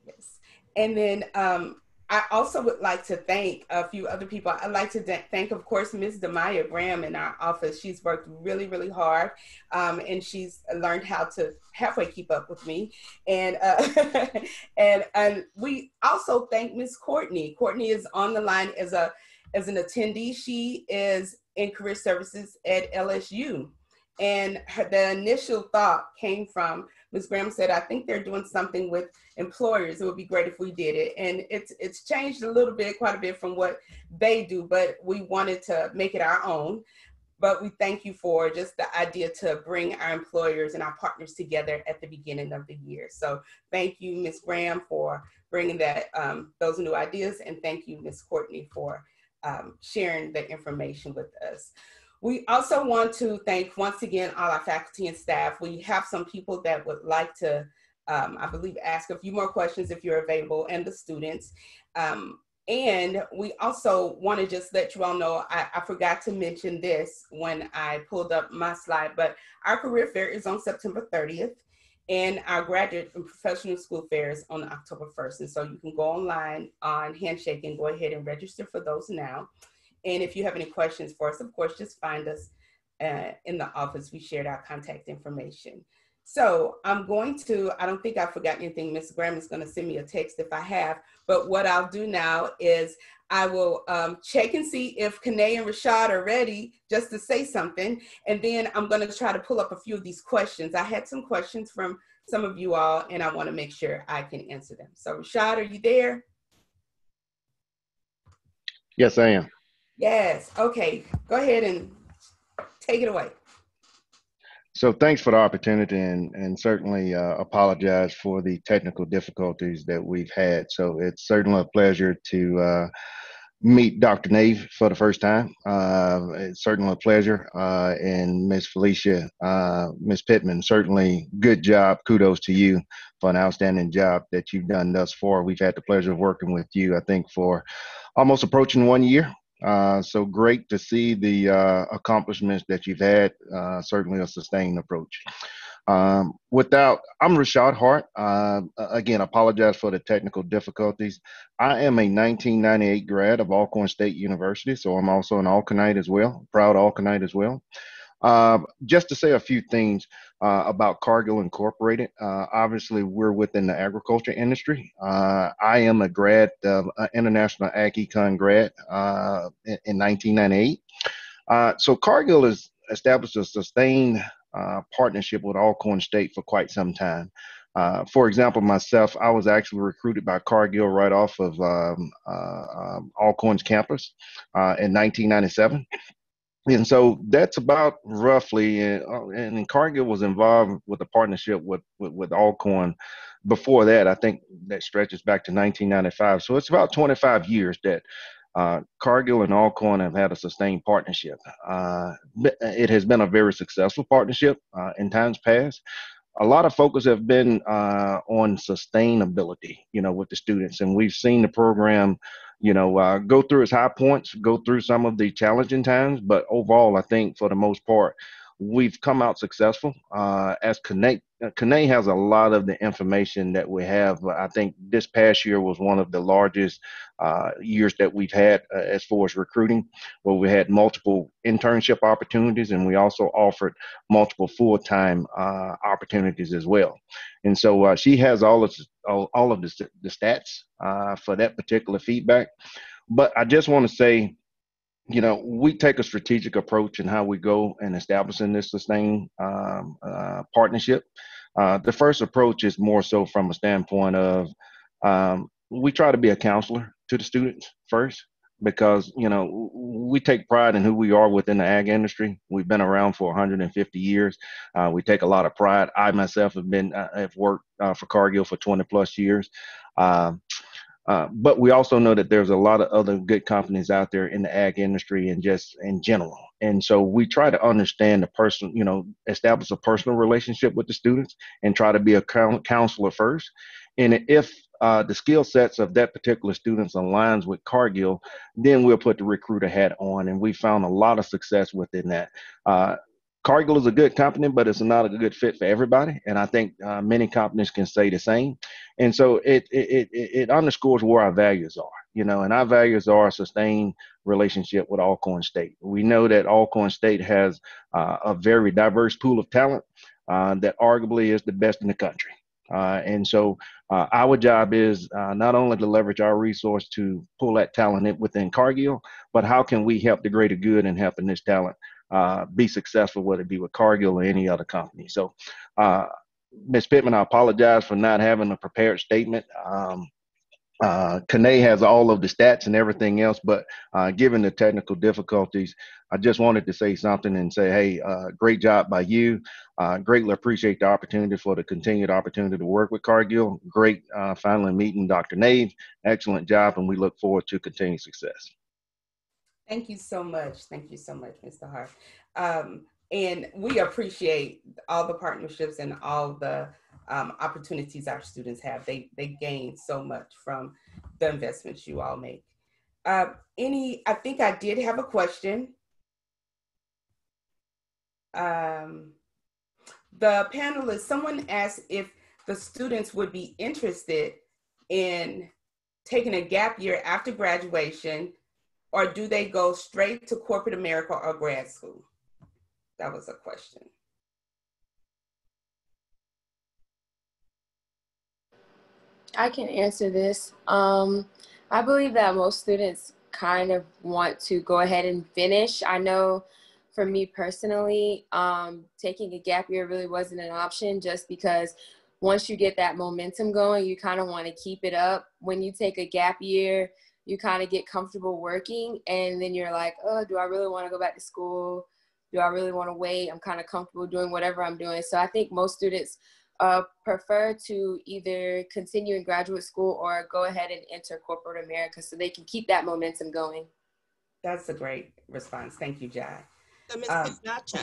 Yes. And then um, I also would like to thank a few other people. I'd like to thank, of course, Ms. Demaya Graham in our office. She's worked really, really hard, um, and she's learned how to halfway keep up with me. And uh, *laughs* and and we also thank Ms. Courtney. Courtney is on the line as a as an attendee. She is in career services at LSU, and her, the initial thought came from Ms. Graham said, I think they're doing something with employers. It would be great if we did it. And it's it's changed a little bit, quite a bit from what they do, but we wanted to make it our own. but we thank you for just the idea to bring our employers and our partners together at the beginning of the year. So thank you, Ms. Graham, for bringing that um, those new ideas, and thank you, Ms. Courtney, for um, sharing the information with us. We also want to thank once again all our faculty and staff. We have some people that would like to, um, I believe, ask a few more questions if you're available, and the students. Um, and we also want to just let you all know, I, I, forgot to mention this when I pulled up my slide, but our career fair is on September 30th and our graduate and professional school fairs on October 1st. And so you can go online on Handshake and go ahead and register for those now. And if you have any questions for us, of course, just find us uh, in the office. We shared our contact information. So I'm going to, I don't think I forgot anything. Ms. Graham is going to send me a text if I have. But what I'll do now is I will um, check and see if Kenée and Rashad are ready just to say something. And then I'm going to try to pull up a few of these questions. I had some questions from some of you all, and I want to make sure I can answer them. So, Rashad, are you there? Yes, I am. Yes. Okay. Go ahead and take it away. So thanks for the opportunity and, and certainly uh, apologize for the technical difficulties that we've had. So it's certainly a pleasure to uh, meet Dr. Nave for the first time. Uh, it's certainly a pleasure. Uh, and Miss Felecia, uh, Miss Pittman, certainly good job. Kudos to you for an outstanding job that you've done thus far. We've had the pleasure of working with you, I think, for almost approaching one year. Uh, so great to see the uh, accomplishments that you've had. Uh, certainly a sustained approach. Um, without, I'm Rashad Hart. Uh, again, apologize for the technical difficulties. I am a 1998 grad of Alcorn State University, so I'm also an Alcornite as well, proud Alcornite as well. Uh, just to say a few things uh, about Cargill Incorporated. Uh, obviously, we're within the agriculture industry. Uh, I am a grad, an international ag econ grad uh, in, in, 1998. Uh, so Cargill has established a sustained partnership with Alcorn State for quite some time. for example, myself, I was actually recruited by Cargill right off of um, um Alcorn's campus in 1997 and so that's about roughly uh, and cargill was involved with a partnership with, with, with alcorn before that. I think that stretches back to 1995 so it's about 25 years that uh, cargill and alcorn have had a sustained partnership. Uh, it has been a very successful partnership uh, in times past a lot of focus have been uh, on sustainability you know with the students. And we've seen the program you know, uh, go through its high points, go through some of the challenging times, but overall, I think for the most part, we've come out successful. Uh, as Connect, Kenée has a lot of the information that we have. I think this past year was one of the largest uh, years that we've had uh, as far as recruiting, where we had multiple internship opportunities and we also offered multiple full-time uh, opportunities as well. And so uh, she has all of all, all of the, the stats uh, for that particular feedback. But I just want to say you know, we take a strategic approach in how we go and establishing this sustained um, uh, partnership. Uh, the first approach is more so from a standpoint of um, we try to be a counselor to the students first because you know we take pride in who we are within the ag industry. We've been around for 150 years. Uh, we take a lot of pride. I myself have been uh, have worked uh, for Cargill for 20 plus years. Um, uh, but we also know that there's a lot of other good companies out there in the ag industry and just in general. And so we try to understand the person, you know, establish a personal relationship with the students and try to be a counselor first. And if uh, the skill sets of that particular students aligns with Cargill, then we'll put the recruiter hat on. And we found a lot of success within that. Uh, Cargill is a good company, but it's not a good fit for everybody. And I think uh, many companies can say the same. And so it, it, it, it underscores where our values are, you know, and our values are a sustained relationship with Alcorn State. We know that Alcorn State has uh, a very diverse pool of talent uh, that arguably is the best in the country. Uh, and so uh, our job is uh, not only to leverage our resource to pull that talent within Cargill, but how can we help the greater good in helping this talent uh, be successful, whether it be with Cargill or any other company. So, uh, Ms. Pittman, I apologize for not having a prepared statement. Um, uh, Kenée has all of the stats and everything else, but uh, given the technical difficulties, I just wanted to say something and say, hey, uh, great job by you. Uh, greatly appreciate the opportunity for the continued opportunity to work with Cargill. Great uh, finally meeting Dr. Nave. Excellent job, and we look forward to continued success. Thank you so much. Thank you so much, Mr. Hart. Um, and we appreciate all the partnerships and all the um, opportunities our students have. They, they gain so much from the investments you all make. Uh, any, I think I did have a question. Um, the panelists, someone asked if the students would be interested in taking a gap year after graduation, or do they go straight to corporate America or grad school? That was a question. I can answer this. Um, I believe that most students kind of want to go ahead and finish. I know for me personally, um, taking a gap year really wasn't an option just because once you get that momentum going, you kind of want to keep it up. When you take a gap year, you kind of get comfortable working, and then you're like, oh, do I really want to go back to school? Do I really want to wait? I'm kind of comfortable doing whatever I'm doing. So I think most students uh, prefer to either continue in graduate school or go ahead and enter corporate America so they can keep that momentum going. That's a great response. Thank you, Jai. So, Ms. Um,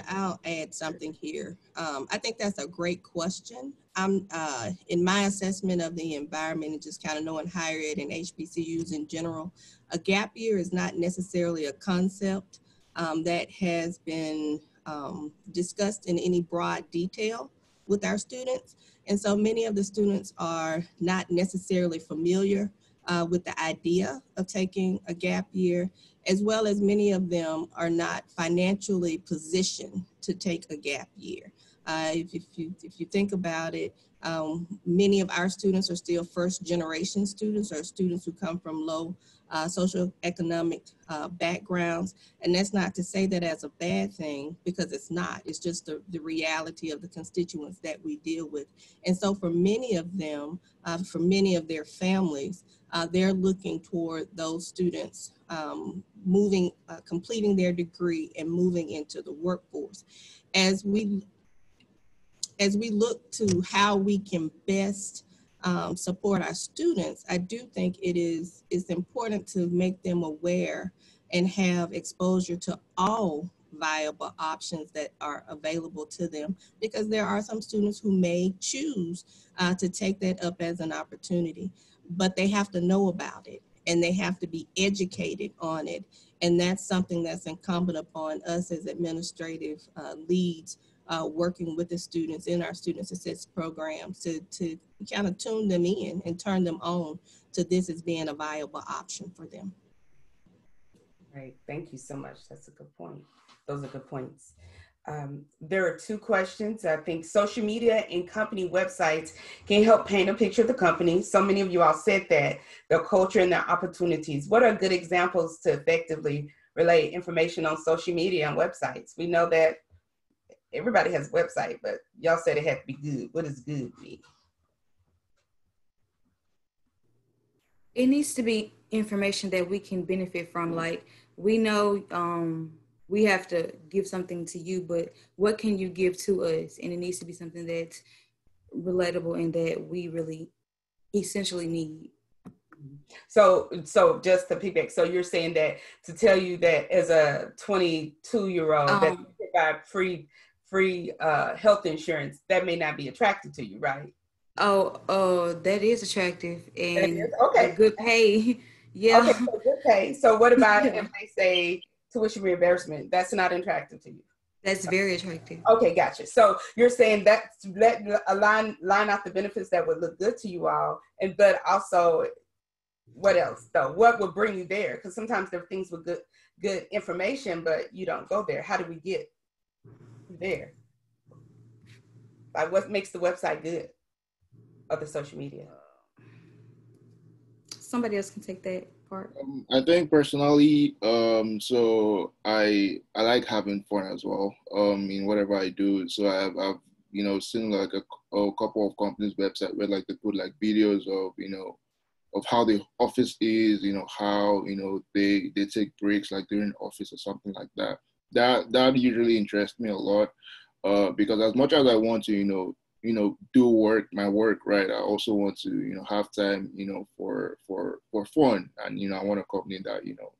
I'll add something here. Um, I think that's a great question. I'm uh, in my assessment of the environment and just kind of knowing higher ed and HBCUs in general. A gap year is not necessarily a concept um, that has been um, discussed in any broad detail with our students. And so many of the students are not necessarily familiar uh, with the idea of taking a gap year, as well as many of them are not financially positioned to take a gap year. Uh, if, if, you, if you think about it, um, many of our students are still first generation students or students who come from low uh, socioeconomic uh, backgrounds. And that's not to say that as a bad thing, because it's not. It's just the, the reality of the constituents that we deal with. And so for many of them, uh, for many of their families, uh, they're looking toward those students um, moving, uh, completing their degree and moving into the workforce. As we, as we look to how we can best um, support our students, I do think it is it's important to make them aware and have exposure to all viable options that are available to them because there are some students who may choose uh, to take that up as an opportunity, but they have to know about it and they have to be educated on it. And that's something that's incumbent upon us as administrative uh, leads uh, working with the students in our student success programs to, to kind of tune them in and turn them on to this as being a viable option for them. Right. Thank you so much. That's a good point. Those are good points. Um, there are two questions. I think social media and company websites can help paint a picture of the company. So many of you all said that, their culture and their opportunities. What are good examples to effectively relay information on social media and websites? We know that everybody has a website, but y'all said it had to be good. What does good mean? It needs to be information that we can benefit from. Like we know um, we have to give something to you, but what can you give to us? And it needs to be something that's relatable and that we really essentially need. So, so just to piggyback, so you're saying that to tell you that as a 22 year old um, that you provide free free uh, health insurance, that may not be attractive to you, right? Oh, oh, that is attractive and is? okay. good pay. *laughs* Yeah. Okay, so good pay. So what *laughs* about if they say tuition reimbursement? That's not attractive to you. That's very attractive. Okay, gotcha. So you're saying that let align line out the benefits that would look good to you all, and but also what else though? What would bring you there? Because sometimes there are things with good good information, but you don't go there. How do we get there? Like what makes the website good of the social media? Somebody else can take that part. Um, I think personally, um, so I I like having fun as well. Um, in whatever I do. So I've, I've you know seen like a, a couple of companies' website where like they put like videos of you know of how the office is, you know, how you know they they take breaks like during office or something like that. That that usually interests me a lot uh, because as much as I want to, you know, you know, do work my work right, I also want to you know have time, you know, for for for fun, and you know, I want a company that you know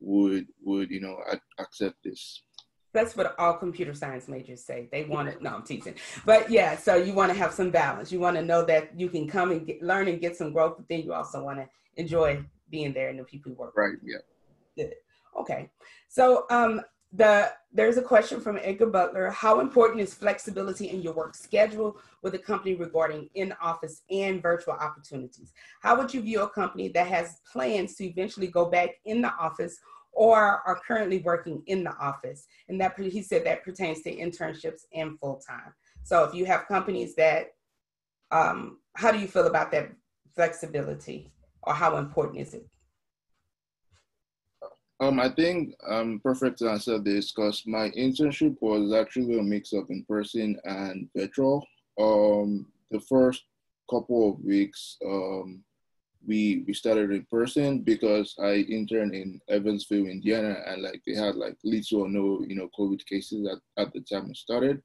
would would you know accept this that's what all computer science majors say. They want to, no, I'm teasing. But yeah, so you want to have some balance. You want to know that you can come and get, learn and get some growth, but then you also want to enjoy being there and the people you work with. Right, yeah. Good. Okay. So um, the there's a question from Edgar Butler. How important is flexibility in your work schedule with a company regarding in-office and virtual opportunities? How would you view a company that has plans to eventually go back in the office or are currently working in the office. And that he said that pertains to internships and full time. So if you have companies that, um, how do you feel about that flexibility, or how important is it? Um, I think I'm perfect to answer this because my internship was actually a mix of in person and virtual. Um, the first couple of weeks, um, we we started in person because I interned in Evansville, Indiana, and like they had like little or no you know COVID cases at, at the time it started.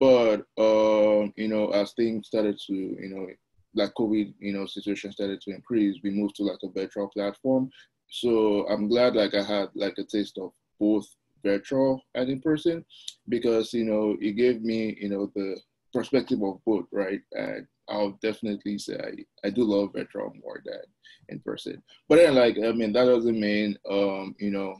But um, you know, as things started to you know like COVID you know situation started to increase, we moved to like a virtual platform. So I'm glad like I had like a taste of both virtual and in person because you know it gave me you know the perspective of both, right? And I'll definitely say I, I do love virtual more than in person. But then like I mean that doesn't mean um, you know,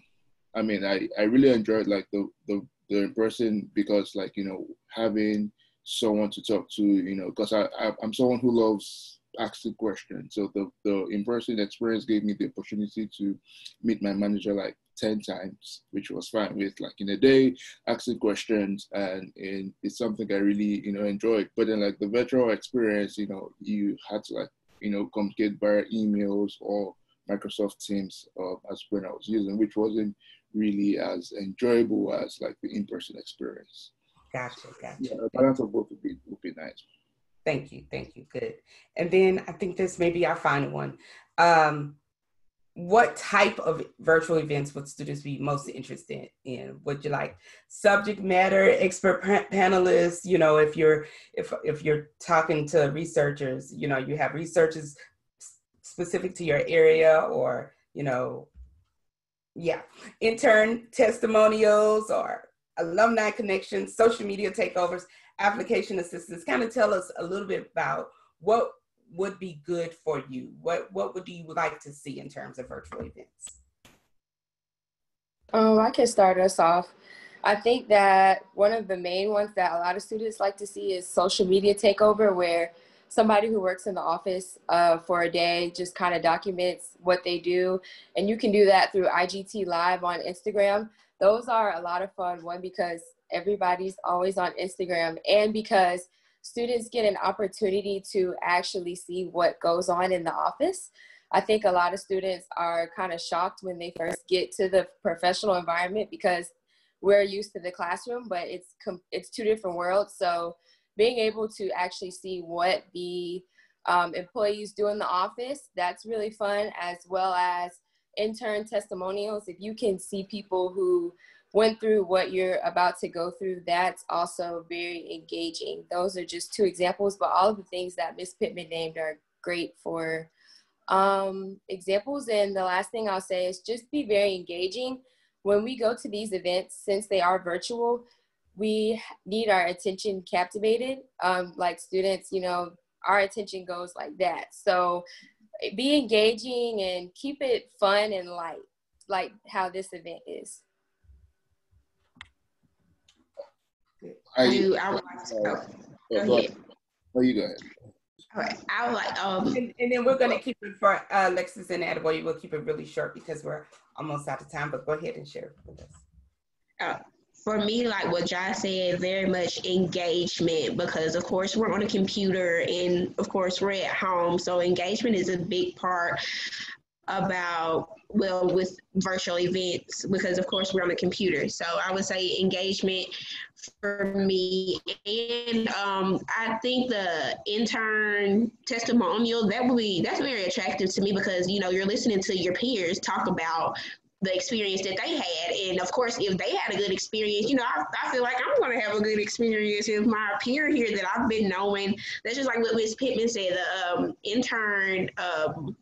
I mean I, I really enjoyed like the, the the in person because like, you know, having someone to talk to, you know, because I, I I'm someone who loves asking questions. So the the in person experience gave me the opportunity to meet my manager like 10 times, which was fine with like in a day, asking questions. And, and it's something I really, you know, enjoyed. But then like the virtual experience, you know, you had to like, you know, communicate via emails or Microsoft Teams uh, as when I was using, which wasn't really as enjoyable as like the in-person experience. Gotcha, gotcha. Yeah, a balance of both would be, would be nice. Thank you, thank you, good. And then I think this may be our final one. Um, what type of virtual events would students be most interested in? Would you like subject matter expert panelists? You know, if you're if if you're talking to researchers, you know, you have researchers specific to your area, or you know, yeah, intern testimonials or alumni connections, social media takeovers, application assistance. Kind of tell us a little bit about what would be good for you? What what would you like to see in terms of virtual events? Oh, I can start us off. I think that one of the main ones that a lot of students like to see is social media takeover, where somebody who works in the office uh, for a day just kind of documents what they do. And you can do that through IGT Live on Instagram. Those are a lot of fun, one, because everybody's always on Instagram, and because students get an opportunity to actually see what goes on in the office. I think a lot of students are kind of shocked when they first get to the professional environment because we're used to the classroom, but it's it's two different worlds. So being able to actually see what the um, employees do in the office, that's really fun, as well as intern testimonials. If you can see people who went through what you're about to go through, that's also very engaging. Those are just two examples, but all of the things that Ms. Pittman named are great for um, examples. And the last thing I'll say is just be very engaging. When we go to these events, since they are virtual, we need our attention captivated. Um, like students, you know, our attention goes like that. So be engaging and keep it fun and light, like how this event is. I do. I would like to go. Go, go ahead. Oh, you go ahead. All right. I would like. Um, and, and then we're gonna keep it for uh, Alexis and Attaboy. We'll keep it really short because we're almost out of time. But go ahead and share with us. Uh, for me, like what Josh said, very much engagement because, of course, we're on a computer and, of course, we're at home. So, engagement is a big part about well with virtual events because of course we're on the computer so i would say engagement for me and um, i think the intern testimonial that would be that's very attractive to me because you know you're listening to your peers talk about the experience that they had. And of course, if they had a good experience, you know, I, I feel like I'm going to have a good experience with my peer here that I've been knowing. That's just like what Ms. Pittman said, the um, intern, um,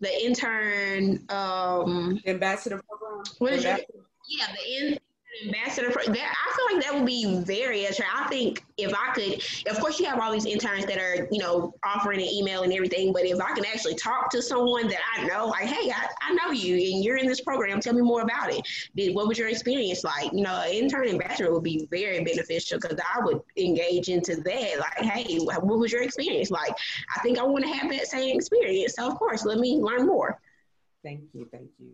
the intern, um, ambassador program. What is it? Yeah, the in, ambassador that I feel like that would be very attractive. I think if I could, of course, you have all these interns that are you know offering an email and everything, but if I can actually talk to someone that I know, like, hey, I, I know you and you're in this program, tell me more about it. Did what was your experience like? You know, intern ambassador would be very beneficial because I would engage into that. Like, hey, what was your experience like? I think I want to have that same experience. So of course, let me learn more. Thank you, thank you.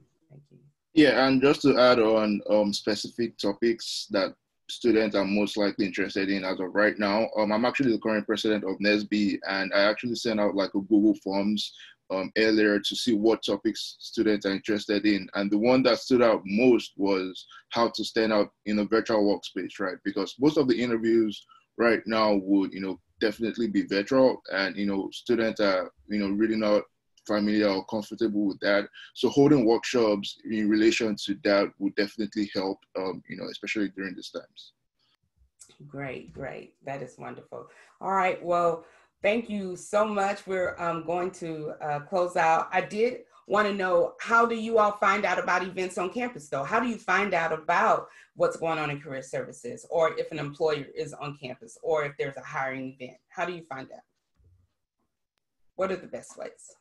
Yeah, and just to add on um, specific topics that students are most likely interested in as of right now, um, I'm actually the current president of NSBE, and I actually sent out like a Google Forms um, earlier to see what topics students are interested in. And the one that stood out most was how to stand out in a virtual workspace, right? Because most of the interviews right now would, you know, definitely be virtual, and you know, students are, you know, really not familiar are comfortable with that. So holding workshops in relation to that would definitely help, um, you know, especially during these times. Great, great. That is wonderful. All right. Well, thank you so much. We're um, going to uh, close out. I did want to know how do you all find out about events on campus though? How do you find out about what's going on in career services or if an employer is on campus or if there's a hiring event? How do you find out? What are the best ways?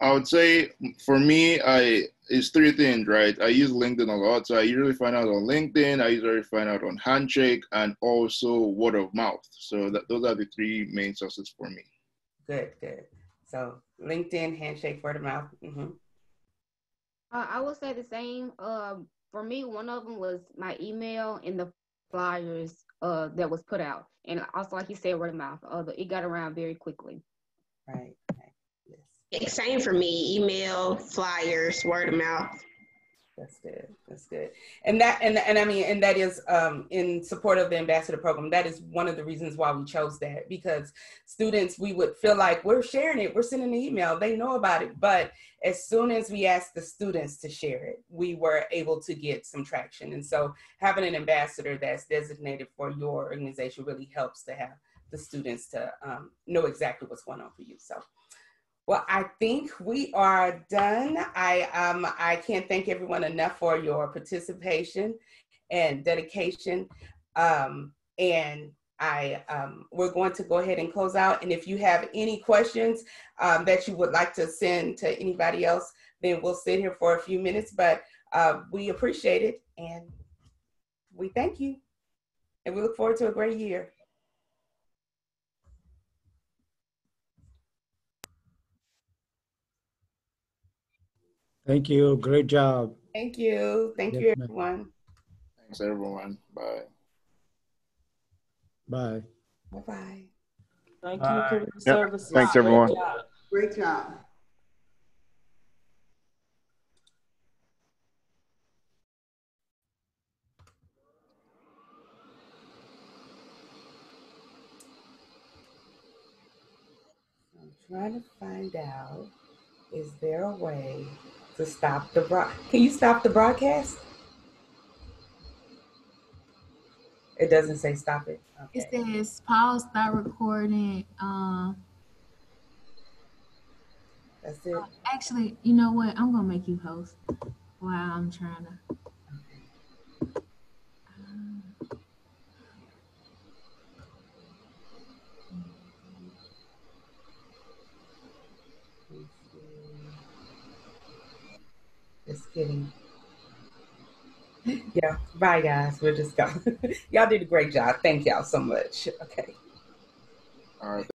I would say for me, I it's three things, right? I use LinkedIn a lot, so I usually find out on LinkedIn. I usually find out on Handshake and also word of mouth. So that, those are the three main sources for me. Good, good. So LinkedIn, Handshake, word of mouth. Mm-hmm. Uh, I would say the same. Uh, for me, one of them was my email and the flyers uh, that was put out, and also like you said, word of mouth. Uh, it got around very quickly. Right. Same for me, email, flyers, word of mouth. That's good. That's good. And that and and I mean and that is um, in support of the ambassador program. That is one of the reasons why we chose that because students we would feel like we're sharing it, we're sending an email, they know about it, but as soon as we asked the students to share it, we were able to get some traction. And so having an ambassador that's designated for your organization really helps to have the students to um, know exactly what's going on for you. So well, I think we are done. I um I can't thank everyone enough for your participation and dedication. Um, and I um, we're going to go ahead and close out. And if you have any questions um, that you would like to send to anybody else, then we'll sit here for a few minutes. But uh, we appreciate it and we thank you. And we look forward to a great year. Thank you. Great job. Thank you. Thank you, everyone. Thanks, everyone. Bye. Bye. Bye-bye. Thank Bye. you, Career Yep. Services. Thanks, everyone. Job. Great job. I'm trying to find out, is there a way to stop the broad, can you stop the broadcast? It doesn't say stop it. It says pause, stop recording. Um, That's it. actually, you know what? I'm gonna make you host while I'm trying to. Just kidding. Yeah, bye guys. We're just going. *laughs* y'all did a great job. Thank y'all so much. Okay. All right.